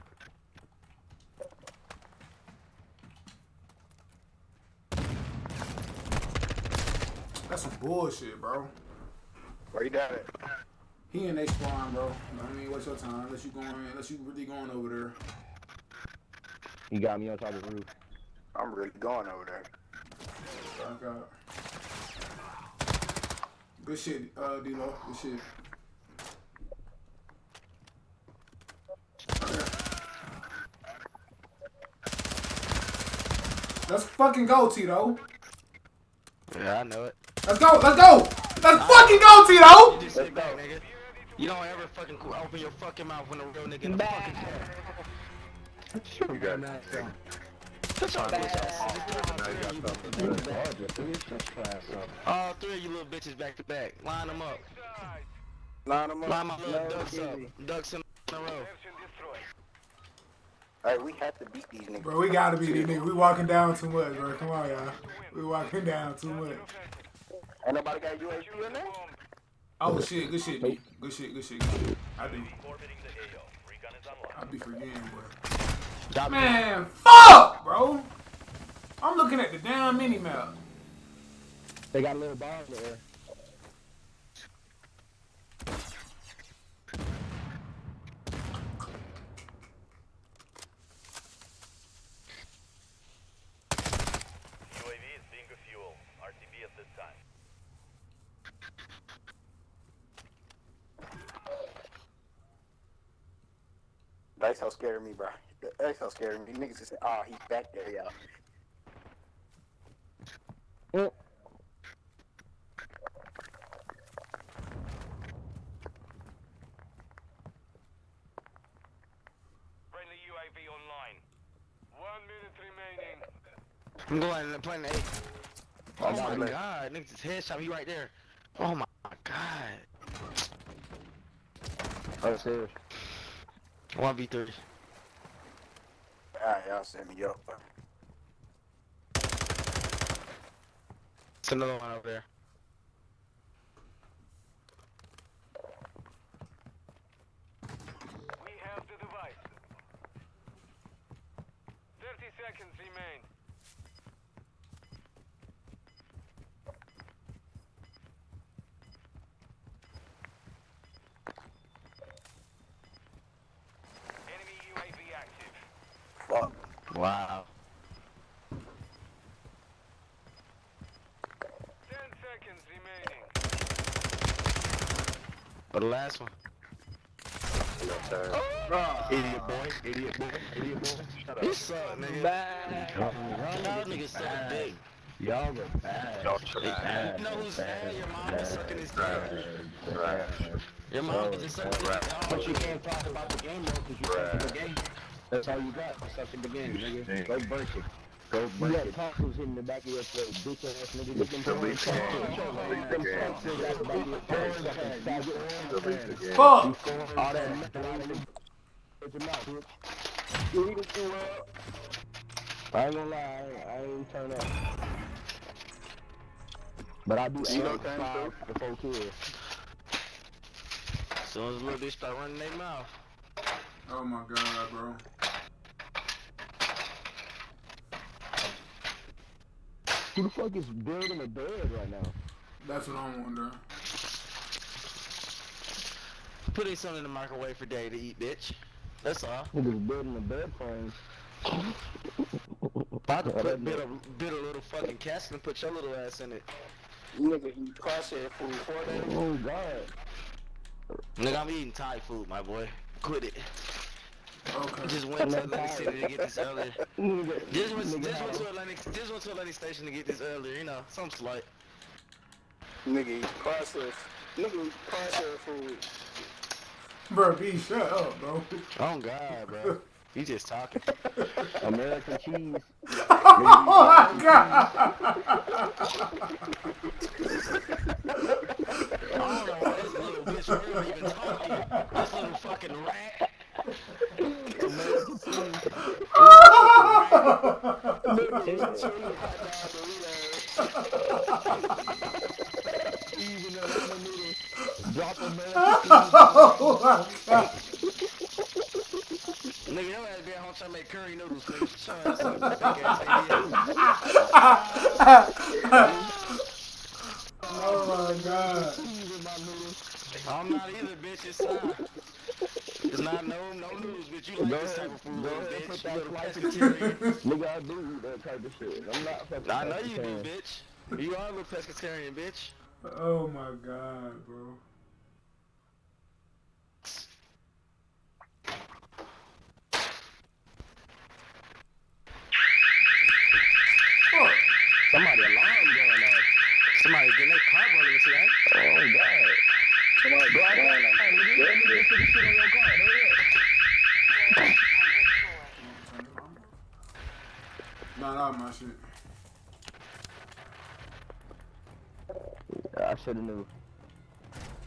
Speaker 4: That's some bullshit, bro.
Speaker 2: Where you got it?
Speaker 4: He in they spawn, bro. You know what I mean? What's your time? Unless you going, unless you really going over there.
Speaker 19: He got me on top of the roof.
Speaker 2: I'm really going over there.
Speaker 4: Fuck out. Good shit, uh, D-Lo. Good shit. Let's fucking go, Tito.
Speaker 18: Yeah, I know it.
Speaker 4: Let's go, let's go! Let's fucking go, Tito!
Speaker 18: You just sit back, nigga. You don't ever fucking open your fucking mouth when a real nigga in the fucking
Speaker 19: You got that.
Speaker 18: Shut your bitch ass. All three of you little bitches back to back. Line them up.
Speaker 2: Line them up.
Speaker 18: Line my little ducks up. Ducks in a row.
Speaker 2: Hey, we have to beat these niggas.
Speaker 4: Bro, we gotta be these niggas. We walking down too much, bro. Come on, y'all. We walking down too much.
Speaker 2: Ain't nobody got UAV in there?
Speaker 4: Oh shit, good shit, B. Good shit, good shit, good shit. I do. I be forgetting, boy. Man, fuck, bro. I'm looking at the damn mini map.
Speaker 19: They got a little bomb there.
Speaker 3: UAV is being fuel. RTB at this time.
Speaker 2: That's how scared me, bro. That's how scared me. Niggas just say, oh, ah, he's back there, y'all.
Speaker 3: Friendly UAV online. One minute remaining.
Speaker 18: I'm going and playing eight. Oh, oh my god, niggas is headshot me right there. Oh my god.
Speaker 19: Oh, serious.
Speaker 18: 1v3.
Speaker 2: Alright, y'all set me up.
Speaker 18: It's another one over there.
Speaker 3: We have the device. 30 seconds remain. Enemy UAV active.
Speaker 2: Fuck.
Speaker 18: Wow.
Speaker 3: 10 seconds remaining.
Speaker 18: For the last one. Oh!
Speaker 19: Idiot boy, idiot boy, idiot boy. Shut
Speaker 18: You suck, nigga. Y'all niggas suck dick.
Speaker 19: Y'all are bad. Y'all
Speaker 18: You know who's bad? Your mom is sucking his dick. Your mom is just sucking his dick.
Speaker 19: But you can't talk about the game though, because you suck in the game. That's all you got. You suck in the game, nigga. Go break it. Go break you got tacos in the back of your throat, bitch ass nigga. Get them
Speaker 11: Delete the game.
Speaker 19: Delete
Speaker 11: the game. Delete the game.
Speaker 4: Fuck!
Speaker 19: All that nothing out of your mouth, bitch.
Speaker 2: You need to do up.
Speaker 5: I ain't gonna lie, I ain't, I ain't turn up. But I do
Speaker 2: You
Speaker 5: aim
Speaker 2: know I'm
Speaker 5: five to four kills.
Speaker 18: As soon as little bitch start running their mouth.
Speaker 4: Oh my god, bro.
Speaker 5: Who the fuck is building a bed right now?
Speaker 4: That's what I'm wondering.
Speaker 18: Put it something in the microwave for day to eat, bitch. That's all.
Speaker 5: Niggas building a bed frame.
Speaker 18: About to put bit a bit a little fucking casket and put your little ass in it.
Speaker 2: Nigga eat processed food four days.
Speaker 5: Oh god.
Speaker 18: Nigga, I'm eating Thai food, my boy. Quit it.
Speaker 4: Okay.
Speaker 18: Just went to Atlantic City to get this earlier. Just went, just went to Atlantic, just went to Atlantic Station to get this earlier. You know, some slight.
Speaker 2: Nigga eat processed. Nigga eat processed food.
Speaker 4: Bro, B, shut up, bro.
Speaker 18: Oh God, bro. You just talking.
Speaker 5: American cheese.
Speaker 4: oh my god.
Speaker 18: I don't know this little bitch really even talking. This little fucking rat.
Speaker 5: A. Drop American cheese.
Speaker 4: oh my god.
Speaker 18: Nigga, your ass be at home trying to make curry noodles, nigga.
Speaker 4: Oh my god.
Speaker 18: I'm not either, bitch. It's not. It's not no no noodles, bitch. You like
Speaker 5: Go
Speaker 18: this type of food,
Speaker 5: go
Speaker 18: little
Speaker 5: ahead, put
Speaker 18: bitch.
Speaker 5: that
Speaker 18: You little
Speaker 5: slice. Nigga, I do that type of shit. I'm not fucking
Speaker 18: I know you do, bitch. You are a little pescatarian, bitch.
Speaker 4: Oh my god, bro. Fuck.
Speaker 5: Somebody alarm going off.
Speaker 18: Somebody getting their car rolling into that.
Speaker 5: Oh my god. Somebody go out
Speaker 4: Not out my shit.
Speaker 5: Yeah, I should have knew.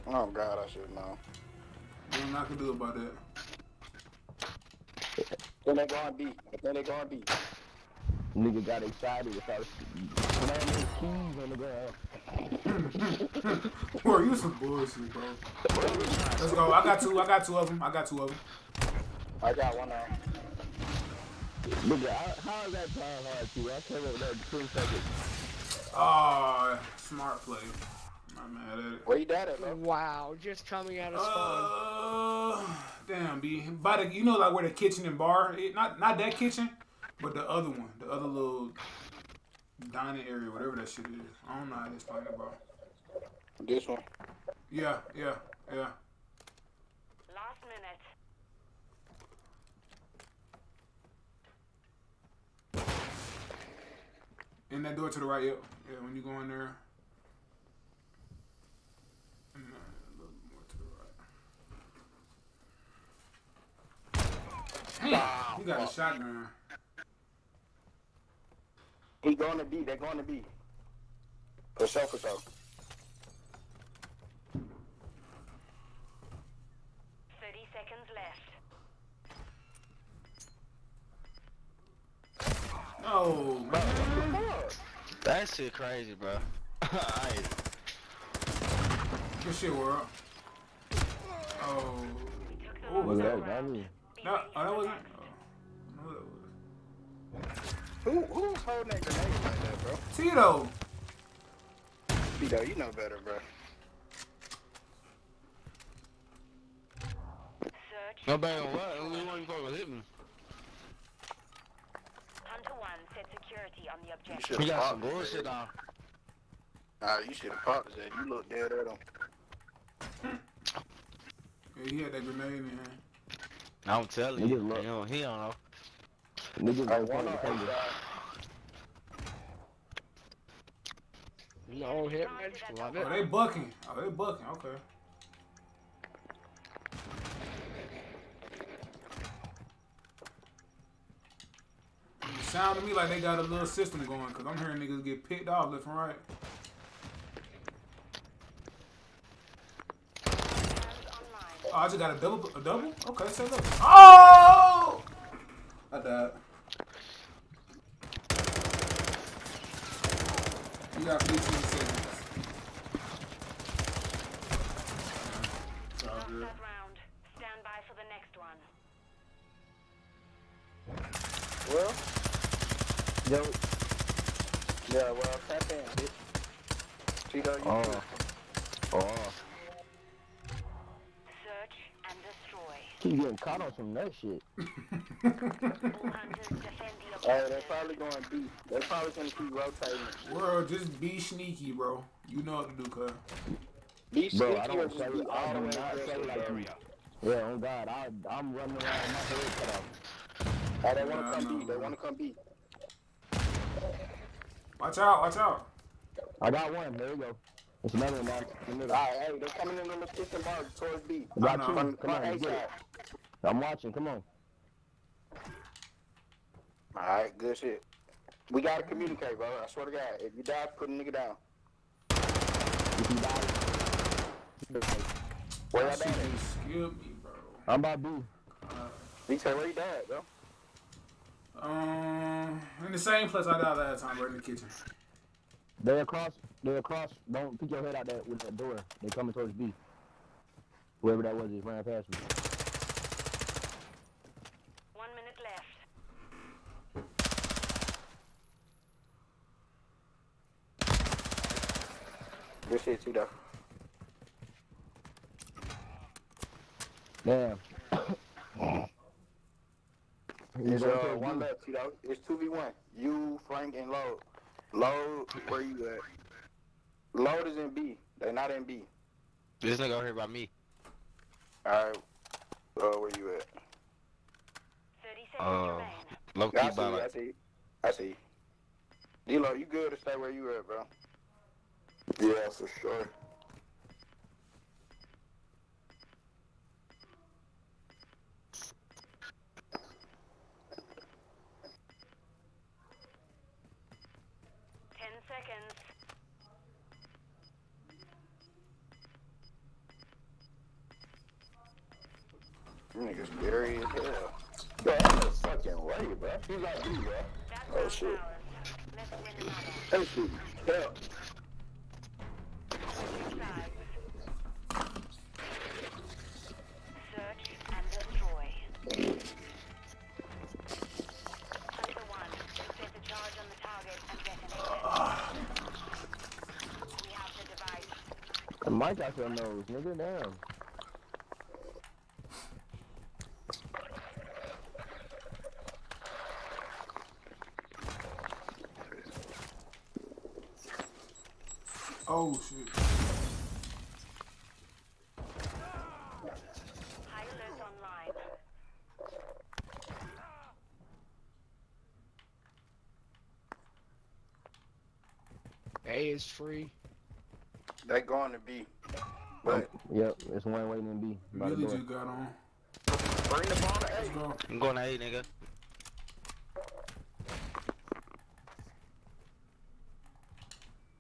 Speaker 2: Oh god, I should have know.
Speaker 4: Nothing I can do about that.
Speaker 2: Then they gonna beat. Then they gonna beat.
Speaker 5: Nigga got excited if I was slamming his keys on the ground.
Speaker 4: Bro, you some bullshit, bro. Let's go. I got two. I got two of them. I got two of them.
Speaker 2: I got one now.
Speaker 5: Nigga, how, how is that time hard to you? I came up with that 10 seconds.
Speaker 4: Oh, smart play. I'm not mad at it.
Speaker 2: Where you at, at, bro?
Speaker 6: Wow, just coming out of spawn.
Speaker 4: Uh, damn, B. By the, you know, like where the kitchen and bar, it, not not that kitchen, but the other one, the other little dining area, whatever that shit is. I don't know how to explain it, bro.
Speaker 2: This one.
Speaker 4: Yeah, yeah, yeah.
Speaker 25: Last minute.
Speaker 4: In that door to the right, yep. Yeah, when you go in there. And, uh, a little more to the right. Damn, you got a shotgun.
Speaker 2: He going to be. They're going to be. For sure, for sure.
Speaker 25: Thirty seconds left.
Speaker 4: Oh, man.
Speaker 18: That shit crazy, bro. I
Speaker 4: Good shit, world. Oh. Oh,
Speaker 5: Was
Speaker 4: was
Speaker 5: that
Speaker 4: that?
Speaker 5: not me?
Speaker 4: No, oh, that wasn't. Oh, no, that was.
Speaker 2: Who who's holding that grenade like that, bro?
Speaker 4: Tito.
Speaker 2: Tito, you know better, bro.
Speaker 25: Search.
Speaker 18: No bad what? Only one you fucking hit me.
Speaker 25: Hunter one set security on the
Speaker 2: You
Speaker 25: objective.
Speaker 2: should
Speaker 18: You
Speaker 2: have
Speaker 18: got some
Speaker 2: popped
Speaker 18: bullshit
Speaker 2: it.
Speaker 18: on.
Speaker 2: Nah, you should have popped it. You look dead at him.
Speaker 4: Yeah, he had that grenade in hand.
Speaker 18: I'm telling you.
Speaker 5: Look-
Speaker 18: You know, he don't know.
Speaker 5: Niggas
Speaker 2: I
Speaker 5: don't
Speaker 2: one
Speaker 5: play
Speaker 2: up
Speaker 5: the
Speaker 2: on
Speaker 5: table.
Speaker 6: No hit match.
Speaker 4: Oh, they bucking. Oh, they bucking. Okay. Sound to me like they got a little system going, because I'm hearing niggas get picked off left and right. Oh, I just got a double? A double? Okay, say look. Oh! I died. You got 15 seconds. It's all good.
Speaker 2: Well, Yo. Yeah, well, tap in, bitch. Cheeto, you
Speaker 5: Oh. Oh.
Speaker 25: Search and destroy.
Speaker 5: Keep getting caught on some nut shit.
Speaker 2: Hey, they're probably going B. They're probably gonna keep rotating.
Speaker 4: World, just be sneaky, bro. You know what to do, cuz.
Speaker 2: Be
Speaker 5: Bro,
Speaker 2: sneaky
Speaker 5: I
Speaker 2: or
Speaker 5: don't
Speaker 2: just
Speaker 5: play,
Speaker 2: be
Speaker 5: I
Speaker 2: all the way
Speaker 5: not play
Speaker 2: aggressive,
Speaker 5: like
Speaker 2: bro.
Speaker 5: you. Yeah, oh God, I, I'm running around with my head cut off.
Speaker 2: Oh, they wanna
Speaker 4: Nah,
Speaker 2: come
Speaker 4: nah,
Speaker 2: B. They wanna come B.
Speaker 4: Watch out, watch out.
Speaker 5: I got one. There you go. It's another one down in the middle.
Speaker 2: Alright, hey, they're coming in on the kitchen bar towards B.
Speaker 5: I got
Speaker 4: I
Speaker 5: two.
Speaker 4: know.
Speaker 5: Come
Speaker 2: from
Speaker 5: on,
Speaker 2: A
Speaker 5: get it.
Speaker 2: side.
Speaker 5: I'm watching. Come on.
Speaker 2: Alright, good shit. We gotta communicate, bro. I swear to God. If you die, put a nigga down.
Speaker 5: If you die,
Speaker 2: Where
Speaker 4: That
Speaker 2: y'all at?
Speaker 4: just me, bro.
Speaker 5: I'm about to.
Speaker 2: He said, where you died, bro?
Speaker 4: Um, in the same place I died last time, right in the kitchen.
Speaker 5: They're across. They're across. Don't peek your head out that with that door. They're coming towards B. Whoever that was just ran past me.
Speaker 25: One minute left.
Speaker 2: Good shit, too, though.
Speaker 5: Damn.
Speaker 2: It's uh, one
Speaker 5: B.
Speaker 2: left, Tito. It's 2v1. You, Frank, and Load. Load, where you at? Load is in B. They're not in B.
Speaker 18: This nigga out here by me.
Speaker 2: Alright. Uh, where you at?
Speaker 25: 30 seconds
Speaker 18: Uh,
Speaker 25: remain.
Speaker 18: low
Speaker 2: I
Speaker 18: key
Speaker 2: see,
Speaker 18: by
Speaker 2: you, I see. you. I see. you. D-Lo, you good to stay where you at, bro? Yeah, for sure.
Speaker 25: Ten seconds.
Speaker 2: Them niggas scary as hell. Bro, that's a fucking way, bro. He's like you, bro. Oh, shit.
Speaker 25: ours. Let's win another.
Speaker 2: Hey, shit. Hell.
Speaker 25: Switch sides. Search and destroy. Hunter 1, set the charge on the target and detonate it. We have the device.
Speaker 5: The mic out your nose, nigga. Damn.
Speaker 4: Oh shit.
Speaker 25: High alert online.
Speaker 6: A is free.
Speaker 2: They going to be. But
Speaker 5: Yep, it's one waiting in B. By
Speaker 4: Really
Speaker 5: door.
Speaker 4: just got on.
Speaker 2: bring the ball to
Speaker 4: Let's
Speaker 2: A.
Speaker 4: go.
Speaker 18: I'm going to A, nigga.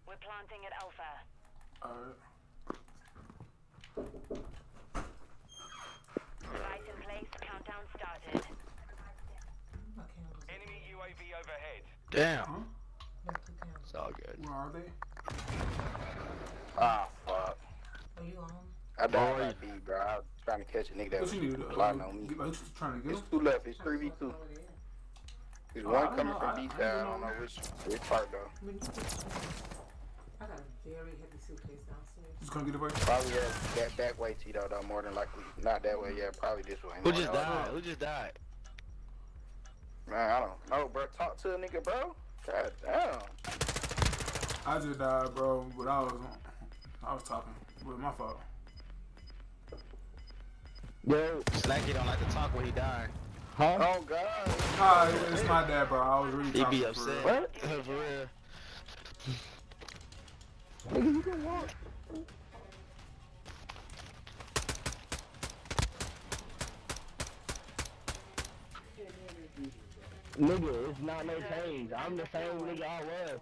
Speaker 25: We're planting at Alpha.
Speaker 4: Alright.
Speaker 25: Device in place. Countdown started.
Speaker 3: Enemy UAV overhead.
Speaker 18: Damn.
Speaker 6: It's all good.
Speaker 4: Where are they?
Speaker 2: Ah, fuck.
Speaker 24: Are you on?
Speaker 2: I died by B, bro. I was trying to catch a nigga that
Speaker 4: What
Speaker 2: was
Speaker 4: you need to do?
Speaker 2: plotting on me.
Speaker 4: Get, like, trying to get
Speaker 2: It's two left. It's 3v2. There's
Speaker 4: Oh, I
Speaker 2: one
Speaker 4: don't
Speaker 2: coming
Speaker 4: know.
Speaker 2: from
Speaker 4: I-
Speaker 2: B
Speaker 4: I
Speaker 2: side.
Speaker 4: don't
Speaker 2: I don't
Speaker 4: know.
Speaker 2: know which, which part, though.
Speaker 24: I got a very heavy suitcase downstairs.
Speaker 4: Just come get it back.
Speaker 2: Probably that, that back way, Tito, though, more than likely. Not that way, yeah, probably this way.
Speaker 18: Who just
Speaker 2: oh,
Speaker 18: died? Who just died?
Speaker 2: Man, I don't know, bro. Talk to a nigga, bro. God damn.
Speaker 4: I just died, bro, but I was I was talking. With my fault.
Speaker 5: Yo,
Speaker 18: Slacky don't like to talk when he died.
Speaker 5: huh?
Speaker 2: Oh, God.
Speaker 4: Nah, it- it's my dad, bro. I was really
Speaker 18: He
Speaker 4: talking
Speaker 18: be
Speaker 4: for
Speaker 18: upset.
Speaker 4: real.
Speaker 5: What?
Speaker 18: For real.
Speaker 5: Nigga, you can walk. Nigga, it's not no change. I'm the same nigga I was.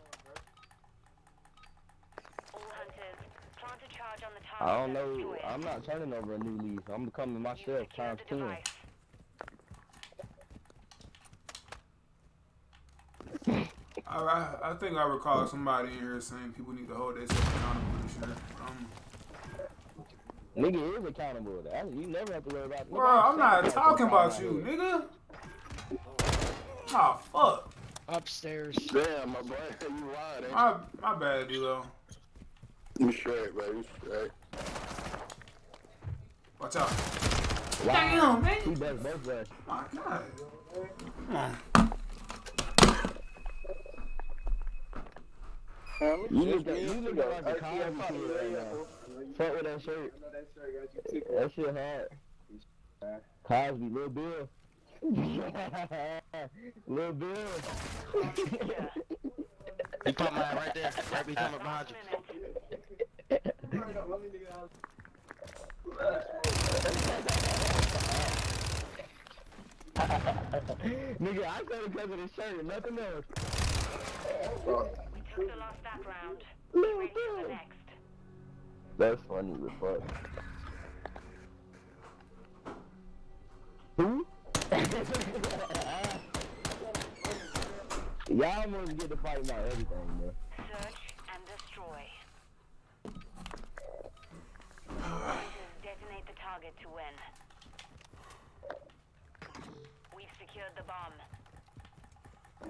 Speaker 25: All hunters, plant a charge on the target.
Speaker 5: I don't know.
Speaker 25: destroy.
Speaker 5: I'm not turning over a new leaf. I'm becoming
Speaker 25: You
Speaker 5: myself times
Speaker 25: the
Speaker 5: 10.
Speaker 25: device.
Speaker 4: I, I, I think I recall somebody in here saying people need to hold themselves accountable for this shit. Um,
Speaker 5: Nigga is accountable. That, you never have to worry about
Speaker 4: bro, I'm not talking about you, nigga. Oh fuck.
Speaker 6: Upstairs.
Speaker 2: Damn, my boy, you wild, ain't
Speaker 4: My my bad, D-Lo.
Speaker 2: you? You straight, baby, you straight.
Speaker 4: Watch out.
Speaker 5: Wow.
Speaker 4: Damn, man.
Speaker 5: He does both ways.
Speaker 4: My God. Come on.
Speaker 5: You look at you look like a Cosby right now. Fuck with that shirt. That shit hard. Cosby, Lil Bill. Lil Bill.
Speaker 18: He put mine right there, right behind me behind you.
Speaker 5: Nigga, I said it because of the shirt, and nothing else.
Speaker 25: We took the last that round. Be ready the next.
Speaker 5: That's funny as fuck. Who? Y'all must get to fight about everything, man.
Speaker 25: Search and destroy. Hunters detonate the target to win. We've secured the bomb.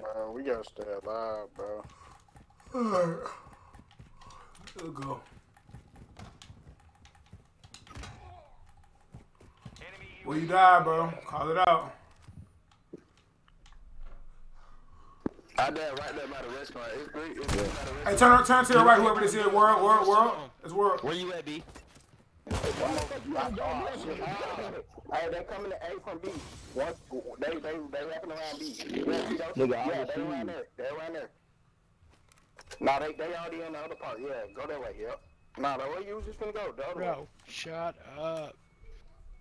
Speaker 2: Man, we gotta stay alive, bro.
Speaker 4: Alright. Let's go. Where you die, bro? Call it out.
Speaker 2: I died right there by the restaurant. It's great. It's great by the
Speaker 4: Hey, turn turn to the right, whoever this is. World, world, world. It's world.
Speaker 18: Where you at, B?
Speaker 2: Hey, they coming to A from B. Once they they they wrapping around B.
Speaker 5: Nigga,
Speaker 2: yeah, they
Speaker 5: see
Speaker 2: around there. They around there. Nah, they they already in the other part. Yeah, go that way. Yep. Nah, the way you was just gonna go. The other way.
Speaker 6: Bro, shut up.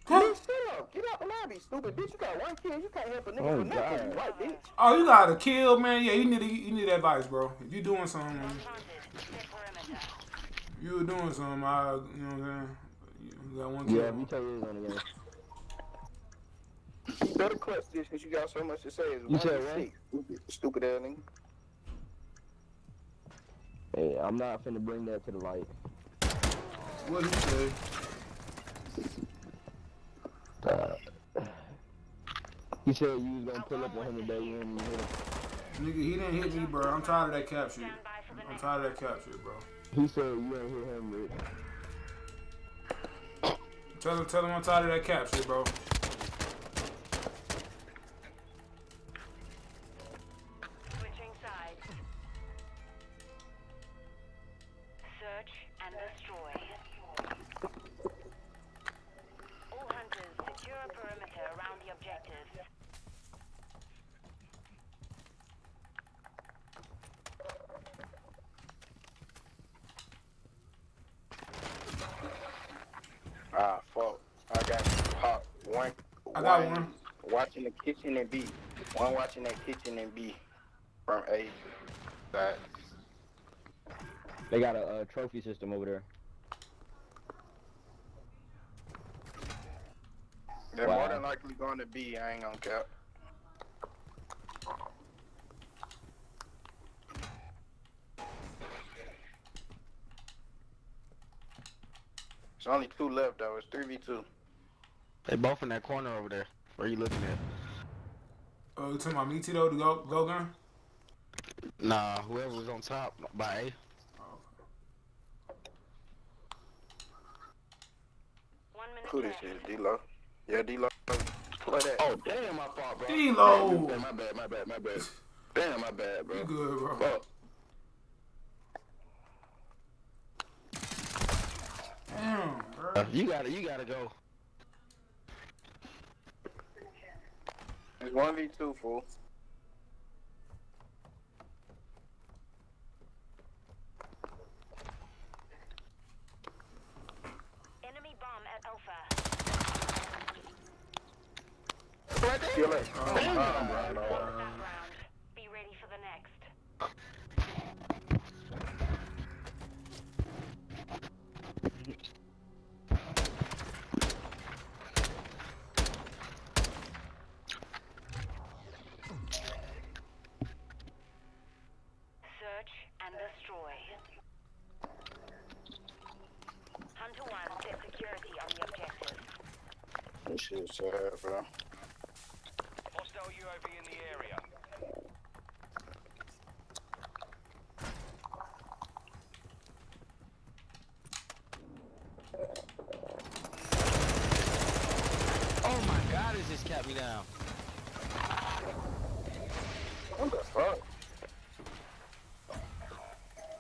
Speaker 2: Bitch, shut up. Get out the lobby, stupid bitch. You got one kill. You can't help a nigga
Speaker 5: Oh,
Speaker 2: for nothing.
Speaker 5: God.
Speaker 2: Right, bitch.
Speaker 4: Oh, you got to kill, man. Yeah, you need you need advice, bro. If you doing something, you were doing something. I, you know what I'm saying. You got one kill.
Speaker 5: Yeah, me tell you this on the game.
Speaker 2: You better clutch this because you got so much to say. It's
Speaker 5: You
Speaker 2: one
Speaker 5: said
Speaker 2: to
Speaker 5: what?
Speaker 2: six. Stupid, stupid ass nigga.
Speaker 5: Hey, I'm not finna bring that to the light.
Speaker 4: What did you say?
Speaker 5: Uh, he said you was gonna pull up on him today. You didn't hit him.
Speaker 4: Nigga, he didn't hit me, bro. I'm tired of that cap shit. I'm tired of that cap shit, bro.
Speaker 5: He said you didn't hit him, Rich.
Speaker 4: Tell him, tell him I'm tired of that cap shit, bro.
Speaker 2: Kitchen and B. One watching that kitchen and B. From A. Side.
Speaker 5: They got a, uh trophy system over there.
Speaker 2: They're
Speaker 5: Wow.
Speaker 2: more than likely going to B. I ain't gonna cap. There's only two left though. It's three v two.
Speaker 18: They both in that corner over there. Where you looking at?
Speaker 4: Oh, you talking about me, Tito, the go, go gun?
Speaker 18: Nah, whoever was on top by
Speaker 2: Who this is? D-Lo. Yeah, D-Lo. Oh, damn, my fault, bro.
Speaker 4: D-Lo.
Speaker 2: My bad, my bad, my bad. Damn, my bad, bro.
Speaker 4: You good, bro.
Speaker 2: Fuck.
Speaker 4: Damn, bro.
Speaker 18: You gotta, you gotta go.
Speaker 2: It's 1v2, fool.
Speaker 25: Enemy bomb at Alpha.
Speaker 2: See you later.
Speaker 4: Oh,
Speaker 2: Damn,
Speaker 4: my
Speaker 25: issues to have, bro. Hostile in the area. Oh my god, Is
Speaker 2: this cut
Speaker 3: me down. What the fuck?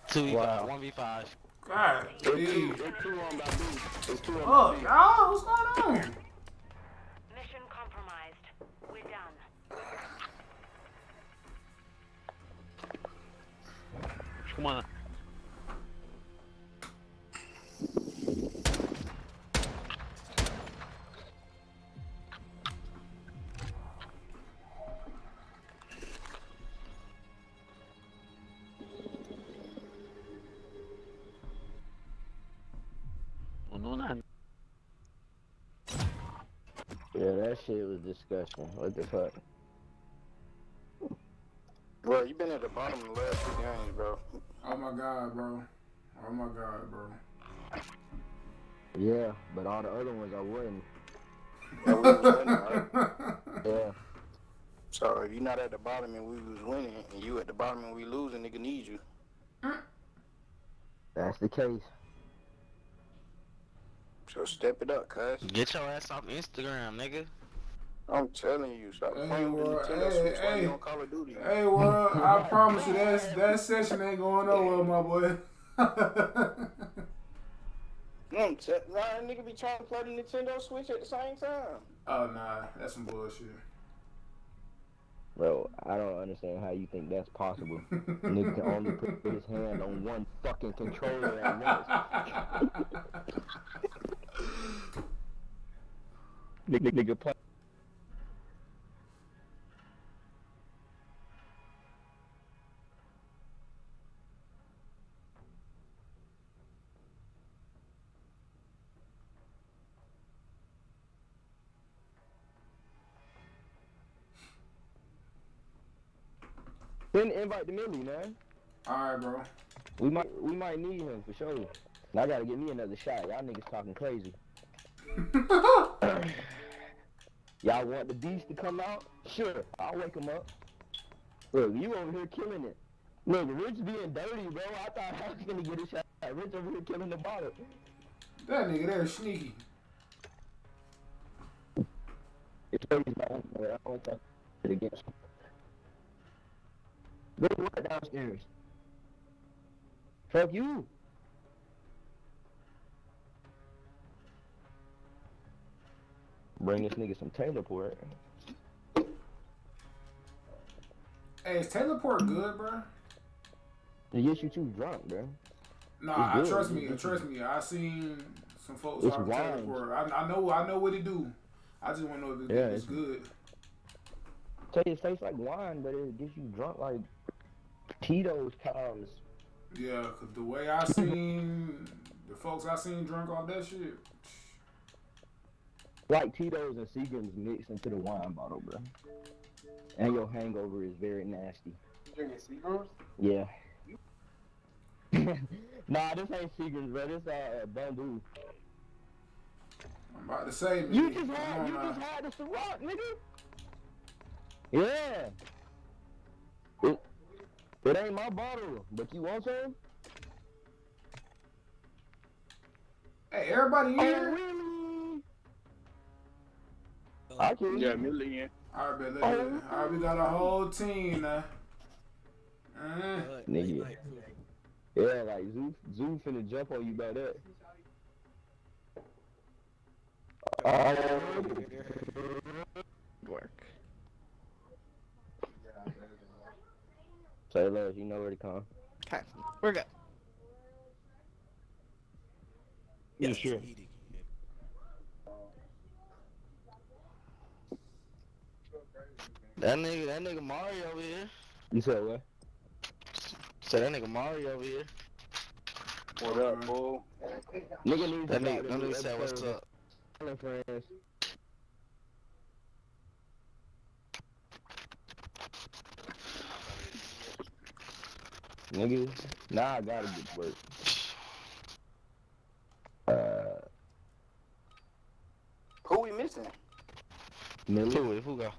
Speaker 18: Two
Speaker 5: wow.
Speaker 18: one v five.
Speaker 4: God, dude. Oh, y'all, what's going on?
Speaker 5: Shit was disgusting. What the fuck?
Speaker 2: Bro, you been at the bottom of the last two games, bro.
Speaker 4: Oh my god, bro. Oh my god, bro.
Speaker 5: Yeah, but all the other ones I wouldn't.
Speaker 2: And winning, right?
Speaker 5: Yeah.
Speaker 2: So if you're not at the bottom and we was winning, and you at the bottom and we losing, nigga need you.
Speaker 5: That's the case.
Speaker 2: So step it up, cuz.
Speaker 18: Get your ass off Instagram, nigga.
Speaker 2: I'm telling you, stop
Speaker 4: Hey,
Speaker 2: playing with Nintendo
Speaker 4: hey,
Speaker 2: Switch while
Speaker 4: hey.
Speaker 2: you on Call of Duty.
Speaker 4: Hey, well, I promise you that that session ain't going nowhere, my boy.
Speaker 2: I'm te- nah, nigga be trying to play the Nintendo Switch at the same time.
Speaker 4: oh nah, that's some bullshit.
Speaker 5: Bro, I don't understand how you think that's possible. Nigga can only put his hand on one fucking controller at once. nigga, nigga play. Invite the Millie, man.
Speaker 4: All right, bro.
Speaker 5: We might we might need him for sure. And I gotta get me another shot. Y'all niggas talking crazy. Y'all want the beast to come out? Sure, I'll wake him up. Look, you over here killing it. Look, Rich being dirty, bro. I thought I was gonna get a shot. Rich over here killing the bottle.
Speaker 4: That nigga there is sneaky.
Speaker 5: It's crazy, man. I don't want that shit against him. Go right downstairs. Fuck you. Bring this nigga some Taylor port.
Speaker 4: Hey, is Taylor port good, bro?
Speaker 5: It gets you too drunk, bro.
Speaker 4: Nah, I trust me.
Speaker 5: It's-
Speaker 4: Trust me. I seen some folks
Speaker 5: It's Taylor
Speaker 4: port. I, I know. I know what it do. I just want to know if, it,
Speaker 5: Yeah,
Speaker 4: it's
Speaker 5: it's-
Speaker 4: good.
Speaker 5: Tell it tastes like wine, but it gets you drunk like Tito's times.
Speaker 4: Yeah, cause the way I seen the folks I seen drunk off that shit.
Speaker 5: Like Tito's and Seagram's mixed into the wine bottle, bro. And your hangover is very nasty.
Speaker 2: Drinking Seagrams?
Speaker 5: Yeah. nah, this ain't Seagram's, bro. This uh Bumbu.
Speaker 4: I'm about to say, man.
Speaker 5: You just had
Speaker 4: on
Speaker 5: you
Speaker 4: now.
Speaker 5: just had the Ciroc, nigga. Yeah. It, it ain't my bottle, but you want some?
Speaker 4: Hey, everybody
Speaker 5: Oh,
Speaker 4: here?
Speaker 5: really? I can.
Speaker 2: Yeah, Millie in.
Speaker 4: All right, bet. Look,
Speaker 5: Oh.
Speaker 4: look. All right, we got a whole team now. Uh,
Speaker 5: Nigga. Yeah, like Zoo, Zoo finna jump on you about that.
Speaker 20: Work.
Speaker 5: Say less, you know where to come.
Speaker 20: Okay, we're good.
Speaker 5: You sure?
Speaker 18: That nigga, that nigga Mario over here.
Speaker 5: You said what?
Speaker 18: So that nigga Mario over here.
Speaker 2: What up, fool?
Speaker 5: Nigga
Speaker 18: That nigga, that nigga said, "What's
Speaker 5: episode
Speaker 18: up?"
Speaker 5: of Friends. Nigga, now I gotta get to work. Uh,
Speaker 2: Who we missing?
Speaker 5: Millie,
Speaker 18: Who, who go?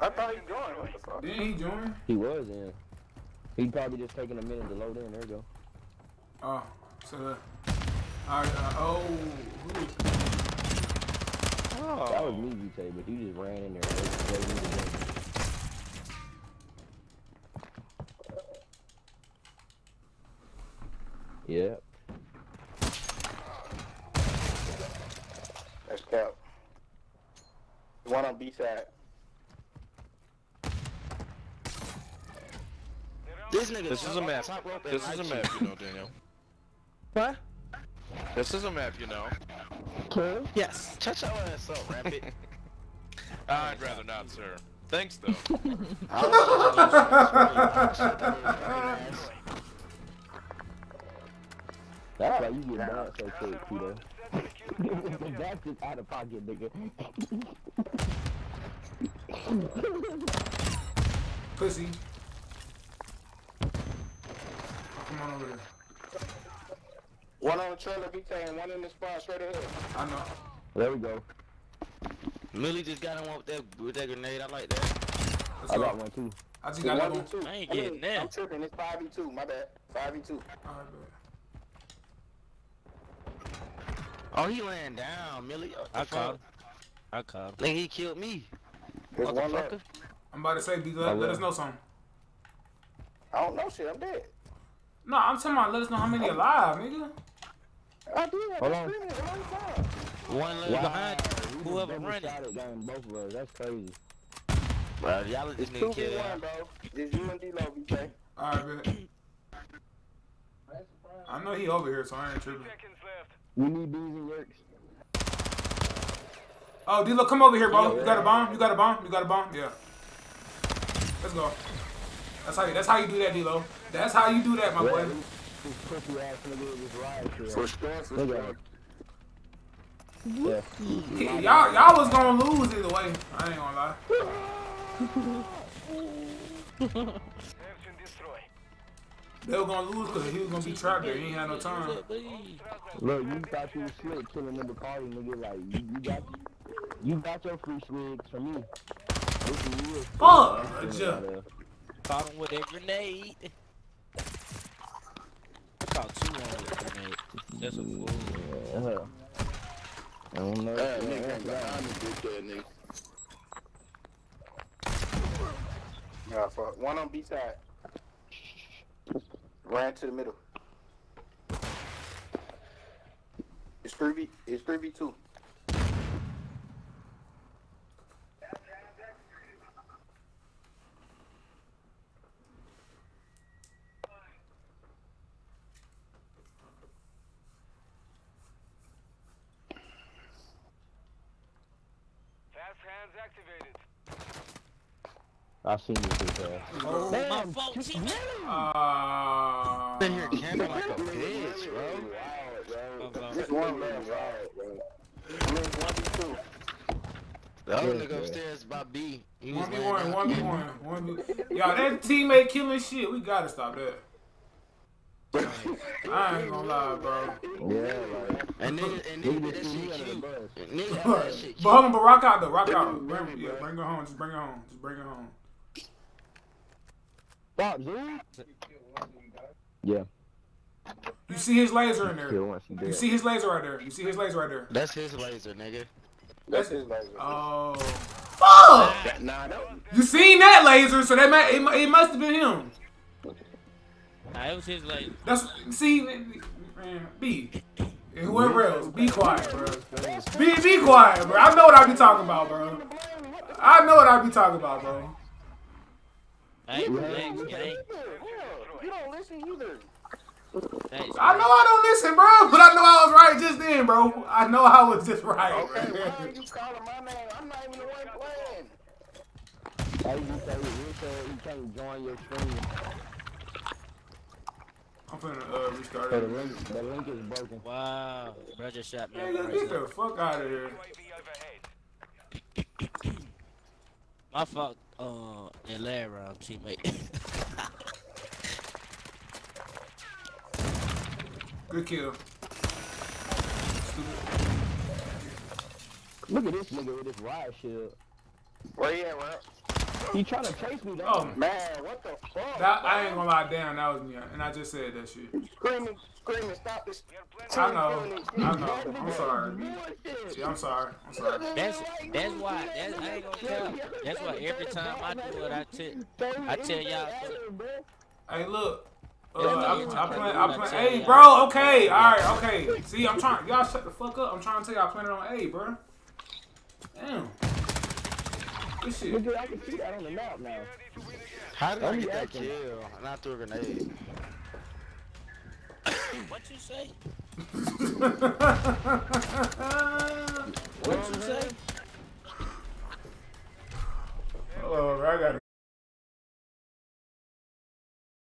Speaker 2: I thought he joined. What
Speaker 4: didn't he join?
Speaker 5: he was in. He probably just taking a minute to load in. There you go.
Speaker 4: Oh, so. Uh, all right, uh, oh, who is
Speaker 5: That was me, you say, but you just ran in there. and gave me the game. Yeah.
Speaker 2: That's cap. One on B side.
Speaker 18: This nigga.
Speaker 20: This is a map.
Speaker 18: top rope and
Speaker 20: This is a map, you know, Daniel.
Speaker 18: What?
Speaker 20: This is a map, you know.
Speaker 18: Yes. Shut your ass up, Rapid.
Speaker 20: I'd rather not, sir. Thanks, though.
Speaker 5: That's why you get mad so quick, Peter. That's just out of pocket, nigga.
Speaker 4: Pussy. Come on over here.
Speaker 2: One on the trailer, BK, and one in the spot straight ahead.
Speaker 4: I know.
Speaker 5: There we go.
Speaker 18: Millie just got him with that with that grenade. I like that.
Speaker 4: Let's
Speaker 5: I
Speaker 4: go.
Speaker 5: got one too.
Speaker 4: I just got
Speaker 2: one
Speaker 4: one.
Speaker 2: two.
Speaker 18: I ain't
Speaker 2: mean,
Speaker 18: getting that.
Speaker 2: I'm tripping. It's five v two. My bad. Five v two.
Speaker 4: Alright, bet.
Speaker 18: Oh, he laying down, Millie.
Speaker 20: I
Speaker 18: fuck?
Speaker 20: caught. I caught him.
Speaker 18: Nigga, he killed me.
Speaker 2: There's one left.
Speaker 4: I'm about to say, B, let, let us know something.
Speaker 2: I don't know shit. I'm dead.
Speaker 4: No, I'm talking about let us know how many alive, nigga.
Speaker 2: I did. I've
Speaker 5: Hold on.
Speaker 2: screaming it a.
Speaker 18: One laying
Speaker 5: Wow.
Speaker 18: behind
Speaker 5: We
Speaker 18: you. Whoever
Speaker 5: just
Speaker 18: running.
Speaker 5: double-shotted down both of us. That's crazy.
Speaker 18: Bro, y'all let this
Speaker 2: It's two
Speaker 18: nigga kill
Speaker 2: one, bro. It's you and D-Lo, BK.
Speaker 4: Alright, bet. I know he over here, so I ain't tripping.
Speaker 3: Seconds left.
Speaker 5: We need bees and yerks.
Speaker 4: Oh, D-Lo, come over here, bro. You got a bomb? You got a bomb? You got a bomb? Yeah. Let's go. That's how you, that's how you do that, D-Lo. That's how you do that, my boy.
Speaker 5: This pussy ass nigga with this riot shit.
Speaker 2: For sure, for sure.
Speaker 5: Yeah.
Speaker 4: Y'all, y'all was gonna lose either way. I ain't gonna lie.
Speaker 3: Search and destroy.
Speaker 4: They were gonna lose because he was gonna be trapped there. He ain't had no time.
Speaker 5: Look, you thought you was slick killing in the party, nigga. Like, you, you got you got your free swigs from me. This is you.
Speaker 4: Fuck,
Speaker 5: I'm
Speaker 4: Jeff.
Speaker 5: feeling out of-
Speaker 20: Caught him with a grenade. I caught two on with a grenade. That's a fool.
Speaker 5: Yeah. I don't know.
Speaker 2: That
Speaker 5: Yeah,
Speaker 2: nigga
Speaker 5: that's
Speaker 2: behind me, bitch ass nigga. Nah, fuck. One on B side. Ran to the middle. It's 3v, it's 3v2.
Speaker 5: I seen this bitch ass.
Speaker 20: Oh,
Speaker 5: Damn,
Speaker 20: my fault,
Speaker 5: just-
Speaker 20: team.
Speaker 4: Uh,
Speaker 18: Been here camping like a bitch, bro.
Speaker 20: My fault.
Speaker 2: This one left, right, bro. I mean, 1v2.
Speaker 18: The other
Speaker 5: Yeah,
Speaker 18: nigga upstairs by B. He was
Speaker 4: One v one, one v one, one v. Y'all, that teammate killing shit. We gotta stop that. I ain't gonna lie, bro.
Speaker 5: Yeah, like.
Speaker 18: And nigga, and nigga,
Speaker 5: Nigga
Speaker 18: that
Speaker 5: just threw me
Speaker 18: shit cute.
Speaker 5: bus.
Speaker 4: But hold on, but rock out though, rock out. Bring, yeah, bring her home. Just bring her home. Just bring her home.
Speaker 5: Stop, Zoom. Yeah.
Speaker 4: You see his laser in there. You see his laser right there. You see his laser right there.
Speaker 18: That's his laser, nigga.
Speaker 2: That's his laser.
Speaker 4: Oh, fuck!
Speaker 2: Nah, that
Speaker 4: You seen that laser, so that might, it, it must have been him.
Speaker 20: Nah, it was his laser.
Speaker 4: That's see, man, B. And whoever else, be quiet, bro. Be be quiet, bro. I know what I be talking about, bro. I know what I be talking about, bro.
Speaker 20: I ain't relaxed, gang.
Speaker 2: You don't listen either.
Speaker 20: Thanks,
Speaker 4: I know I don't listen, bro, but I know I was right just then, bro. I know I was just right.
Speaker 2: Okay, why are you calling my name? I'm not even the one playing.
Speaker 5: Hey, you say you can't join your stream.
Speaker 4: I'm finna uh, restart
Speaker 5: So the
Speaker 4: it.
Speaker 5: link, the link is broken.
Speaker 20: Wow. Bro just shot me.
Speaker 4: Nigga, get the fuck out of here.
Speaker 3: UAV overhead.
Speaker 20: My fault, uh, and Larry, um, teammate.
Speaker 4: Good kill.
Speaker 5: Look at this nigga with this riot shield.
Speaker 2: Where you at, bro?
Speaker 5: He trying to chase me
Speaker 4: Oh.
Speaker 2: Man, what the fuck?
Speaker 4: that, I ain't gonna lie, damn, that was me, and I just said that shit.
Speaker 2: Screaming, screaming, stop this.
Speaker 4: I know, I know. I'm sorry. Yeah, I'm sorry. I'm sorry.
Speaker 20: That's that's why. That's, I ain't gonna tell. That's why every time I do it, I tell I tell y'all.
Speaker 4: Hey, look, Uh, I, I plan, I plan, hey, bro, okay, alright, okay. See, I'm trying, y'all shut the fuck up. I'm trying to tell y'all I plan it on A, bro. Damn. Shit.
Speaker 5: Look, I can see that on the map now.
Speaker 18: How did I get that
Speaker 5: acting.
Speaker 18: kill? Not through a grenade.
Speaker 20: what you say?
Speaker 18: what you say? Hello, I got a